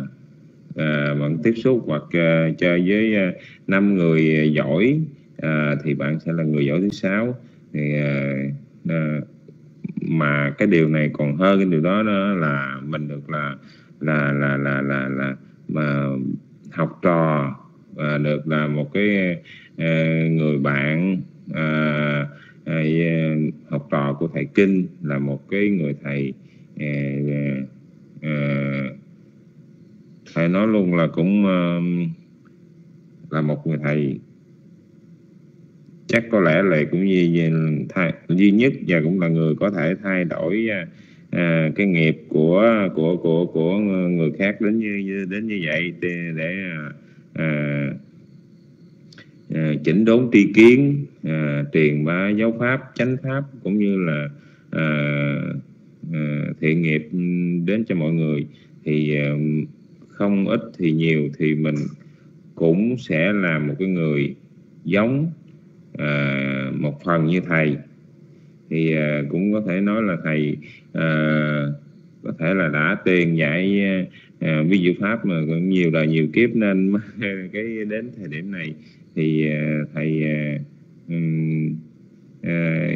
à, vẫn tiếp xúc hoặc à, chơi với à, năm người giỏi à, thì bạn sẽ là người giỏi thứ sáu. Thì à, à, mà cái điều này còn hơn cái điều đó, đó là mình được là là là là là là mà học trò và được là một cái à, người bạn à, à, học trò của thầy kinh là một cái người thầy à, à, thầy nói luôn là cũng uh, là một người thầy. Chắc có lẽ là cũng như thay, duy nhất và cũng là người có thể thay đổi à, à cái nghiệp của của của của người khác đến như đến như vậy để, để à, à, chỉnh đốn tri kiến à, truyền bá giáo pháp chánh pháp cũng như là à, à, thiện nghiệp đến cho mọi người. Thì à, không ít thì nhiều thì mình cũng sẽ là một cái người giống à, một phần như thầy. Thì à, cũng có thể nói là thầy à, có thể là đã tiền dạy à, ví dụ pháp mà cũng nhiều đời nhiều kiếp nên cái đến thời điểm này thì à, thầy à, à,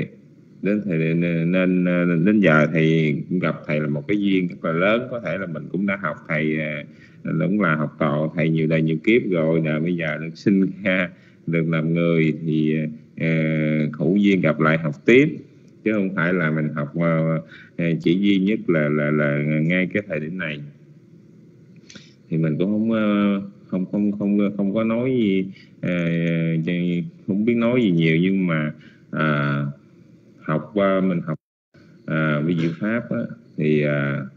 đến thời nên đến giờ thì cũng gặp thầy là một cái duyên rất là lớn. Có thể là mình cũng đã học thầy à, cũng là học trò thầy nhiều đời nhiều kiếp rồi. Là bây giờ được sinh ra được làm người thì à, uh, hữu duyên gặp lại học tiếp. Chứ không phải là mình học uh, chỉ duy nhất là là là ngay cái thời điểm này. Thì mình cũng không uh, không không không không có nói gì uh, không biết nói gì nhiều. Nhưng mà uh, học qua mình học uh, vi diệu pháp á, thì uh,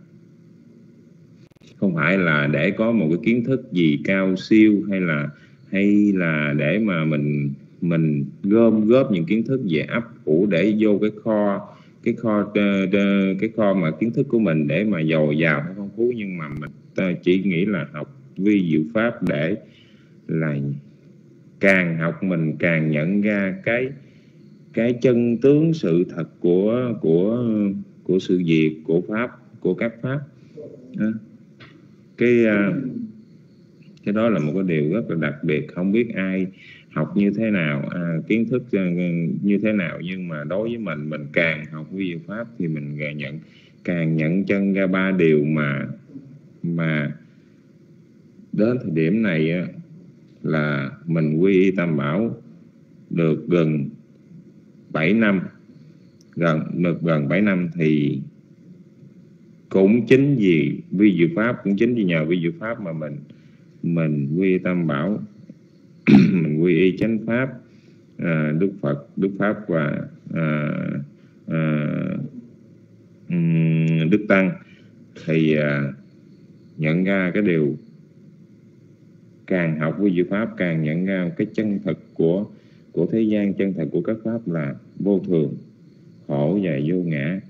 không phải là để có một cái kiến thức gì cao siêu hay là hay là để mà mình mình gom góp những kiến thức về ấp ủ để vô cái kho cái kho ờ, ờ, cái kho mà kiến thức của mình để mà dồi dào hay phong phú. Nhưng mà mình ta chỉ nghĩ là học vi diệu pháp để là càng học mình càng nhận ra cái cái chân tướng sự thật của của của sự việc của pháp của các pháp. Cái à, cái đó là một cái điều rất là đặc biệt. Không biết ai học như thế nào à, kiến thức à, như thế nào nhưng mà đối với mình mình càng học vi pháp thì mình càng nhận càng nhận chân ra ba điều mà mà đến thời điểm này á, là mình quy y tam bảo được gần 7 năm gần được gần 7 năm thì cũng chính vì vi diệu pháp cũng chính vì nhờ vi diệu pháp mà mình mình quy tam bảo mình quy y chánh pháp à, đức phật đức pháp và à, à, đức tăng thì à, nhận ra cái điều càng học với diệu pháp càng nhận ra cái chân thực của của thế gian chân thật của các pháp là vô thường khổ và vô ngã.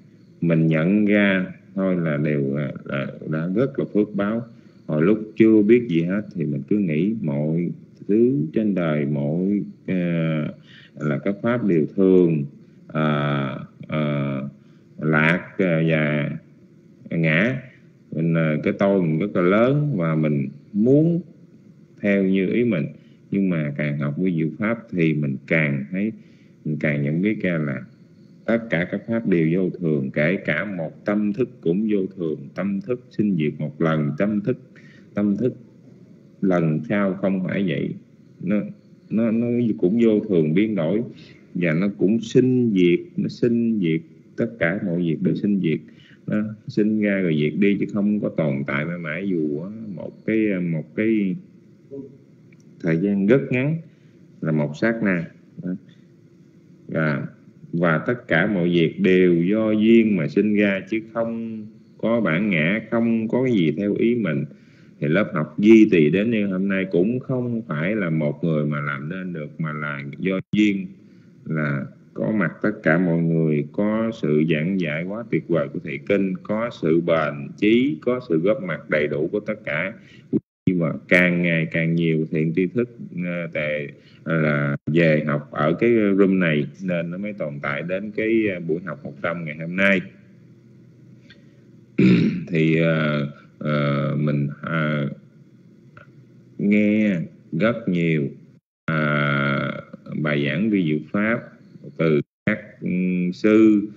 Mình nhận ra thôi là đều là, là, đã rất là phước báo. Hồi lúc chưa biết gì hết thì mình cứ nghĩ mọi thứ trên đời mọi uh, là các pháp đều thường uh, uh, lạc uh, và ngã. Mình uh, cái tôi mình rất là lớn và mình muốn theo như ý mình nhưng mà càng học với diệu pháp thì mình càng thấy, mình càng nhận biết ra là tất cả các pháp đều vô thường, kể cả một tâm thức cũng vô thường. Tâm thức sinh diệt một lần, tâm thức tâm thức lần sau không phải vậy. Nó nó nó cũng vô thường biến đổi và nó cũng sinh diệt, nó sinh diệt tất cả mọi việc đều sinh diệt. Nó sinh ra rồi diệt đi chứ không có tồn tại mãi mãi, dù một cái một cái thời gian rất ngắn là một sát na. Và và tất cả mọi việc đều do duyên mà sinh ra, chứ không có bản ngã, không có gì theo ý mình. Thì lớp học duy trì đến như hôm nay cũng không phải là một người mà làm nên được, mà là do duyên là có mặt tất cả mọi người, có sự giảng giải quá tuyệt vời của thầy kinh, có sự bền chí, có sự góp mặt đầy đủ của tất cả và càng ngày càng nhiều thiện tri thức ờ, ờ, là về học ở cái room này nên nó mới tồn tại đến cái ờ, buổi học 100 ngày hôm nay. Thì uh, uh, mình uh, nghe rất nhiều uh, bài giảng vi diệu pháp từ các um, sư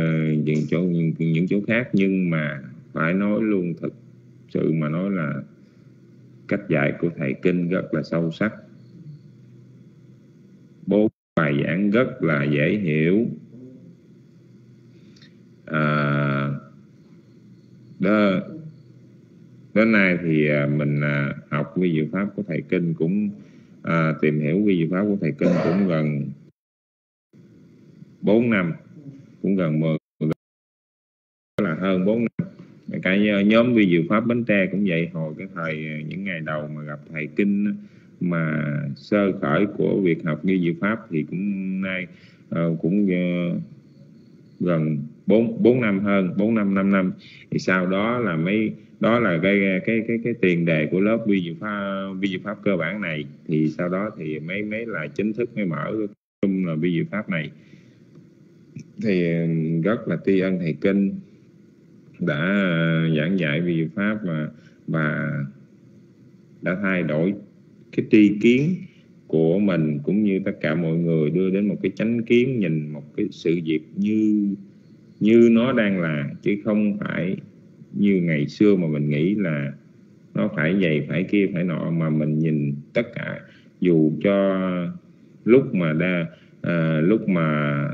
uh, những chỗ những, những chỗ khác nhưng mà phải nói luôn thật sự mà nói là cách dạy của thầy kinh rất là sâu sắc. Bốn bài giảng rất là dễ hiểu. À, đó đến nay thì à, mình à, học vi diệu pháp của thầy kinh cũng à, tìm hiểu vi diệu pháp của thầy kinh cũng gần 4 năm cũng gần 10 là hơn 4 năm cái ờ, nhóm vi diệu pháp bến tre cũng vậy. Hồi cái thời ờ, những ngày đầu mà gặp thầy kinh mà sơ khởi của việc học vi diệu pháp thì cũng nay uh, cũng uh, gần bốn bốn năm hơn bốn năm năm năm. Thì sau đó là mấy đó là cái cái cái cái tiền đề của lớp vi diệu pháp vi diệu pháp cơ bản này. Thì sau đó thì mấy mấy là chính thức mới mở chung là vi diệu pháp này. Thì rất là tri ân thầy kinh đã ờ, giảng dạy vi diệu pháp và và đã thay đổi cái tri kiến của mình cũng như tất cả mọi người đưa đến một cái chánh kiến nhìn một cái sự việc như như nó đang là chứ không phải như ngày xưa mà mình nghĩ là nó phải vậy phải kia phải nọ mà mình nhìn tất cả dù cho lúc mà đa à, lúc mà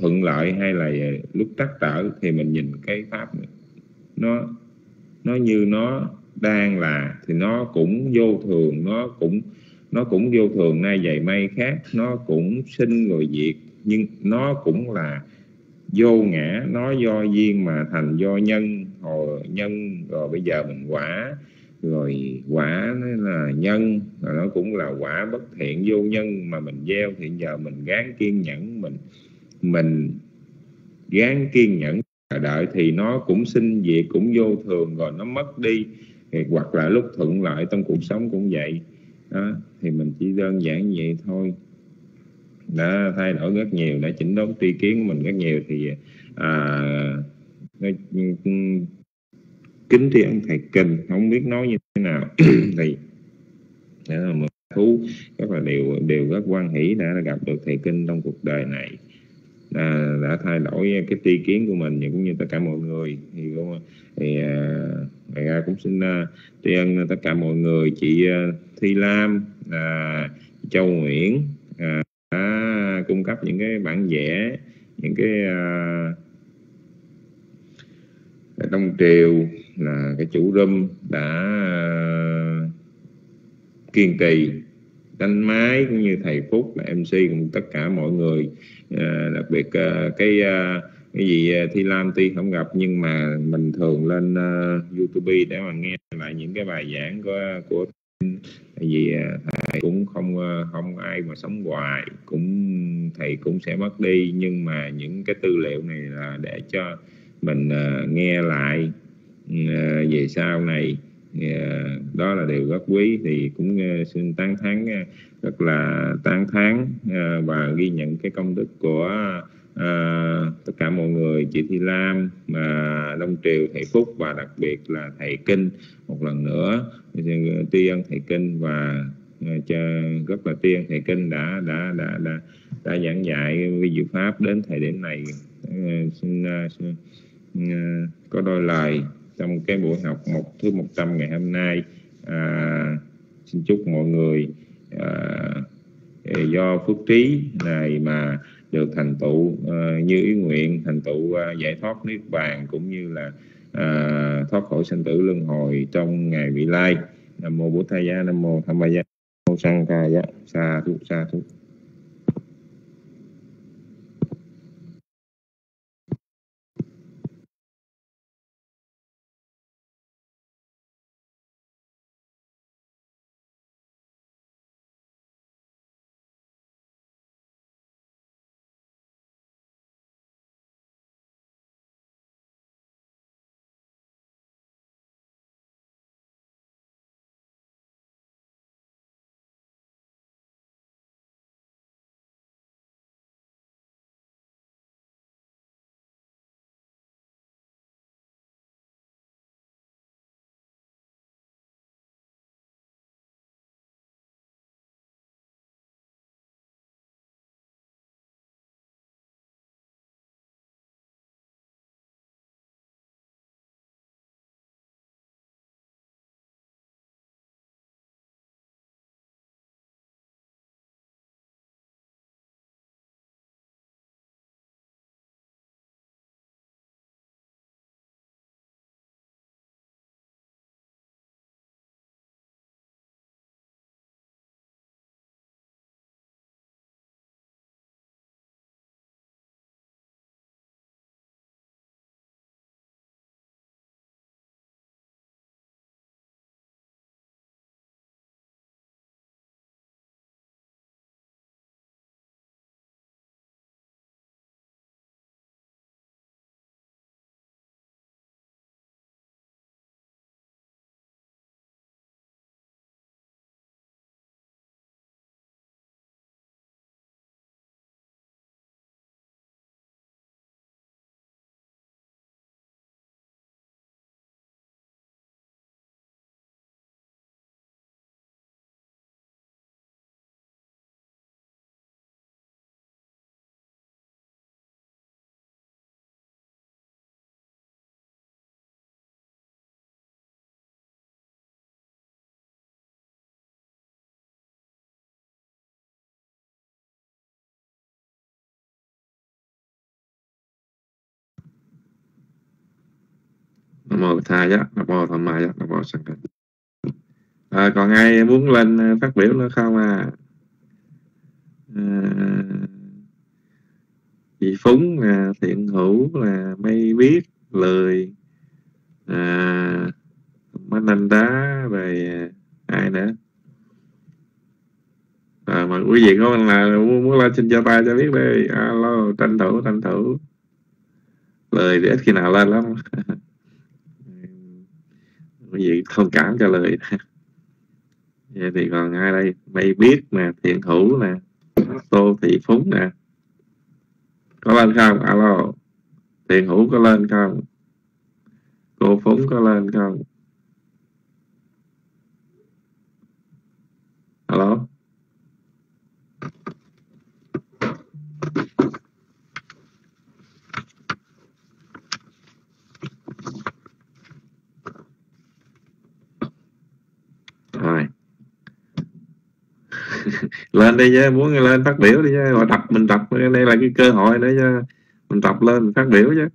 thuận lợi hay là lúc tắc trở thì mình nhìn cái pháp nó nó như nó đang là thì nó cũng vô thường, nó cũng nó cũng vô thường. Nay vậy may khác, nó cũng sinh rồi diệt, nhưng nó cũng là vô ngã. Nó do duyên mà thành do nhân, hồi nhân, rồi bây giờ mình quả, rồi quả nó là nhân, rồi nó cũng là quả bất thiện, vô nhân mà mình gieo. Thì giờ mình gán kiên nhẫn, mình mình gán kiên nhẫn đợi thì nó cũng sinh diệt cũng vô thường rồi nó mất đi. Thì hoặc là lúc thuận lợi trong cuộc sống cũng vậy. Đó thì mình chỉ đơn giản vậy thôi. Đã thay đổi rất nhiều đã chỉnh đốn tri kiến của mình rất nhiều thì à, kính tri ân thầy kinh. Không biết nói như thế nào. Thì đó là một thú rất là đều đều rất quan hỷ đã gặp được thầy kinh trong cuộc đời này à, đã thay đổi cái tri kiến của mình cũng như tất cả mọi người. Thì cũng thì à, cũng xin à, tri ân tất cả mọi người chị à, Thi Lam à, Châu Nguyễn à, đã cung cấp những cái bản vẽ những cái à, Đông triều là cái chủ râm đã uh, kiên trì đánh máy cũng như thầy phúc là mc cùng tất cả mọi người. À, đặc biệt à, cái à, cái gì à, thi lam tuy không gặp nhưng mà mình thường lên uh, youtube để mà nghe lại những cái bài giảng của của tại vì à, thầy cũng không không ai mà sống hoài cũng thầy cũng sẽ mất đi. Nhưng mà những cái tư liệu này là để cho mình uh, nghe lại uh, về sau này đó là điều rất quý. Thì cũng ờ, xin tán thán ờ, rất là tán thán ờ, và ghi nhận cái công đức của à, tất cả mọi người chị Thi Lam mà Long Triều thầy Phúc và đặc biệt là thầy Kinh một lần nữa. Tri ân thầy Kinh và cho rất là tri ân thầy Kinh đã đã đã đã đã giảng dạy vi diệu pháp đến thời điểm này. Xin, xin có đôi lời trong cái buổi học một thứ 100 ngày hôm nay. À, xin chúc mọi người à, do phước trí này mà được thành tựu à, như ý nguyện thành tựu à, giải thoát niết bàn cũng như là à, thoát khỏi sinh tử luân hồi trong ngày vị lai. Nam mô bổn thầy gia nam mô tham gia nam mô sang ca gia sa thú sa thú. Nam mô tha giác nam mô tham ma giác nam mô sanh à, còn ai muốn lên ờ, phát biểu nữa không à, à chị phúng là thiện hữu là mây biết lời à, mấy anh đá rồi ờ, ai nữa? À, mà quý vị có là muốn, muốn lên xin cho tay cho biết đi. Alo tranh thủ tranh thủ. Lời thì ít khi nào lên lắm. quý vị thông cảm cho lời. Vậy thì còn ai đây? Mây biết nè thiện hữu nè tô thị phúng nè. Có lên không? Alo. Thiện hữu có lên không? Cô phúng có lên không? Alo rồi lên đi chứ muốn lên phát biểu đi chứ họ tập mình tập. Đây là cái cơ hội để cho mình tập lên mình phát biểu chứ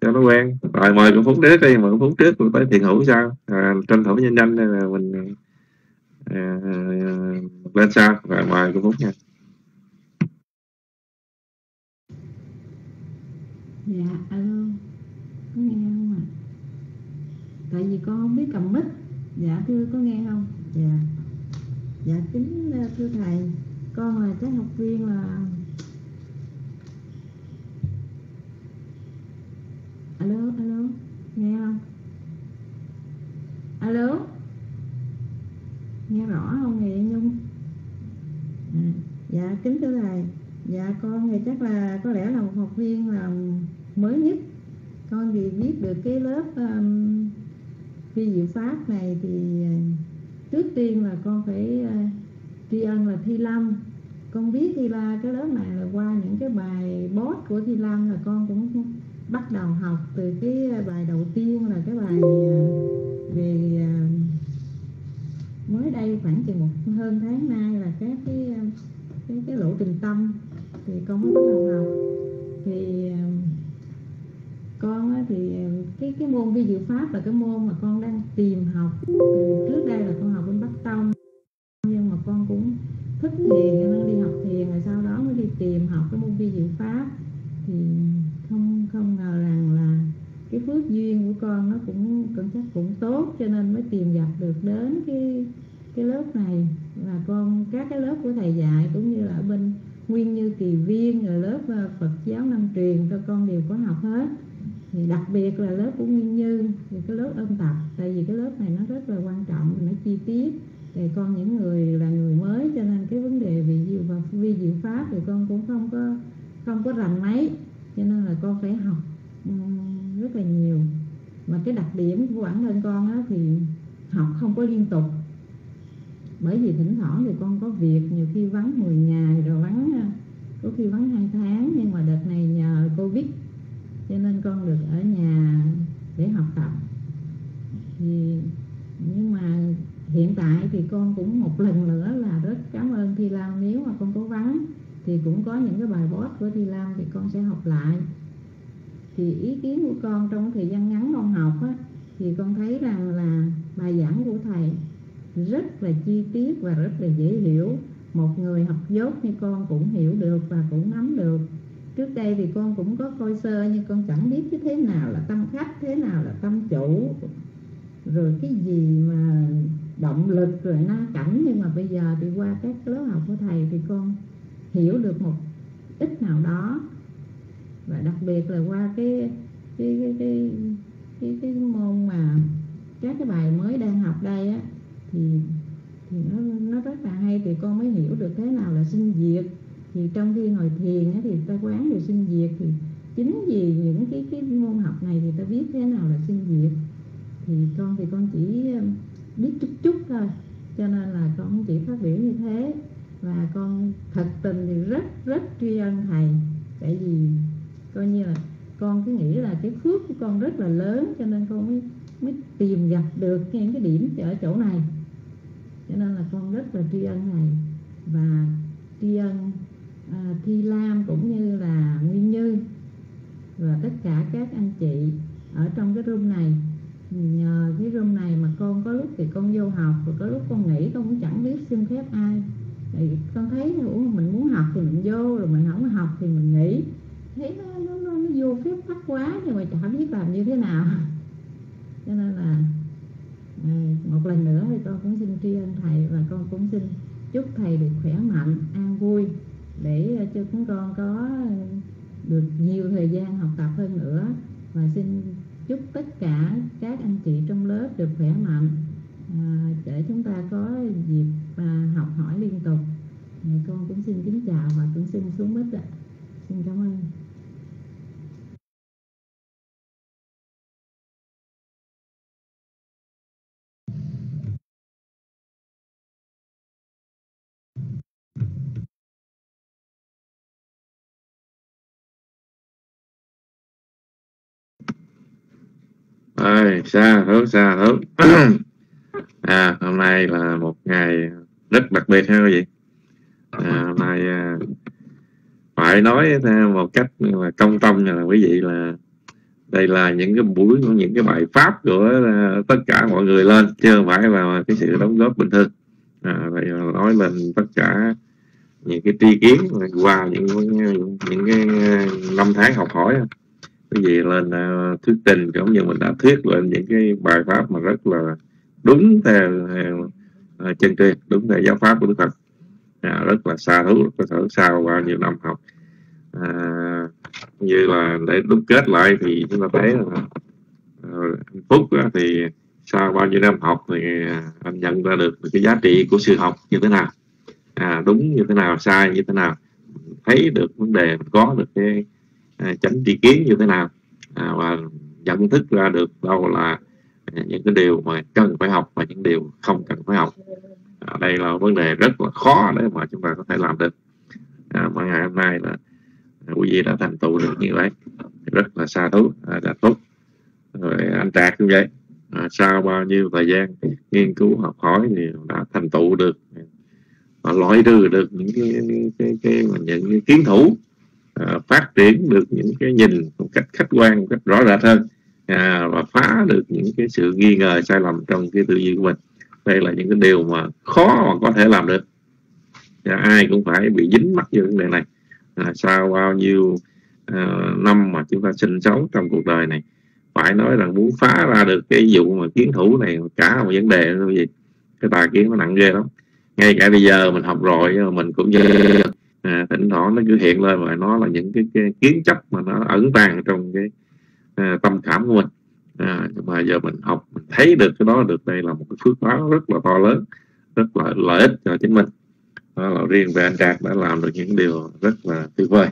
cho nó quen. Rồi mời cũng phúc trước đi mời cũng phúc trước rồi tới thiện hữu sao? À, tranh thủ nhanh nhanh đây là mình à, lên sao? Rồi mời cô phúc nha. Dạ alo. Có nghe không ạ? À? tại vì con không biết cầm mic. Dạ thưa có nghe không? Dạ. Dạ kính thưa thầy con là cái học viên là alo alo nghe không? Alo? Nghe rõ không nghe nhung? À, dạ kính thưa thầy. Dạ con thì chắc là có lẽ là một học viên là mới nhất. Con thì biết được cái lớp um, phi diệu pháp này thì à, trước tiên là con phải uh, tri ân là thi lâm. Con biết thi la cái lớp này là qua những cái bài bót của thi lâm là con cũng bắt đầu học từ cái bài đầu tiên là cái bài à, về à, mới đây khoảng chừng một, hơn tháng nay là các cái cái cái lộ trình tâm. Thì con mới bắt đầu học. Thì à, con thì cái cái môn vi diệu pháp là cái môn mà con đang tìm học. Từ trước đây là con học bên bắc tông nhưng mà con cũng thích thiền cho nó đi học thiền rồi sau đó mới đi tìm học cái môn vi diệu pháp. Thì không không ngờ rằng là cái phước duyên của con nó cũng cần chắc cũng tốt cho nên mới tìm gặp được đến cái cái lớp này. Và con, các cái lớp của thầy dạy cũng như là ở bên nguyên như kỳ viên rồi lớp ờ, Phật giáo năm truyền cho con đều có học hết. Thì đặc biệt là lớp của Nguyên Như, thì cái lớp ôn tập, tại vì cái lớp này nó rất là quan trọng, nó chi tiết thì con những người là người mới cho nên cái vấn đề về diệu và vi diệu pháp thì con cũng không có không có rành mấy. Cho nên là con phải học ừ, rất là nhiều. Mà cái đặc điểm của bản thân con á, thì học không có liên tục. Bởi vì thỉnh thoảng thì con có việc nhiều khi vắng 10 ngày rồi vắng ờ, có khi vắng hai tháng nhưng mà đợt này nhờ covid cho nên con được ở nhà để học tập. Thì nhưng mà hiện tại thì con cũng một lần nữa là rất cảm ơn Thi Lam. Nếu mà con cố gắng thì cũng có những cái bài boss của Thi Lam thì con sẽ học lại. Thì ý kiến của con trong thời gian ngắn con học á, thì con thấy rằng là bài giảng của thầy rất là chi tiết và rất là dễ hiểu. Một người học dốt như con cũng hiểu được và cũng nắm được. Trước đây thì con cũng có coi sơ nhưng con chẳng biết cái thế nào là tâm khách thế nào là tâm chủ. Rồi cái gì mà động lực rồi nó cảnh nhưng mà bây giờ thì qua các lớp học của thầy thì con hiểu được một ít nào đó. Và đặc biệt là qua cái cái cái cái cái, cái môn mà các cái bài mới đang học đây á thì thì nó nó rất là hay thì con mới hiểu được thế nào là sinh diệt. Thì trong khi ngồi thiền á, thì ta quán về sinh diệt thì chính vì những cái cái môn học này thì ta biết thế nào là sinh diệt. Thì con thì con chỉ biết chút chút thôi. Cho nên là con chỉ phát biểu như thế. Và con thật tình thì rất rất tri ân thầy. Tại vì coi như là con cứ nghĩ là cái phước của con rất là lớn cho nên con mới mới tìm gặp được những cái điểm ở chỗ này. Cho nên là con rất là tri ân thầy. Và tri ân à, Thi Lam cũng như là Nguyên Như và tất cả các anh chị ở trong cái room này nhờ cái room này mà con có lúc thì con vô học rồi có lúc con nghỉ con cũng chẳng biết xin phép ai. Thì con thấy ủa mình muốn học thì mình vô rồi mình không học thì mình nghỉ. Thấy nó, nó, nó, nó vô phép tắc quá nhưng mà chẳng biết làm như thế nào. Cho nên là à, một lần nữa thì con cũng xin tri ân thầy và con cũng xin chúc thầy được khỏe mạnh an vui để ờ, cho chúng con có được nhiều thời gian học tập hơn nữa. Và xin chúc tất cả các anh chị trong lớp được khỏe mạnh. À, để chúng ta có dịp à, học hỏi liên tục. Thì con cũng xin kính chào và cũng xin xuống mít ạ. Xin cảm ơn. Rồi, xa thấu xa thấu à, hôm nay là một ngày rất đặc biệt ha quý vị. À, hôm nay à, phải nói theo một cách là công tâm là quý vị là đây là những cái buổi những cái bài pháp của uh, tất cả mọi người lên chứ không phải là cái sự đóng góp bình thường. À, vậy nói lên tất cả những cái tri kiến qua những những cái à, năm tháng học hỏi cái gì lên uh, thuyết trình cũng như mình đã thuyết lên những cái bài pháp mà rất là đúng theo, uh, chân truyền đúng theo giáo pháp của đức phật. À, rất là xa thú rất là thở sau bao nhiêu năm học. À, như là để đúc kết lại thì chúng ta thấy là uh, phúc thì sau bao nhiêu năm học thì anh nhận ra được cái giá trị của sự học như thế nào. À, đúng như thế nào sai như thế nào thấy được vấn đề có được cái à, chánh tri kiến như thế nào? À, và nhận thức ra được đâu là những cái điều mà cần phải học và những điều không cần phải học. À, đây là vấn đề rất là khó để mà chúng ta có thể làm được. À, mà ngày hôm nay là quý vị đã thành tựu được như vậy. Rất là xa thú à, đã tốt. Rồi anh trạc cũng vậy. À, sau bao nhiêu thời gian nghiên cứu học hỏi thì đã thành tựu được và loại trừ được những cái cái cái, cái, những cái kiến thủ à, phát triển được những cái nhìn một cách khách quan một cách rõ rệt hơn à, và phá được những cái sự nghi ngờ sai lầm trong cái tư duy của mình. Đây là những cái điều mà khó mà có thể làm được. Và ai cũng phải bị dính mắc vào vấn đề này. À, sau bao nhiêu à, năm mà chúng ta sinh sống trong cuộc đời này phải nói rằng muốn phá ra được cái vụ mà kiến thủ này cả một vấn đề gì cái tà kiến nó nặng ghê lắm. Ngay cả bây giờ mình học rồi mà mình cũng như à, thỉnh thoảng nó cứ hiện lên và nó là những cái, cái kiến chấp mà nó ẩn tàng trong cái à, tâm cảm của mình. À, nhưng mà giờ mình học mình thấy được cái đó được đây là một cái phước báo rất là to lớn rất là lợi ích cho chính mình. Đó là riêng về anh Trạc đã làm được những điều rất là tuyệt vời.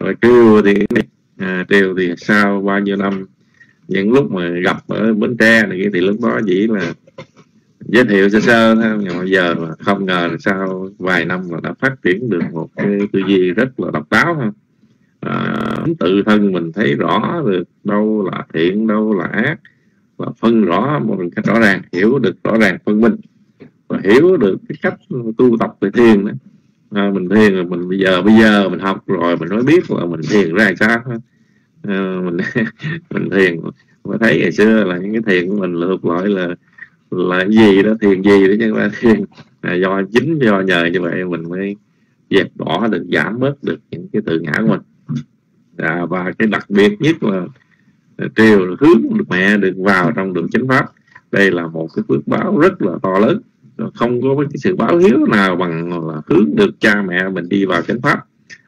Rồi triều thì à, triều thì sau bao nhiêu năm những lúc mà gặp ở bến tre này thì lúc đó chỉ là giới thiệu sơ sơ thôi nhưng mà giờ mà không ngờ là sau vài năm mà đã phát triển được một cái tư duy rất là độc đáo ha à, tự thân mình thấy rõ được đâu là thiện đâu là ác và phân rõ một cách rõ ràng hiểu được rõ ràng phân minh và hiểu được cái cách tu tập về thiền đó à, mình thiền rồi mình bây giờ bây giờ mình học rồi mình mới biết là mình thiền ra sao. À, mình mình thiền mà thấy ngày xưa là những cái thiền của mình lượt lại là là gì đó thiền gì đó chứ mà thiền. Là do chính do nhờ như vậy mình mới dẹp bỏ được giảm bớt được những cái tự ngã của mình. À, và cái đặc biệt nhất là triều hướng được mẹ được vào trong đường chánh pháp. Đây là một cái phước báo rất là to lớn. Không có cái sự báo hiếu nào bằng là hướng được cha mẹ mình đi vào chánh pháp.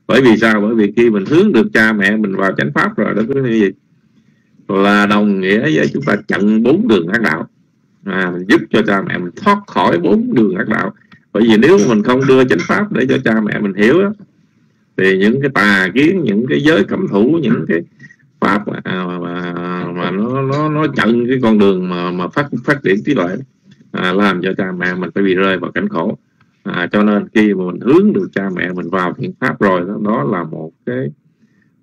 Bởi vì sao? Bởi vì khi mình hướng được cha mẹ mình vào chánh pháp rồi đó cái gì? Là đồng nghĩa với chúng ta chặn bốn đường ác đạo à, mình giúp cho cha mẹ mình thoát khỏi bốn đường ác đạo. Bởi vì nếu mình không đưa chánh pháp để cho cha mẹ mình hiểu đó, thì những cái tà kiến những cái giới cấm thủ những cái pháp à, mà, mà, mà nó nó nó chặn cái con đường mà mà phát phát triển trí tuệ à, làm cho cha mẹ mình phải bị rơi vào cảnh khổ. À, cho nên khi mà mình hướng được cha mẹ mình vào thiện pháp rồi đó, đó là một cái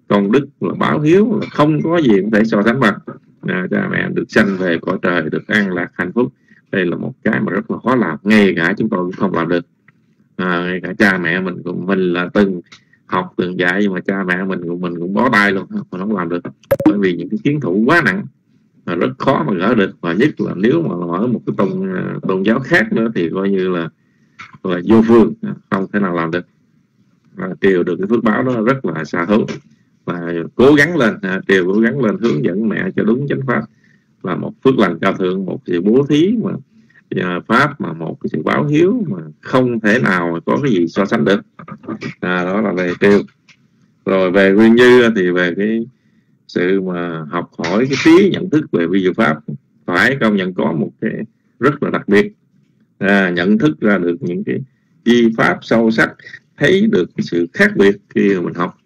công đức là báo hiếu là không có gì có thể so sánh bằng à, cha mẹ được sanh về cõi trời được an lạc hạnh phúc. Đây là một cái mà rất là khó làm ngay cả chúng tôi cũng không làm được. À, ngay cả cha mẹ mình cũng mình là từng học từng dạy nhưng mà cha mẹ mình cũng mình cũng bó tay luôn mà không làm được. Bởi vì những cái kiến thủ quá nặng là rất khó mà gỡ được. Và nhất là nếu mà ở một cái tôn à, tôn giáo khác nữa thì coi như là là vô phương không thể nào làm được. Và điều được cái phước báo đó rất là xa hữu và cố gắng lên à, cố gắng lên hướng dẫn mẹ cho đúng chánh pháp. Là một phước lành cao thượng một sự bố thí mà à, pháp mà một cái sự báo hiếu mà không thể nào có cái gì so sánh được. À, đó là về tiêu. Rồi về nguyên như thì về cái sự mà học hỏi cái trí nhận thức về vi diệu pháp phải công nhận có một cái rất là đặc biệt. À, nhận thức ra được những cái chi pháp sâu sắc thấy được cái sự khác biệt khi mình học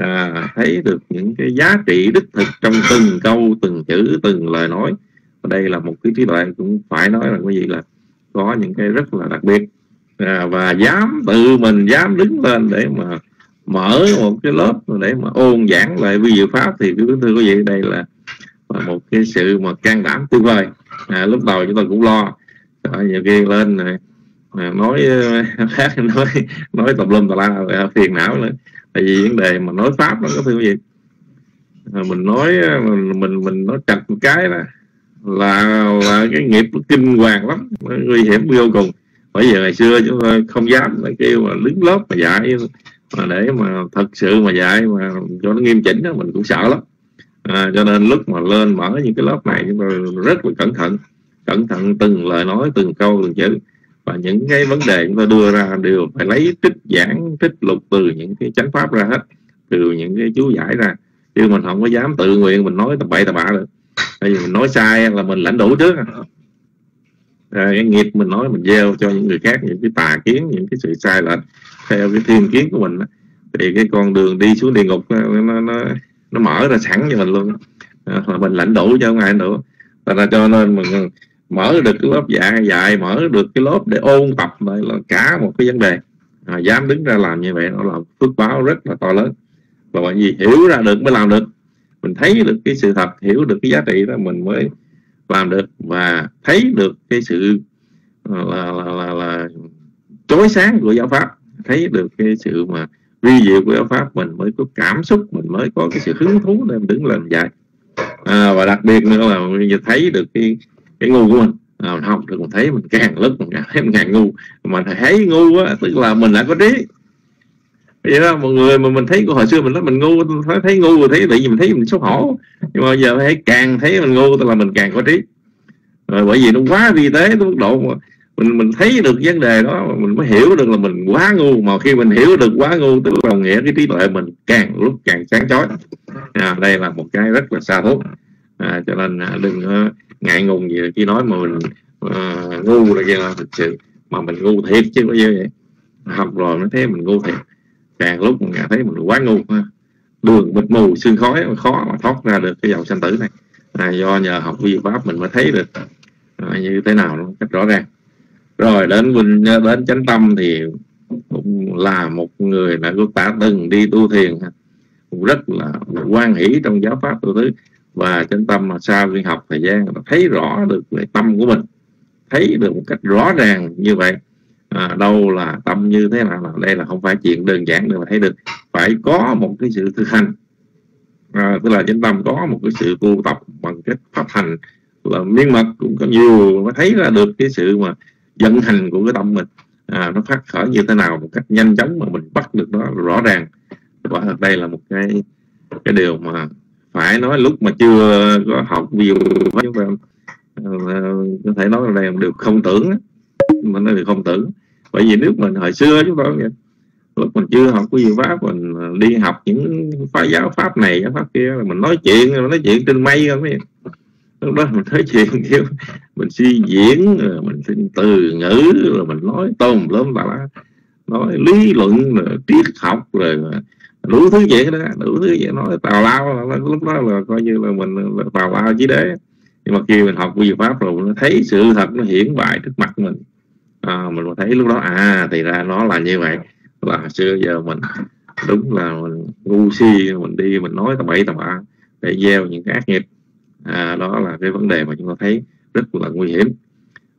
à, thấy được những cái giá trị đích thực trong từng câu từng chữ từng lời nói. Và đây là một cái trí tuệ cũng phải nói là quý vị là có những cái rất là đặc biệt. À, và dám tự mình dám đứng lên để mà mở một cái lớp để mà ôn giảng lại vi diệu pháp thì quý thưa quý vị đây là một cái sự mà can đảm tuyệt vời. À, lúc đầu chúng tôi cũng lo. À, nhiều khi lên này à, nói khác à, nói nói tập lum tà la phiền não nữa tại vì vấn đề mà nói pháp nó có thưa gì? Ờ, mình nói ờ, mình mình mình nói chặt một cái đó là là cái nghiệp kinh hoàng lắm nguy hiểm vô cùng. Bởi giờ ngày xưa chúng ta không dám nó kêu mà đứng lớp mà dạy mà để mà thật sự mà dạy mà cho nó nghiêm chỉnh đó mình cũng sợ lắm. À, cho nên lúc mà lên mở những cái lớp này chúng tôi rất là cẩn thận cẩn thận từng lời nói từng câu từng chữ và những cái vấn đề chúng ta đưa ra đều phải lấy tích giảng tích lục từ những cái chánh pháp ra hết từ những cái chú giải ra. Chứ mình không có dám tự nguyện mình nói tập bậy tập bạ được. Tại vì mình nói sai là mình lãnh đủ trước. À, cái nghiệp mình nói mình gieo cho những người khác những cái tà kiến những cái sự sai lệch theo cái thiên kiến của mình thì cái con đường đi xuống địa ngục nó nó, nó, nó mở ra sẵn cho mình luôn à, mình lãnh đủ cho không ai nữa là cho nên mình mở được cái lớp dạy dạy mở được cái lớp để ôn tập lại là cả một cái vấn đề. À, dám đứng ra làm như vậy nó là phước báo rất là to lớn. Và bởi vì hiểu ra được mới làm được. Mình thấy được cái sự thật hiểu được cái giá trị đó mình mới làm được và thấy được cái sự à, là là là, là chói sáng của giáo pháp. Thấy được cái sự mà vi diệu của giáo pháp mình mới có cảm xúc mình mới có cái sự hứng thú để mình đứng lên dạy. À, và đặc biệt nữa là mình thấy được cái cái ngu của mình. À, mình học được mình thấy mình càng lớn mình càng thấy mình càng ngu. Mà thấy ngu á tức là mình đã có trí. Vậy đó một người mà mình thấy của hồi xưa mình nói mình ngu thấy, thấy ngu rồi thấy tự nhiên mình thấy mình xấu hổ. Nhưng mà giờ thấy càng thấy mình ngu tức là mình càng có trí. Rồi bởi vì nó quá vi tế tới mức độ mà mình mình thấy được vấn đề đó mình mới hiểu được là mình quá ngu. Mà khi mình hiểu được quá ngu tức là nghĩa cái trí tuệ mình càng lúc càng sáng chói. À, đây là một cái rất là xa thuốc à, cho nên à, đừng uh, ngại ngùng gì khi nói mà mình uh, ngu là là thật sự mà mình ngu thiệt chứ có như vậy. Học rồi mới thấy mình ngu thiệt. Càng lúc mình thấy mình quá ngu đường mịt mù sương khói khó mà thoát ra được cái dòng sanh tử này. À, do nhờ học vi pháp mình mới thấy được. À, như thế nào nó cách rõ ràng. Rồi đến mình đến chánh tâm thì cũng là một người đã có tả từng đi tu thiền cũng rất là quan hỷ trong giáo pháp tu thứ và chánh tâm mà sau khi học thời gian thấy rõ được về tâm của mình thấy được một cách rõ ràng như vậy. À, đâu là tâm như thế nào là đây là không phải chuyện đơn giản để mà thấy được. Phải có một cái sự thực hành. À, tức là chánh tâm có một cái sự tu tập bằng cách pháp hành là miên mật cũng có nhiều mới thấy ra được cái sự mà vận hành của cái tâm mình. À, nó phát khởi như thế nào một cách nhanh chóng mà mình bắt được nó rõ ràng. Và đây là một cái cái điều mà phải nói lúc mà chưa có học nhiều chúng ta có thể nói là đây là điều không tưởng mình nói được không tưởng. Bởi vì nếu mình hồi xưa chúng ta vậy. Lúc mình chưa học cái gì pháp, mình đi học những phái giáo pháp này, giáo pháp kia mình nói chuyện, mình nói chuyện trên mây không biết. Lúc đó mình nói chuyện kiểu mình suy diễn, rồi mình xin từ ngữ, rồi mình nói tôm lớn là nói lý luận, rồi triết học, rồi đủ thứ vậy đó đủ thứ vậy. Nói tào lao lúc đó là coi như là mình là tào lao chí đế. Nhưng mà khi mình học quy pháp rồi nó thấy sự thật nó hiển bại trước mặt mình. À, mình thấy lúc đó à thì ra nó là như vậy. Là xưa giờ mình đúng là mình ngu si mình đi mình nói tầm bậy tầm bạ để gieo những cái ác nghiệp. À, đó là cái vấn đề mà chúng ta thấy rất là nguy hiểm.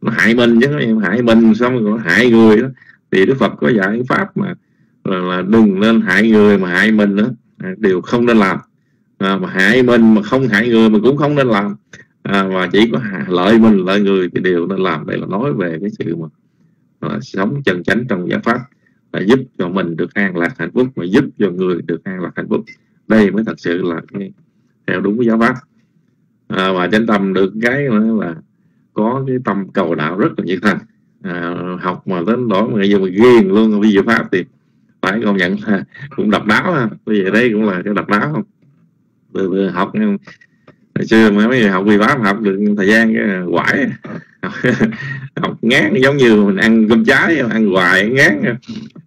Nó hại mình chứ em hại mình xong rồi nó hại người đó. Thì đức phật có dạy pháp mà là, là đừng nên hại người mà hại mình nữa. À, không nên làm. À, mà hại mình mà không hại người mà cũng không nên làm. À, và chỉ có lợi mình lợi người thì điều nên làm. Đây là nói về cái sự mà à, sống chân chánh trong giáo pháp là giúp cho mình được an lạc hạnh phúc và giúp cho người được an lạc hạnh phúc. Đây mới thật sự là cái, theo đúng cái giáo pháp. À, và chánh tâm được cái nữa là có cái tâm cầu đạo rất là nhiệt thành. À, học mà đến đó mà giờ mà ghiền luôn. Bây giờ pháp thì phải công nhận là cũng độc đáo ha. Bây giờ đây cũng là cái độc đáo. Không vừa từ học hồi xưa mới mấy người học vi pháp học được thời gian cái quải. Học ngán giống như mình ăn cơm trái ăn hoài ngán.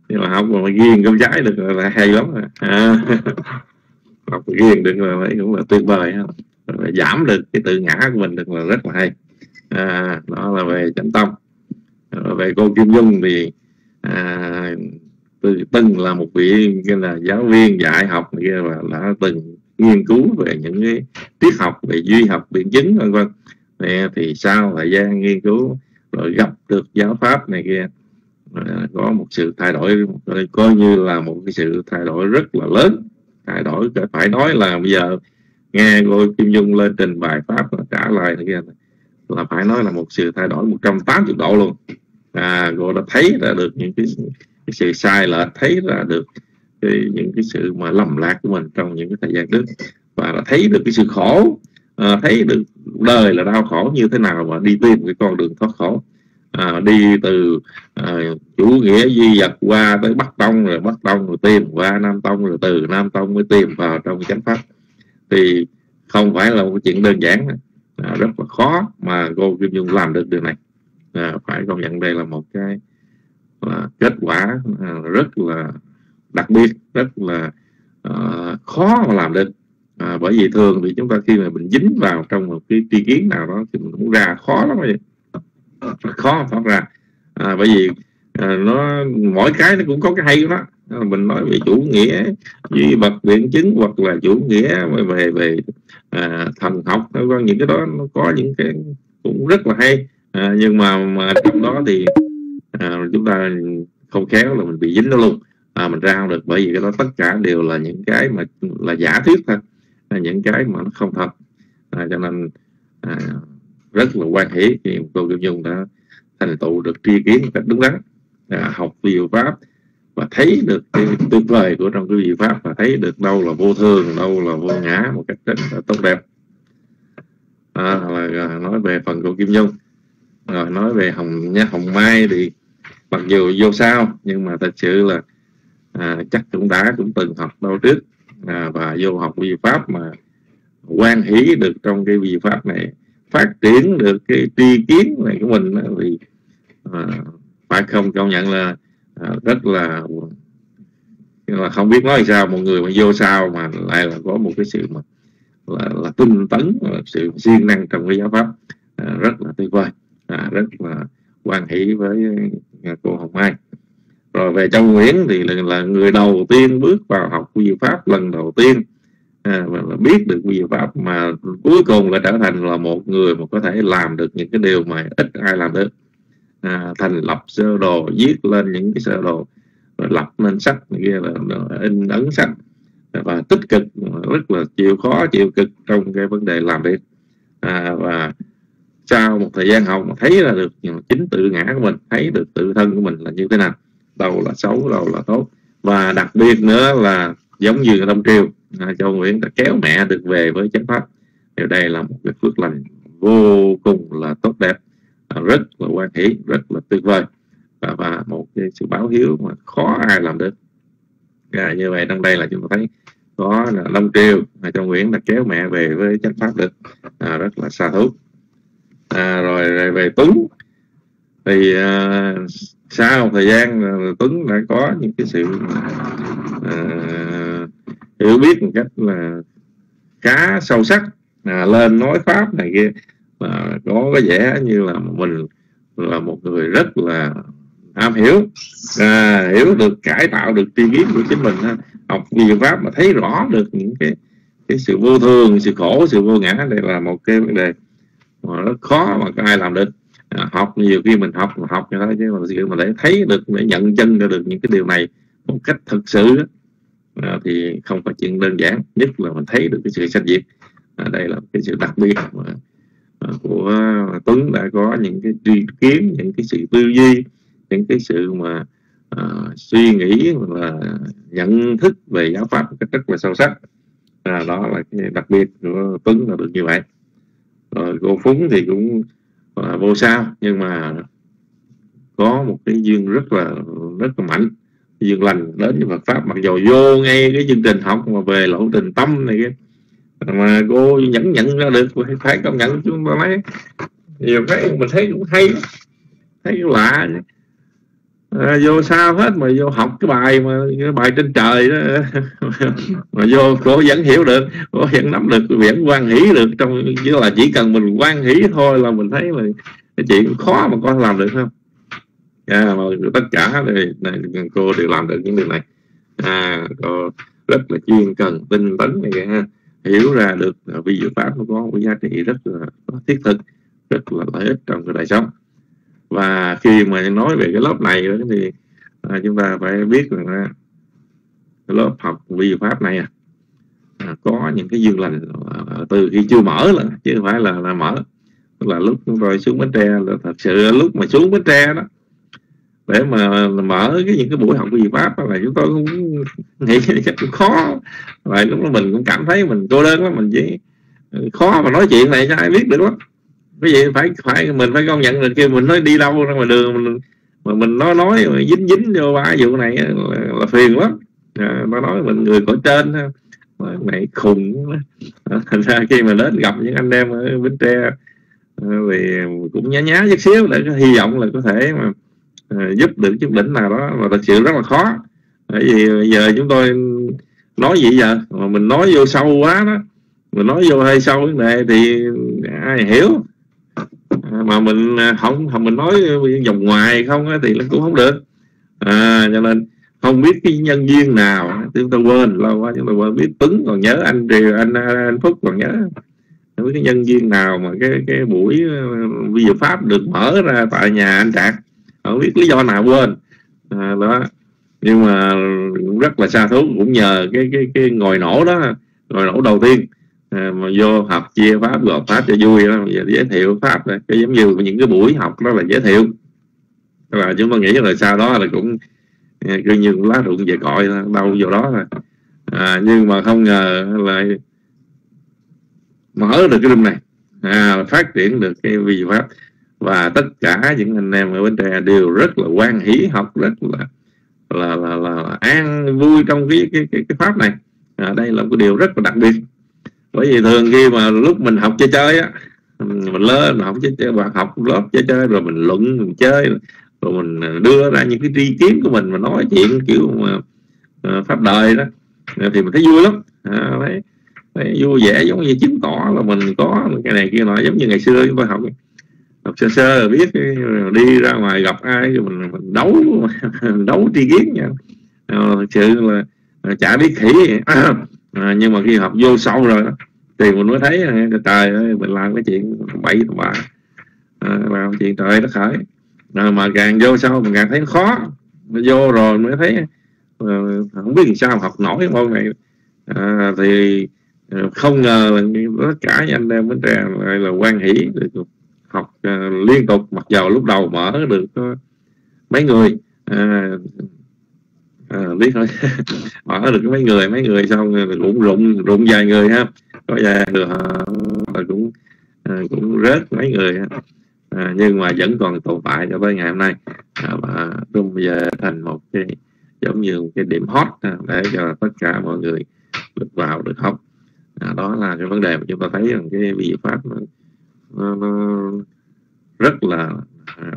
Nhưng mà học mà ghiền cơm trái được là hay lắm à, học ghiền được là đấy cũng là tuyệt vời ha. Giảm được cái tự ngã của mình được là rất là hay. À, đó là về chánh tâm về cô Kim Dung thì à, từ từng là một vị cái là giáo viên dạy học kia và đã từng nghiên cứu về những cái triết học về duy học biện chứng vân vân. Thì sau thời gian nghiên cứu rồi gặp được giáo pháp này kia à, có một sự thay đổi coi như là một cái sự thay đổi rất là lớn. Thay đổi phải nói là bây giờ nghe cô Kim Dung lên trình bài pháp trả lời này kia là phải nói là một sự thay đổi 180 độ luôn. À, cô đã thấy đã được những cái, cái sự sai là thấy ra được cái, những cái sự mà lầm lạc của mình trong những cái thời gian trước. Và là thấy được cái sự khổ à, thấy được đời là đau khổ như thế nào và đi tìm cái con đường thoát khổ. À, đi từ à, chủ nghĩa duy vật qua tới bắc tông rồi bắc tông rồi tìm qua nam tông rồi từ nam tông mới tìm vào trong chánh pháp. Thì không phải là một chuyện đơn giản à, rất là khó mà cô Kim Dung làm được điều này. À, phải công nhận đây là một cái là kết quả à, rất là đặc biệt rất là uh, khó mà làm được. À, bởi vì thường thì chúng ta khi mà mình dính vào trong một cái tri kiến nào đó thì mình cũng ra khó lắm vậy. Khó thoát ra. À, bởi vì à, nó mỗi cái nó cũng có cái hay của nó à, mình nói về chủ nghĩa duy vật biện chứng hoặc là chủ nghĩa về về à, thần học nó có những cái đó nó có những cái cũng rất là hay. À, nhưng mà, mà trong đó thì à, chúng ta không khéo là mình bị dính nó luôn. À, mình ra không được bởi vì cái đó tất cả đều là những cái mà là giả thuyết thôi. Là những cái mà nó không thật. À, cho nên à, rất là quan hỷ khi cô Kim Dung đã thành tựu được tri kiến một cách đúng đắn. À, học nhiều pháp và thấy được cái tuyệt vời của trong cái vị pháp và thấy được đâu là vô thường đâu là vô ngã một cách rất là tốt đẹp. À, là nói về phần của Kim Dung rồi nói về hồng nhá hồng mai thì mặc dù vô sao nhưng mà thật sự là à, chắc cũng đã cũng từng học đâu trước. À, và vô học vi pháp mà quan hỷ được trong cái vi pháp này phát triển được cái tri kiến này của mình thì à, phải không công nhận là à, rất là là không biết nói sao một người mà vô sao mà lại là có một cái sự mà là, là tinh tấn là sự siêng năng trong cái giáo pháp à, rất là tuyệt vời à, rất là quan hỷ với à, cô Hồng Mai. Rồi về Châu Nguyễn thì là, là người đầu tiên bước vào học quy pháp lần đầu tiên à, và là biết được quy pháp mà cuối cùng là trở thành là một người mà có thể làm được những cái điều mà ít ai làm được. À, thành lập sơ đồ viết lên những cái sơ đồ rồi lập lên sách này kia là, là in ấn sách. Và tích cực rất là chịu khó chịu cực trong cái vấn đề làm việc. À, và sau một thời gian học mà thấy là được chính tự ngã của mình thấy được tự thân của mình là như thế nào đầu là xấu đầu là tốt. Và đặc biệt nữa là giống như đông triều à, châu nguyễn đã kéo mẹ được về với chánh pháp. Điều đây là một cái phước lành vô cùng là tốt đẹp à, rất là quan hỷ rất là tuyệt vời. Và, và một cái sự báo hiếu mà khó ai làm được. À, như vậy trong đây là chúng ta thấy có là Long Triều à, Châu Nguyễn đã kéo mẹ về với chánh pháp được à, rất là xa thú à, rồi, rồi về Tuấn. Thì à, sau thời gian Tuấn đã có những cái sự à, à, hiểu biết một cách là khá sâu sắc à, lên nói pháp này kia mà có cái vẻ như là mình là một người rất là am hiểu à, hiểu được cải tạo được tri kiến của chính mình học nhiều pháp mà thấy rõ được những cái cái sự vô thường sự khổ sự vô ngã đây là một cái vấn đề mà rất khó mà có ai làm được. À, học nhiều khi mình học mà học như thế chứ mà sự mà để thấy được để nhận chân ra được những cái điều này một cách thực sự à, thì không phải chuyện đơn giản. Nhất là mình thấy được cái sự sanh diệt. À, đây là cái sự đặc biệt mà, à, của Tuấn đã có những cái tri kiến những cái sự tư duy những cái sự mà à, suy nghĩ và nhận thức về giáo pháp một cách rất là sâu sắc. À, đó là cái đặc biệt của Tuấn là được như vậy rồi cô Phúng thì cũng à, vô sao nhưng mà có một cái duyên rất là rất là mạnh duyên lành đến với Phật pháp. Mặc dù vô ngay cái chương trình học mà về lộ trình tâm này mà cô nhẫn nhận ra được phải công nhận chúng ta nói nhiều cái mình thấy cũng hay thấy lạ à, vô sao hết mà vô học cái bài mà cái bài trên trời đó. Mà vô cô vẫn hiểu được cô vẫn nắm được vẫn quan hỷ được. Trong chứ là chỉ cần mình quan hỷ thôi là mình thấy là cái chuyện khó mà con làm được không? À, mà tất cả này, này cô đều làm được những điều này. À, cô rất là chuyên cần tinh tấn này ha. Hiểu ra được vì diệu pháp nó có một giá trị rất là thiết thực rất là lợi ích trong cái đời sống và khi mà nói về cái lớp này thì à, chúng ta phải biết rằng là cái lớp học vi pháp này à, à, có những cái dương lành à, từ khi chưa mở là chứ không phải là là mở. Là lúc chúng tôi xuống bến tre là thật sự lúc mà xuống bến tre đó để mà mở cái những cái buổi học vi pháp là chúng tôi cũng nghĩ chắc cũng khó. Vậy lúc đó mình cũng cảm thấy mình cô đơn lắm mình chỉ khó mà nói chuyện này cho ai biết được lắm cái gì phải phải mình phải công nhận là kia mình nói đi đâu ra ngoài đường mình mà mình nói nói mà dính dính vô ba vụ này là, là phiền lắm. À, nó nói mình người có trên này khùng à, thành ra khi mà đến gặp những anh em ở bến tre à, thì cũng nhá nhá chút xíu để có hy vọng là có thể mà à, giúp được chút đỉnh nào đó mà thật sự rất là khó. Bởi vì bây giờ chúng tôi nói gì giờ mà mình nói vô sâu quá đó mình nói vô hơi sâu vấn đề thì ai hiểu mà mình à, không mình nói vòng ngoài không thì nó cũng không được. À, cho nên không biết cái nhân viên nào chúng ta quên lâu quá chúng ta quên biết tuấn còn nhớ anh Triều anh, à, anh Phúc còn nhớ. Không biết cái nhân viên nào mà cái cái buổi à, vi pháp được mở ra tại nhà anh Trạc không biết lý do nào quên. À, đó. Nhưng mà rất là xa thú cũng nhờ cái cái cái ngồi nổ đó ngồi nổ đầu tiên. À, mà vô học chia pháp gọt pháp cho vui đó. Giờ giới thiệu pháp này cái giống như những cái buổi học đó là giới thiệu. Và chúng tôi nghĩ là sau đó là cũng à, cứ như lá rụng về cội đâu vào đó rồi. À, nhưng mà không ngờ lại mở được cái room này. À, phát triển được cái vi pháp. Và tất cả những anh em ở bên trẻ đều rất là quan hỷ học rất là là là, là, là an vui trong cái cái cái, cái pháp này. À, đây là một điều rất là đặc biệt bởi vì thường khi mà lúc mình học chơi chơi á mình lên mình học chơi chơi và học lớp chơi chơi rồi mình luận mình chơi rồi mình à, đưa ra những cái tri kiến của mình mà nói chuyện kiểu mà uh, pháp đời đó à, thì mình thấy vui lắm. À, thấy, thấy vui vẻ giống như chứng tỏ là mình có cái này kia nọ giống như ngày xưa chúng tôi học. Học sơ sơ biết đi ra ngoài gặp ai rồi mình, mình đấu đấu tri kiến nha. À, thật sự là chả biết khỉ. à, À, nhưng mà khi học vô sâu rồi thì mình mới thấy à, trời ơi mình làm cái chuyện bậy tầm bạ à, làm chuyện trời đất khởi. À, mà càng vô sâu mình càng thấy nó khó. Nó vô rồi mới thấy à, không biết làm sao học nổi môn này à, thì à, không ngờ là tất cả anh em bến tre lại là quan hỷ được học à, liên tục mặc dầu lúc đầu mở được mấy người. À, à, biết thôi. Mở được mấy người mấy người xong rồi cũng rụng rụng vài người ha. Có vài người họ cũng à, cũng rớt mấy người ha. À, nhưng mà vẫn còn tồn tại cho tới ngày hôm nay. À, và trung giờ thành một cái giống như một cái điểm hot à, để cho tất cả mọi người được vào được học. À, đó là cái vấn đề mà chúng ta thấy rằng cái vị pháp nó, nó, nó rất là à,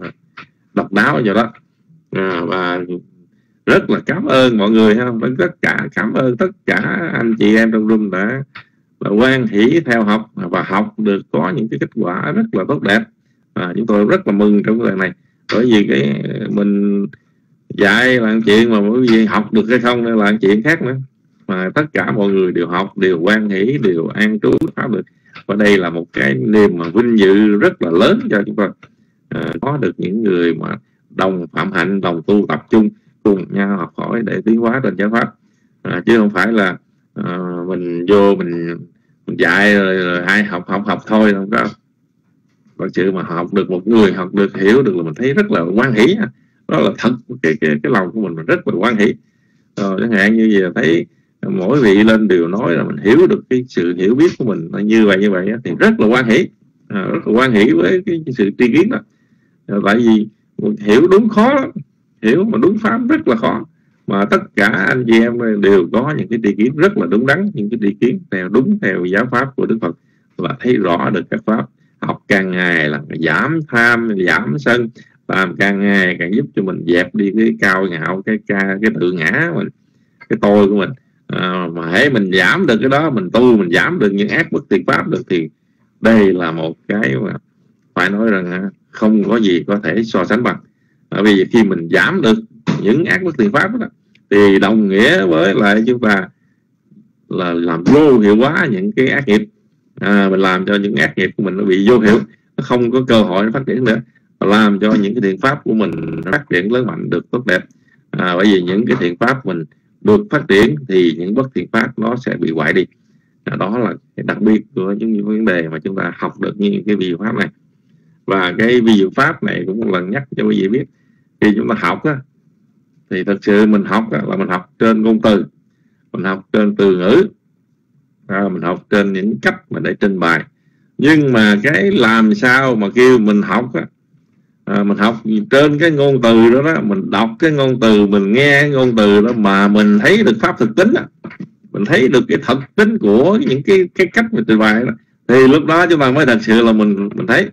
độc đáo cho đó. À, và rất là cảm ơn mọi người ha. Với tất cả cảm ơn tất cả anh chị em trong room đã là quan hỷ theo học và học được có những cái kết quả rất là tốt đẹp. Và chúng tôi rất là mừng trong cái này. Bởi vì cái mình dạy là chuyện mà bởi vì học được hay không là chuyện khác nữa. Mà tất cả mọi người đều học đều quan hỷ đều an trú pháp được và đây là một cái niềm mà vinh dự rất là lớn cho chúng tôi. À, có được những người mà đồng phạm hạnh đồng tu tập trung cùng nhau học hỏi để tiến hóa trên giáo pháp. À, chứ không phải là à, mình vô mình, mình dạy rồi, rồi ai học học học thôi không có. Thật sự mà học được một người học được hiểu được là mình thấy rất là quan hỷ đó là thật cái cái cái lòng của mình rất là quan hỷ. Rồi chẳng hạn như giờ thấy mỗi vị lên đều nói là mình hiểu được cái sự hiểu biết của mình như vậy như vậy thì rất là quan hỷ. À, rất là quan hỷ với cái, cái sự tri kiến đó. À, tại vì hiểu đúng khó hiểu mà đúng pháp rất là khó. Mà tất cả anh chị em đều có những cái tri kiến rất là đúng đắn những cái tri kiến theo đúng theo giáo pháp của đức phật và thấy rõ được các pháp. Học càng ngày là giảm tham giảm sân làm càng ngày càng giúp cho mình dẹp đi cái cao ngạo cái ca cái tự ngã mình cái tôi của mình. À, mà hãy mình giảm được cái đó mình tu mình giảm được những ác bất thiện pháp được thì đây là một cái mà phải nói rằng à, không có gì có thể so sánh bằng bởi vì khi mình giảm được những ác bất thiện pháp đó thì đồng nghĩa với lại chúng ta là làm vô hiệu hóa những cái ác nghiệp. À, mình làm cho những ác nghiệp của mình nó bị vô hiệu nó không có cơ hội phát triển nữa. Làm cho những cái thiện pháp của mình phát triển lớn mạnh được tốt đẹp. À, bởi vì những cái thiện pháp mình được phát triển thì những bất thiện pháp nó sẽ bị hoại đi. À, đó là đặc biệt của những vấn đề mà chúng ta học được như cái vi pháp này. Và cái vi pháp này cũng một lần nhắc cho quý vị biết khi chúng ta học á thì thật sự mình học á, là mình học trên ngôn từ. Mình học trên từ ngữ. À, mình học trên những cách mà để trình bày. Nhưng mà cái làm sao mà kêu mình học á, à, mình học trên cái ngôn từ đó đó mình đọc cái ngôn từ mình nghe ngôn từ đó mà mình thấy được pháp thực tính á, mình thấy được cái thật tính của những cái cái cách mình trình bày đó thì lúc đó chúng ta mới thật sự là mình mình thấy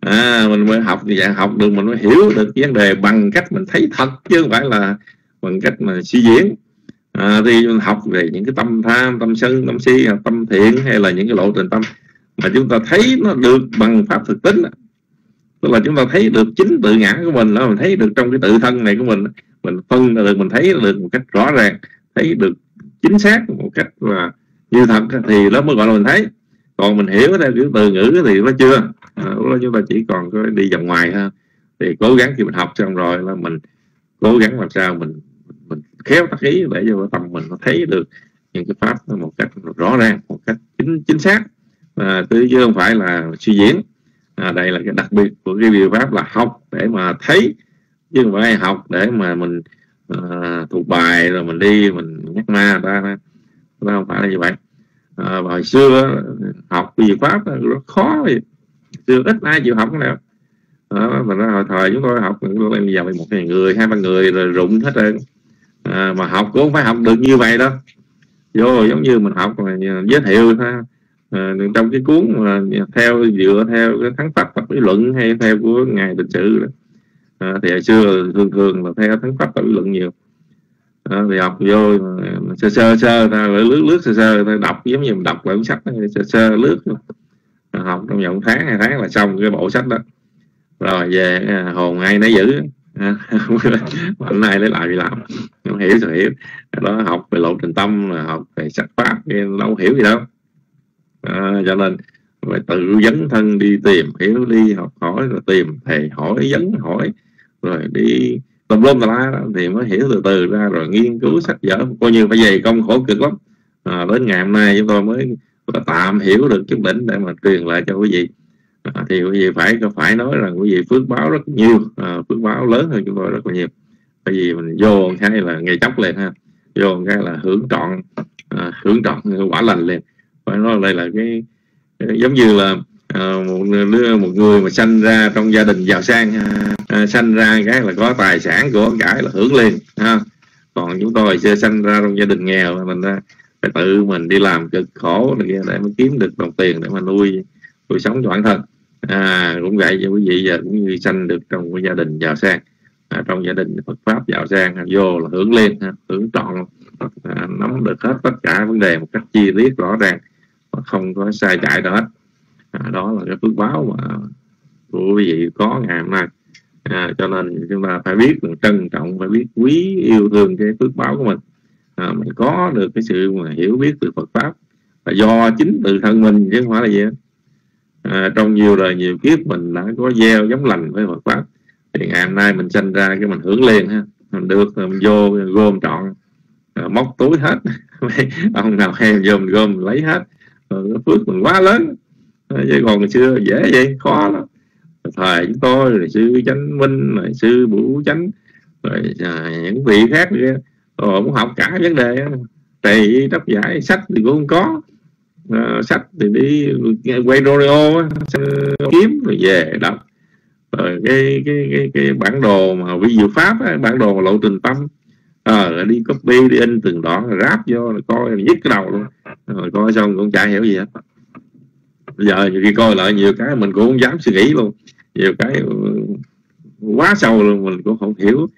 à, mình mới học như vậy học được mình mới hiểu được vấn đề bằng cách mình thấy thật chứ không phải là bằng cách mà suy diễn. À, thì mình học về những cái tâm tham tâm sân tâm si à, tâm thiện hay là những cái lộ trình tâm mà chúng ta thấy nó được bằng pháp thực tính tức là chúng ta thấy được chính tự ngã của mình đó mình thấy được trong cái tự thân này của mình mình phân được mình thấy được một cách rõ ràng thấy được chính xác một cách là như thật thì đó mới gọi là mình thấy. Còn mình hiểu theo kiểu từ ngữ thì nó chưa à, đó chúng ta chỉ còn có đi vòng ngoài ha. Thì cố gắng khi mình học xong rồi là mình cố gắng làm sao mình mình khéo tác ý để cho tâm mình nó thấy được những cái pháp một cách rõ ràng một cách chính chính xác. À, chứ không phải là suy diễn. À, đây là cái đặc biệt của cái điều pháp là học để mà thấy chứ không phải học để mà mình à, thuộc bài rồi mình đi mình nhắc ma ta nó không phải là như vậy. À, và hồi xưa học điều pháp rất khó vậy xưa ít ai chịu học nào. Đó, mình nói hồi thời chúng tôi học bây giờ một người hai ba người rồi rụng hết rồi, à, mà học cũng không phải học được như vậy đó, vô giống như mình học mà giới thiệu thôi. À, trong cái cuốn mà theo dựa theo cái thắng tập tập lý luận hay theo của ngài lịch sự đó. À, thì hồi xưa thường thường là theo thắng tập tập lý luận nhiều. À, thì học vô sơ sơ sơ ta lướt lướt sơ sơ ta đọc giống như mình đọc lại cuốn sách sơ sơ lướt học trong vòng tháng hai tháng là xong cái bộ sách đó. Rồi về à, hồn ai nấy giữ. À, hôm ai lấy lại bị làm không hiểu rồi hiểu. Đó học về lộ trình tâm là học về sách pháp đâu hiểu gì đâu. À, cho nên phải tự dấn thân đi tìm hiểu đi học hỏi rồi tìm thầy hỏi dấn hỏi rồi đi tùm lum tà la đó, thì mới hiểu từ từ ra rồi nghiên cứu sách vở. Coi như phải dày công khổ cực lắm. À, đến ngày hôm nay chúng tôi mới và tạm hiểu được chút đỉnh để mà truyền lại cho quý vị. À, thì quý vị phải phải nói rằng quý vị phước báo rất nhiều. À, phước báo lớn hơn chúng tôi rất là nhiều. Bởi vì mình vô cái là ngày chốc liền ha. Vô cái là hưởng trọn à, hưởng trọn quả lành liền. Phải nói đây là cái, cái giống như là à, một đứa một người mà sanh ra trong gia đình giàu sang à, sanh ra cái là có tài sản của cải là hưởng liền ha. Còn chúng tôi xưa sanh ra trong gia đình nghèo mình ra phải tự mình đi làm cực khổ để, để mới kiếm được đồng tiền để mà nuôi nuôi sống cho bản thân. À, cũng vậy cho quý vị giờ cũng như sanh được trong gia đình giàu sang. À, trong gia đình Phật pháp giàu sang à, vô là hưởng lên à, hưởng trọn. À, nắm được hết tất cả vấn đề một cách chi tiết rõ ràng không có sai chạy đó hết. À, đó là cái phước báo mà của quý vị có ngày hôm nay. À, cho nên chúng ta phải biết trân trọng phải biết quý yêu thương cái phước báo của mình à, mình có được cái sự mà hiểu biết từ Phật pháp là do chính từ thân mình chứ không phải là gì à, trong nhiều đời nhiều kiếp mình đã có gieo giống lành với Phật pháp thì ngày hôm nay mình sinh ra cái mình hưởng liền ha. Mình được mình vô gom trọn à, móc túi hết. Ông nào hay vô mình gom mình lấy hết. Rồi phước mình quá lớn. À, chứ còn ngày xưa dễ vậy khó lắm. Thời chúng tôi rồi sư chánh minh rồi sư bửu chánh rồi à, những vị khác nữa rồi muốn học cả vấn đề trì đắp giải sách thì cũng không có. À, sách thì đi quay rodeo kiếm rồi về đọc. Rồi cái cái cái cái bản đồ mà ví dụ pháp ấy, bản đồ lộ trình tâm. À, đi copy đi in từng đoạn rồi ráp vô rồi coi rồi cái đầu luôn. Rồi coi xong cũng chả hiểu gì hết. Bây giờ nhiều khi coi lại nhiều cái mình cũng không dám suy nghĩ luôn. Nhiều cái quá sâu luôn mình cũng không hiểu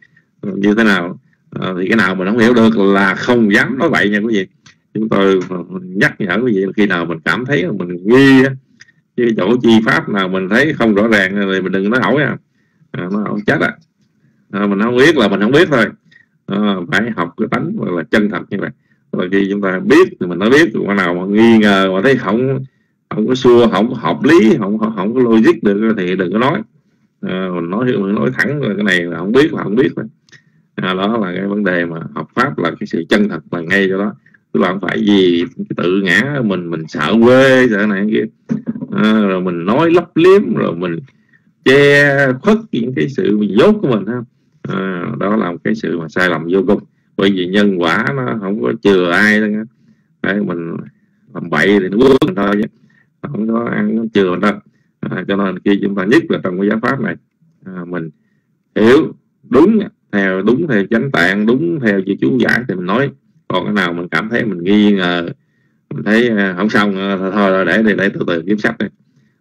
như thế nào à, thì cái nào mình không hiểu được là không dám nói vậy nha quý vị. Chúng tôi nhắc nhở quý vị khi nào mình cảm thấy mình nghi chứ chỗ chi pháp nào mình thấy không rõ ràng thì mình đừng nói hỏi à, ờ, à nó không chết à. à mình không biết là mình không biết thôi. À, phải học cái tánh gọi là chân thật như vậy. Rồi khi chúng ta biết thì mình nói biết còn nào mà nghi ngờ mà thấy không không có xua không có hợp lý không không có logic được thì đừng có nói. À, mình nói mình nói thẳng là cái này là không biết là không biết thôi à, đó là cái vấn đề mà học pháp là cái sự chân thật là ngay cho đó. Tức là không phải vì tự ngã mình mình sợ quê sợ này kia. À, rồi mình nói lấp liếm rồi mình che khuất những cái sự mình dốt của mình ha. À, đó là một cái sự mà sai lầm vô cùng. Bởi vì nhân quả nó không có chừa ai đâu Đấy, mình làm bậy thì nó bước mình thôi chứ. Không có ăn nó chừa đâu. À, cho nên khi chúng ta nhất là trong cái giáo pháp này à, mình hiểu đúng theo đúng theo chánh tạng đúng theo chị chú giải thì mình nói. Còn cái nào mình cảm thấy mình nghi ngờ mình thấy à, không xong à, thôi, thôi để để, để từ từ kiếm sách này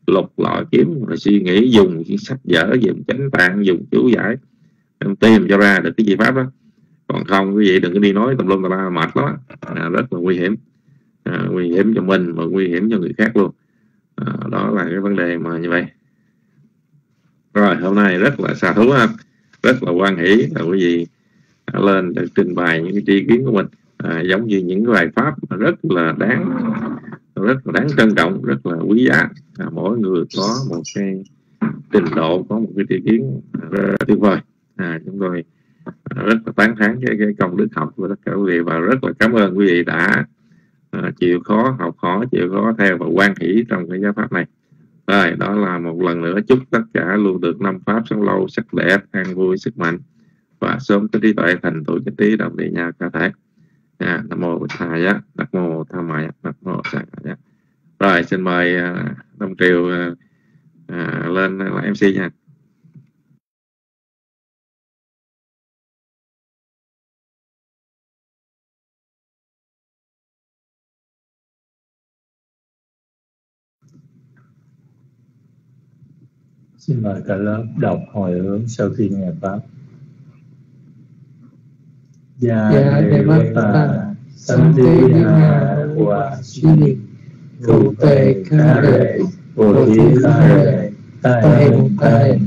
lục lọi kiếm rồi suy nghĩ dùng sách vở dùng chánh tạng dùng chú giải. Tìm cho ra được cái gì pháp đó. Còn không cái gì đừng có đi nói tùm lum tà la mệt lắm à, rất là nguy hiểm. À, nguy hiểm cho mình và nguy hiểm cho người khác luôn. À, đó là cái vấn đề mà như vậy. Rồi hôm nay rất là xa thú ha rất là quan hỷ là quý vị lên để trình bày những cái tri kiến của mình. À, giống như những cái bài pháp rất là đáng rất là đáng trân trọng rất là quý giá. À, mỗi người có một cái trình độ có một cái tri kiến rất là tuyệt vời. À, chúng tôi rất là tán thán cái, cái công đức học của tất cả quý vị và rất là cảm ơn quý vị đã à, chịu khó học khó chịu khó theo và quan hỷ trong cái giáo pháp này rồi đó là một lần nữa chúc tất cả luôn được năm pháp sống lâu sắc đẹp an vui sức mạnh. Và sớm có trí tuệ thành tựu chánh trí đồng đi nhau cả thể Nha, nam mô bổn thầy á nam mô tham mại nam mô sa giá rồi xin mời uh, đông triều à, à lên à, là mc nha. Xin mời cả lớp đọc hồi hướng sau khi nghe Pháp. Gia Đề Vata Santiya Wa Chini Thủ Tê Kha Đề Bồ Thí Kha Đề Tai Tai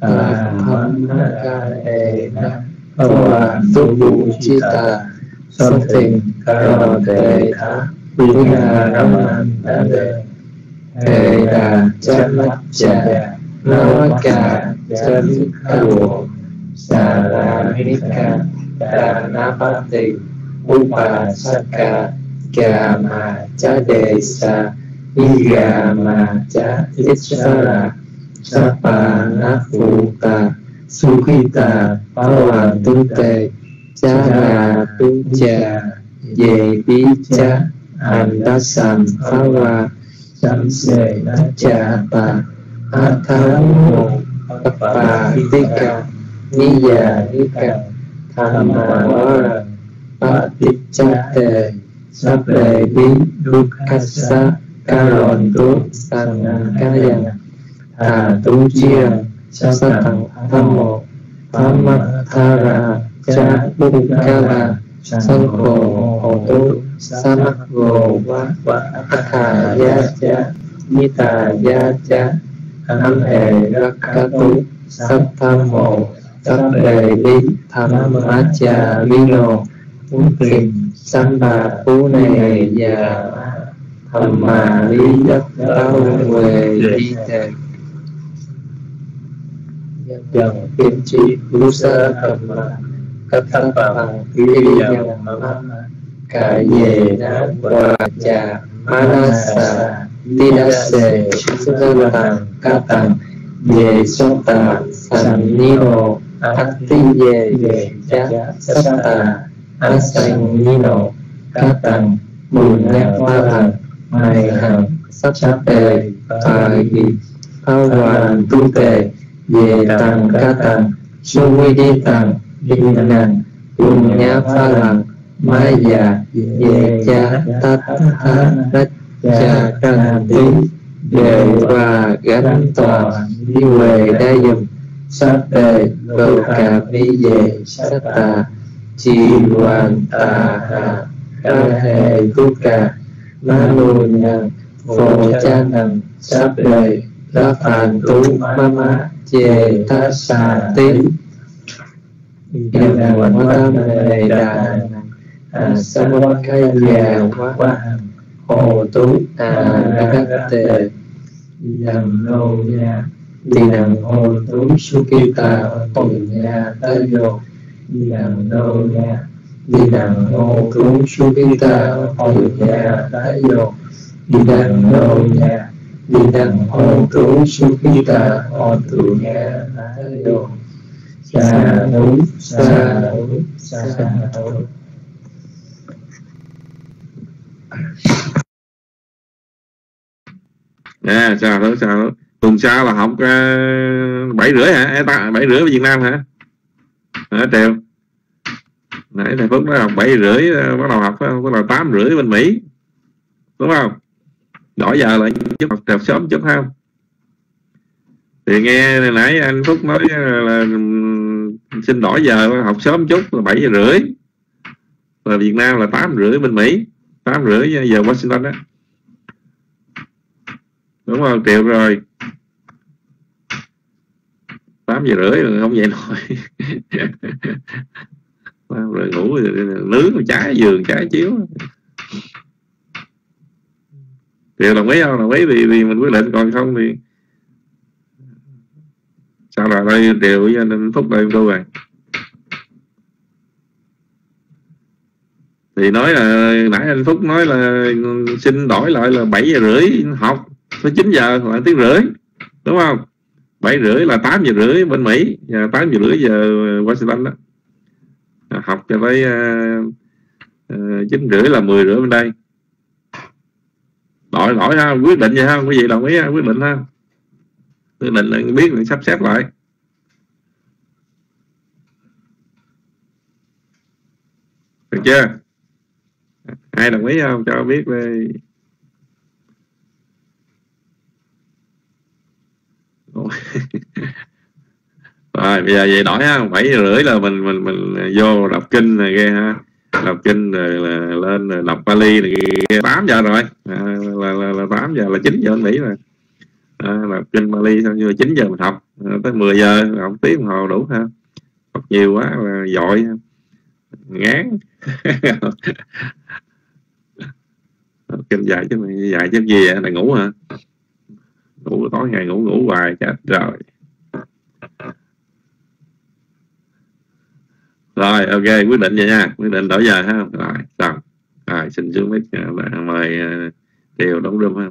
Ta Tham Na Ca Đề Na Phật Tu Bu Chi Ta Sâm Tình Ca Đề Tha Vina Raman Đề Thế Đà Chát Mắt Chà Navaka Chadikawo Saramika Danapati Upasaka Gama Chadesa Igama Chadisara Sapanaputa Sukhita Pavantute Chara Tuja Athamu Papatika Niyanika Thamawara Patichate Sabbevi Dukkasa Karontu Sangkaya Thatu Chia Satang Thamo Thamathara Cha Bukkala Sangho Hotu Samakgo Wa Akhaya Cha Nitaya Cha tham hệ rất ca tu sắc tham mộ sắc đề đi tham ma cha vi nô muốn tìm sanh bà phú này và thầm mà lý đất đau về đi tề dần kiên trì phú sơ thầm mà các thân bằng quý dần mà cả về đã qua cha manasa Tidase Sudatan Katan Ye Sota Sanino Atiye Ye Ja Sata Asanino Katan Munyawaran Mai Hằng Sắp Sắp Tề Tài Ghi Phao Hoàn Tu Tề Ye Tăng Katan Suvi Tăng Đi Năng Munyawaran Maya Ye Ja Tat Tha cha trần tí đề và gánh toàn đi về đa dùm sát đề cầu cà đi về sát tà chi hoàn tà hà ca hề cú cà ma lô nhằng phổ cha nằng sát đề đa phàn tú ma ma, chê ta sa tí. Yang tâm đề đà à, Samvakaya wa hồ tú à ra tề dầm nô nha đi đằng hồ tú sukita tù nha ta vô đi đằng nô nha đi đằng hồ tú sukita tù nha ta vô đi đằng nô nha đi đằng hồ tú sukita tù nha ta vô sa nú sa nú sa nú Thank you nè sao đó sao đó tuần sau là học à, bảy rưỡi hả? Ta bảy rưỡi ở Việt Nam hả? Hả trèo nãy thầy Phúc nói học bảy rưỡi à, bắt đầu học bắt đầu tám rưỡi bên Mỹ. Đúng không? Đổi giờ lại chút học trèo sớm chút không? Thì nghe nãy anh Phúc nói à, là, là xin đổi giờ học sớm chút là bảy giờ rưỡi. Là Việt Nam là tám rưỡi bên Mỹ. Tám rưỡi giờ Washington đó đúng không? Triệu rồi tám giờ rưỡi rồi không dậy nổi. Rồi ngủ rồi nướng trái giường trái chiếu. Triệu đồng ý không? Đồng ý thì, thì mình quyết định còn không thì sao là đây? Triệu với anh phúc đây cô bạn. Thì nói là nãy anh phúc nói là xin đổi lại là bảy giờ rưỡi học tới 9 giờ là tiếng rưỡi, đúng không? Bảy rưỡi là 8 giờ rưỡi bên Mỹ, và 8 giờ rưỡi giờ Washington đó. À, học cho tới à, à, chín rưỡi là 10 rưỡi bên đây. Đổi đổi ha, quyết định vậy ha, quý vị đồng ý ha, quyết định ha. Quyết định là biết là sắp xếp lại. Được chưa? Ai đồng ý không? Cho biết đi. rồi bây giờ vậy đổi ha. Bảy giờ rưỡi là mình mình mình vô đọc kinh này ghê ha. Đọc kinh rồi là lên rồi đọc Bali này ghê. tám giờ rồi. À, là, là, là 8 giờ là 9 giờ anh Mỹ rồi à, đọc kinh Bali xong rồi 9 giờ mình học. À, tới 10 giờ học tiếng đồng hồ đủ ha. Học nhiều quá là dội ngán. Kinh dạy chứ dạy chứ gì vậy? Là ngủ hả? Ngủ, tối ngày ngủ ngủ hoài, chết rồi. Rồi, ok, quyết định vậy nha. Quyết định đổi giờ ha. Rồi, xong. Rồi, xin xuống mic ờ, mời ờ, điều đóng room ha.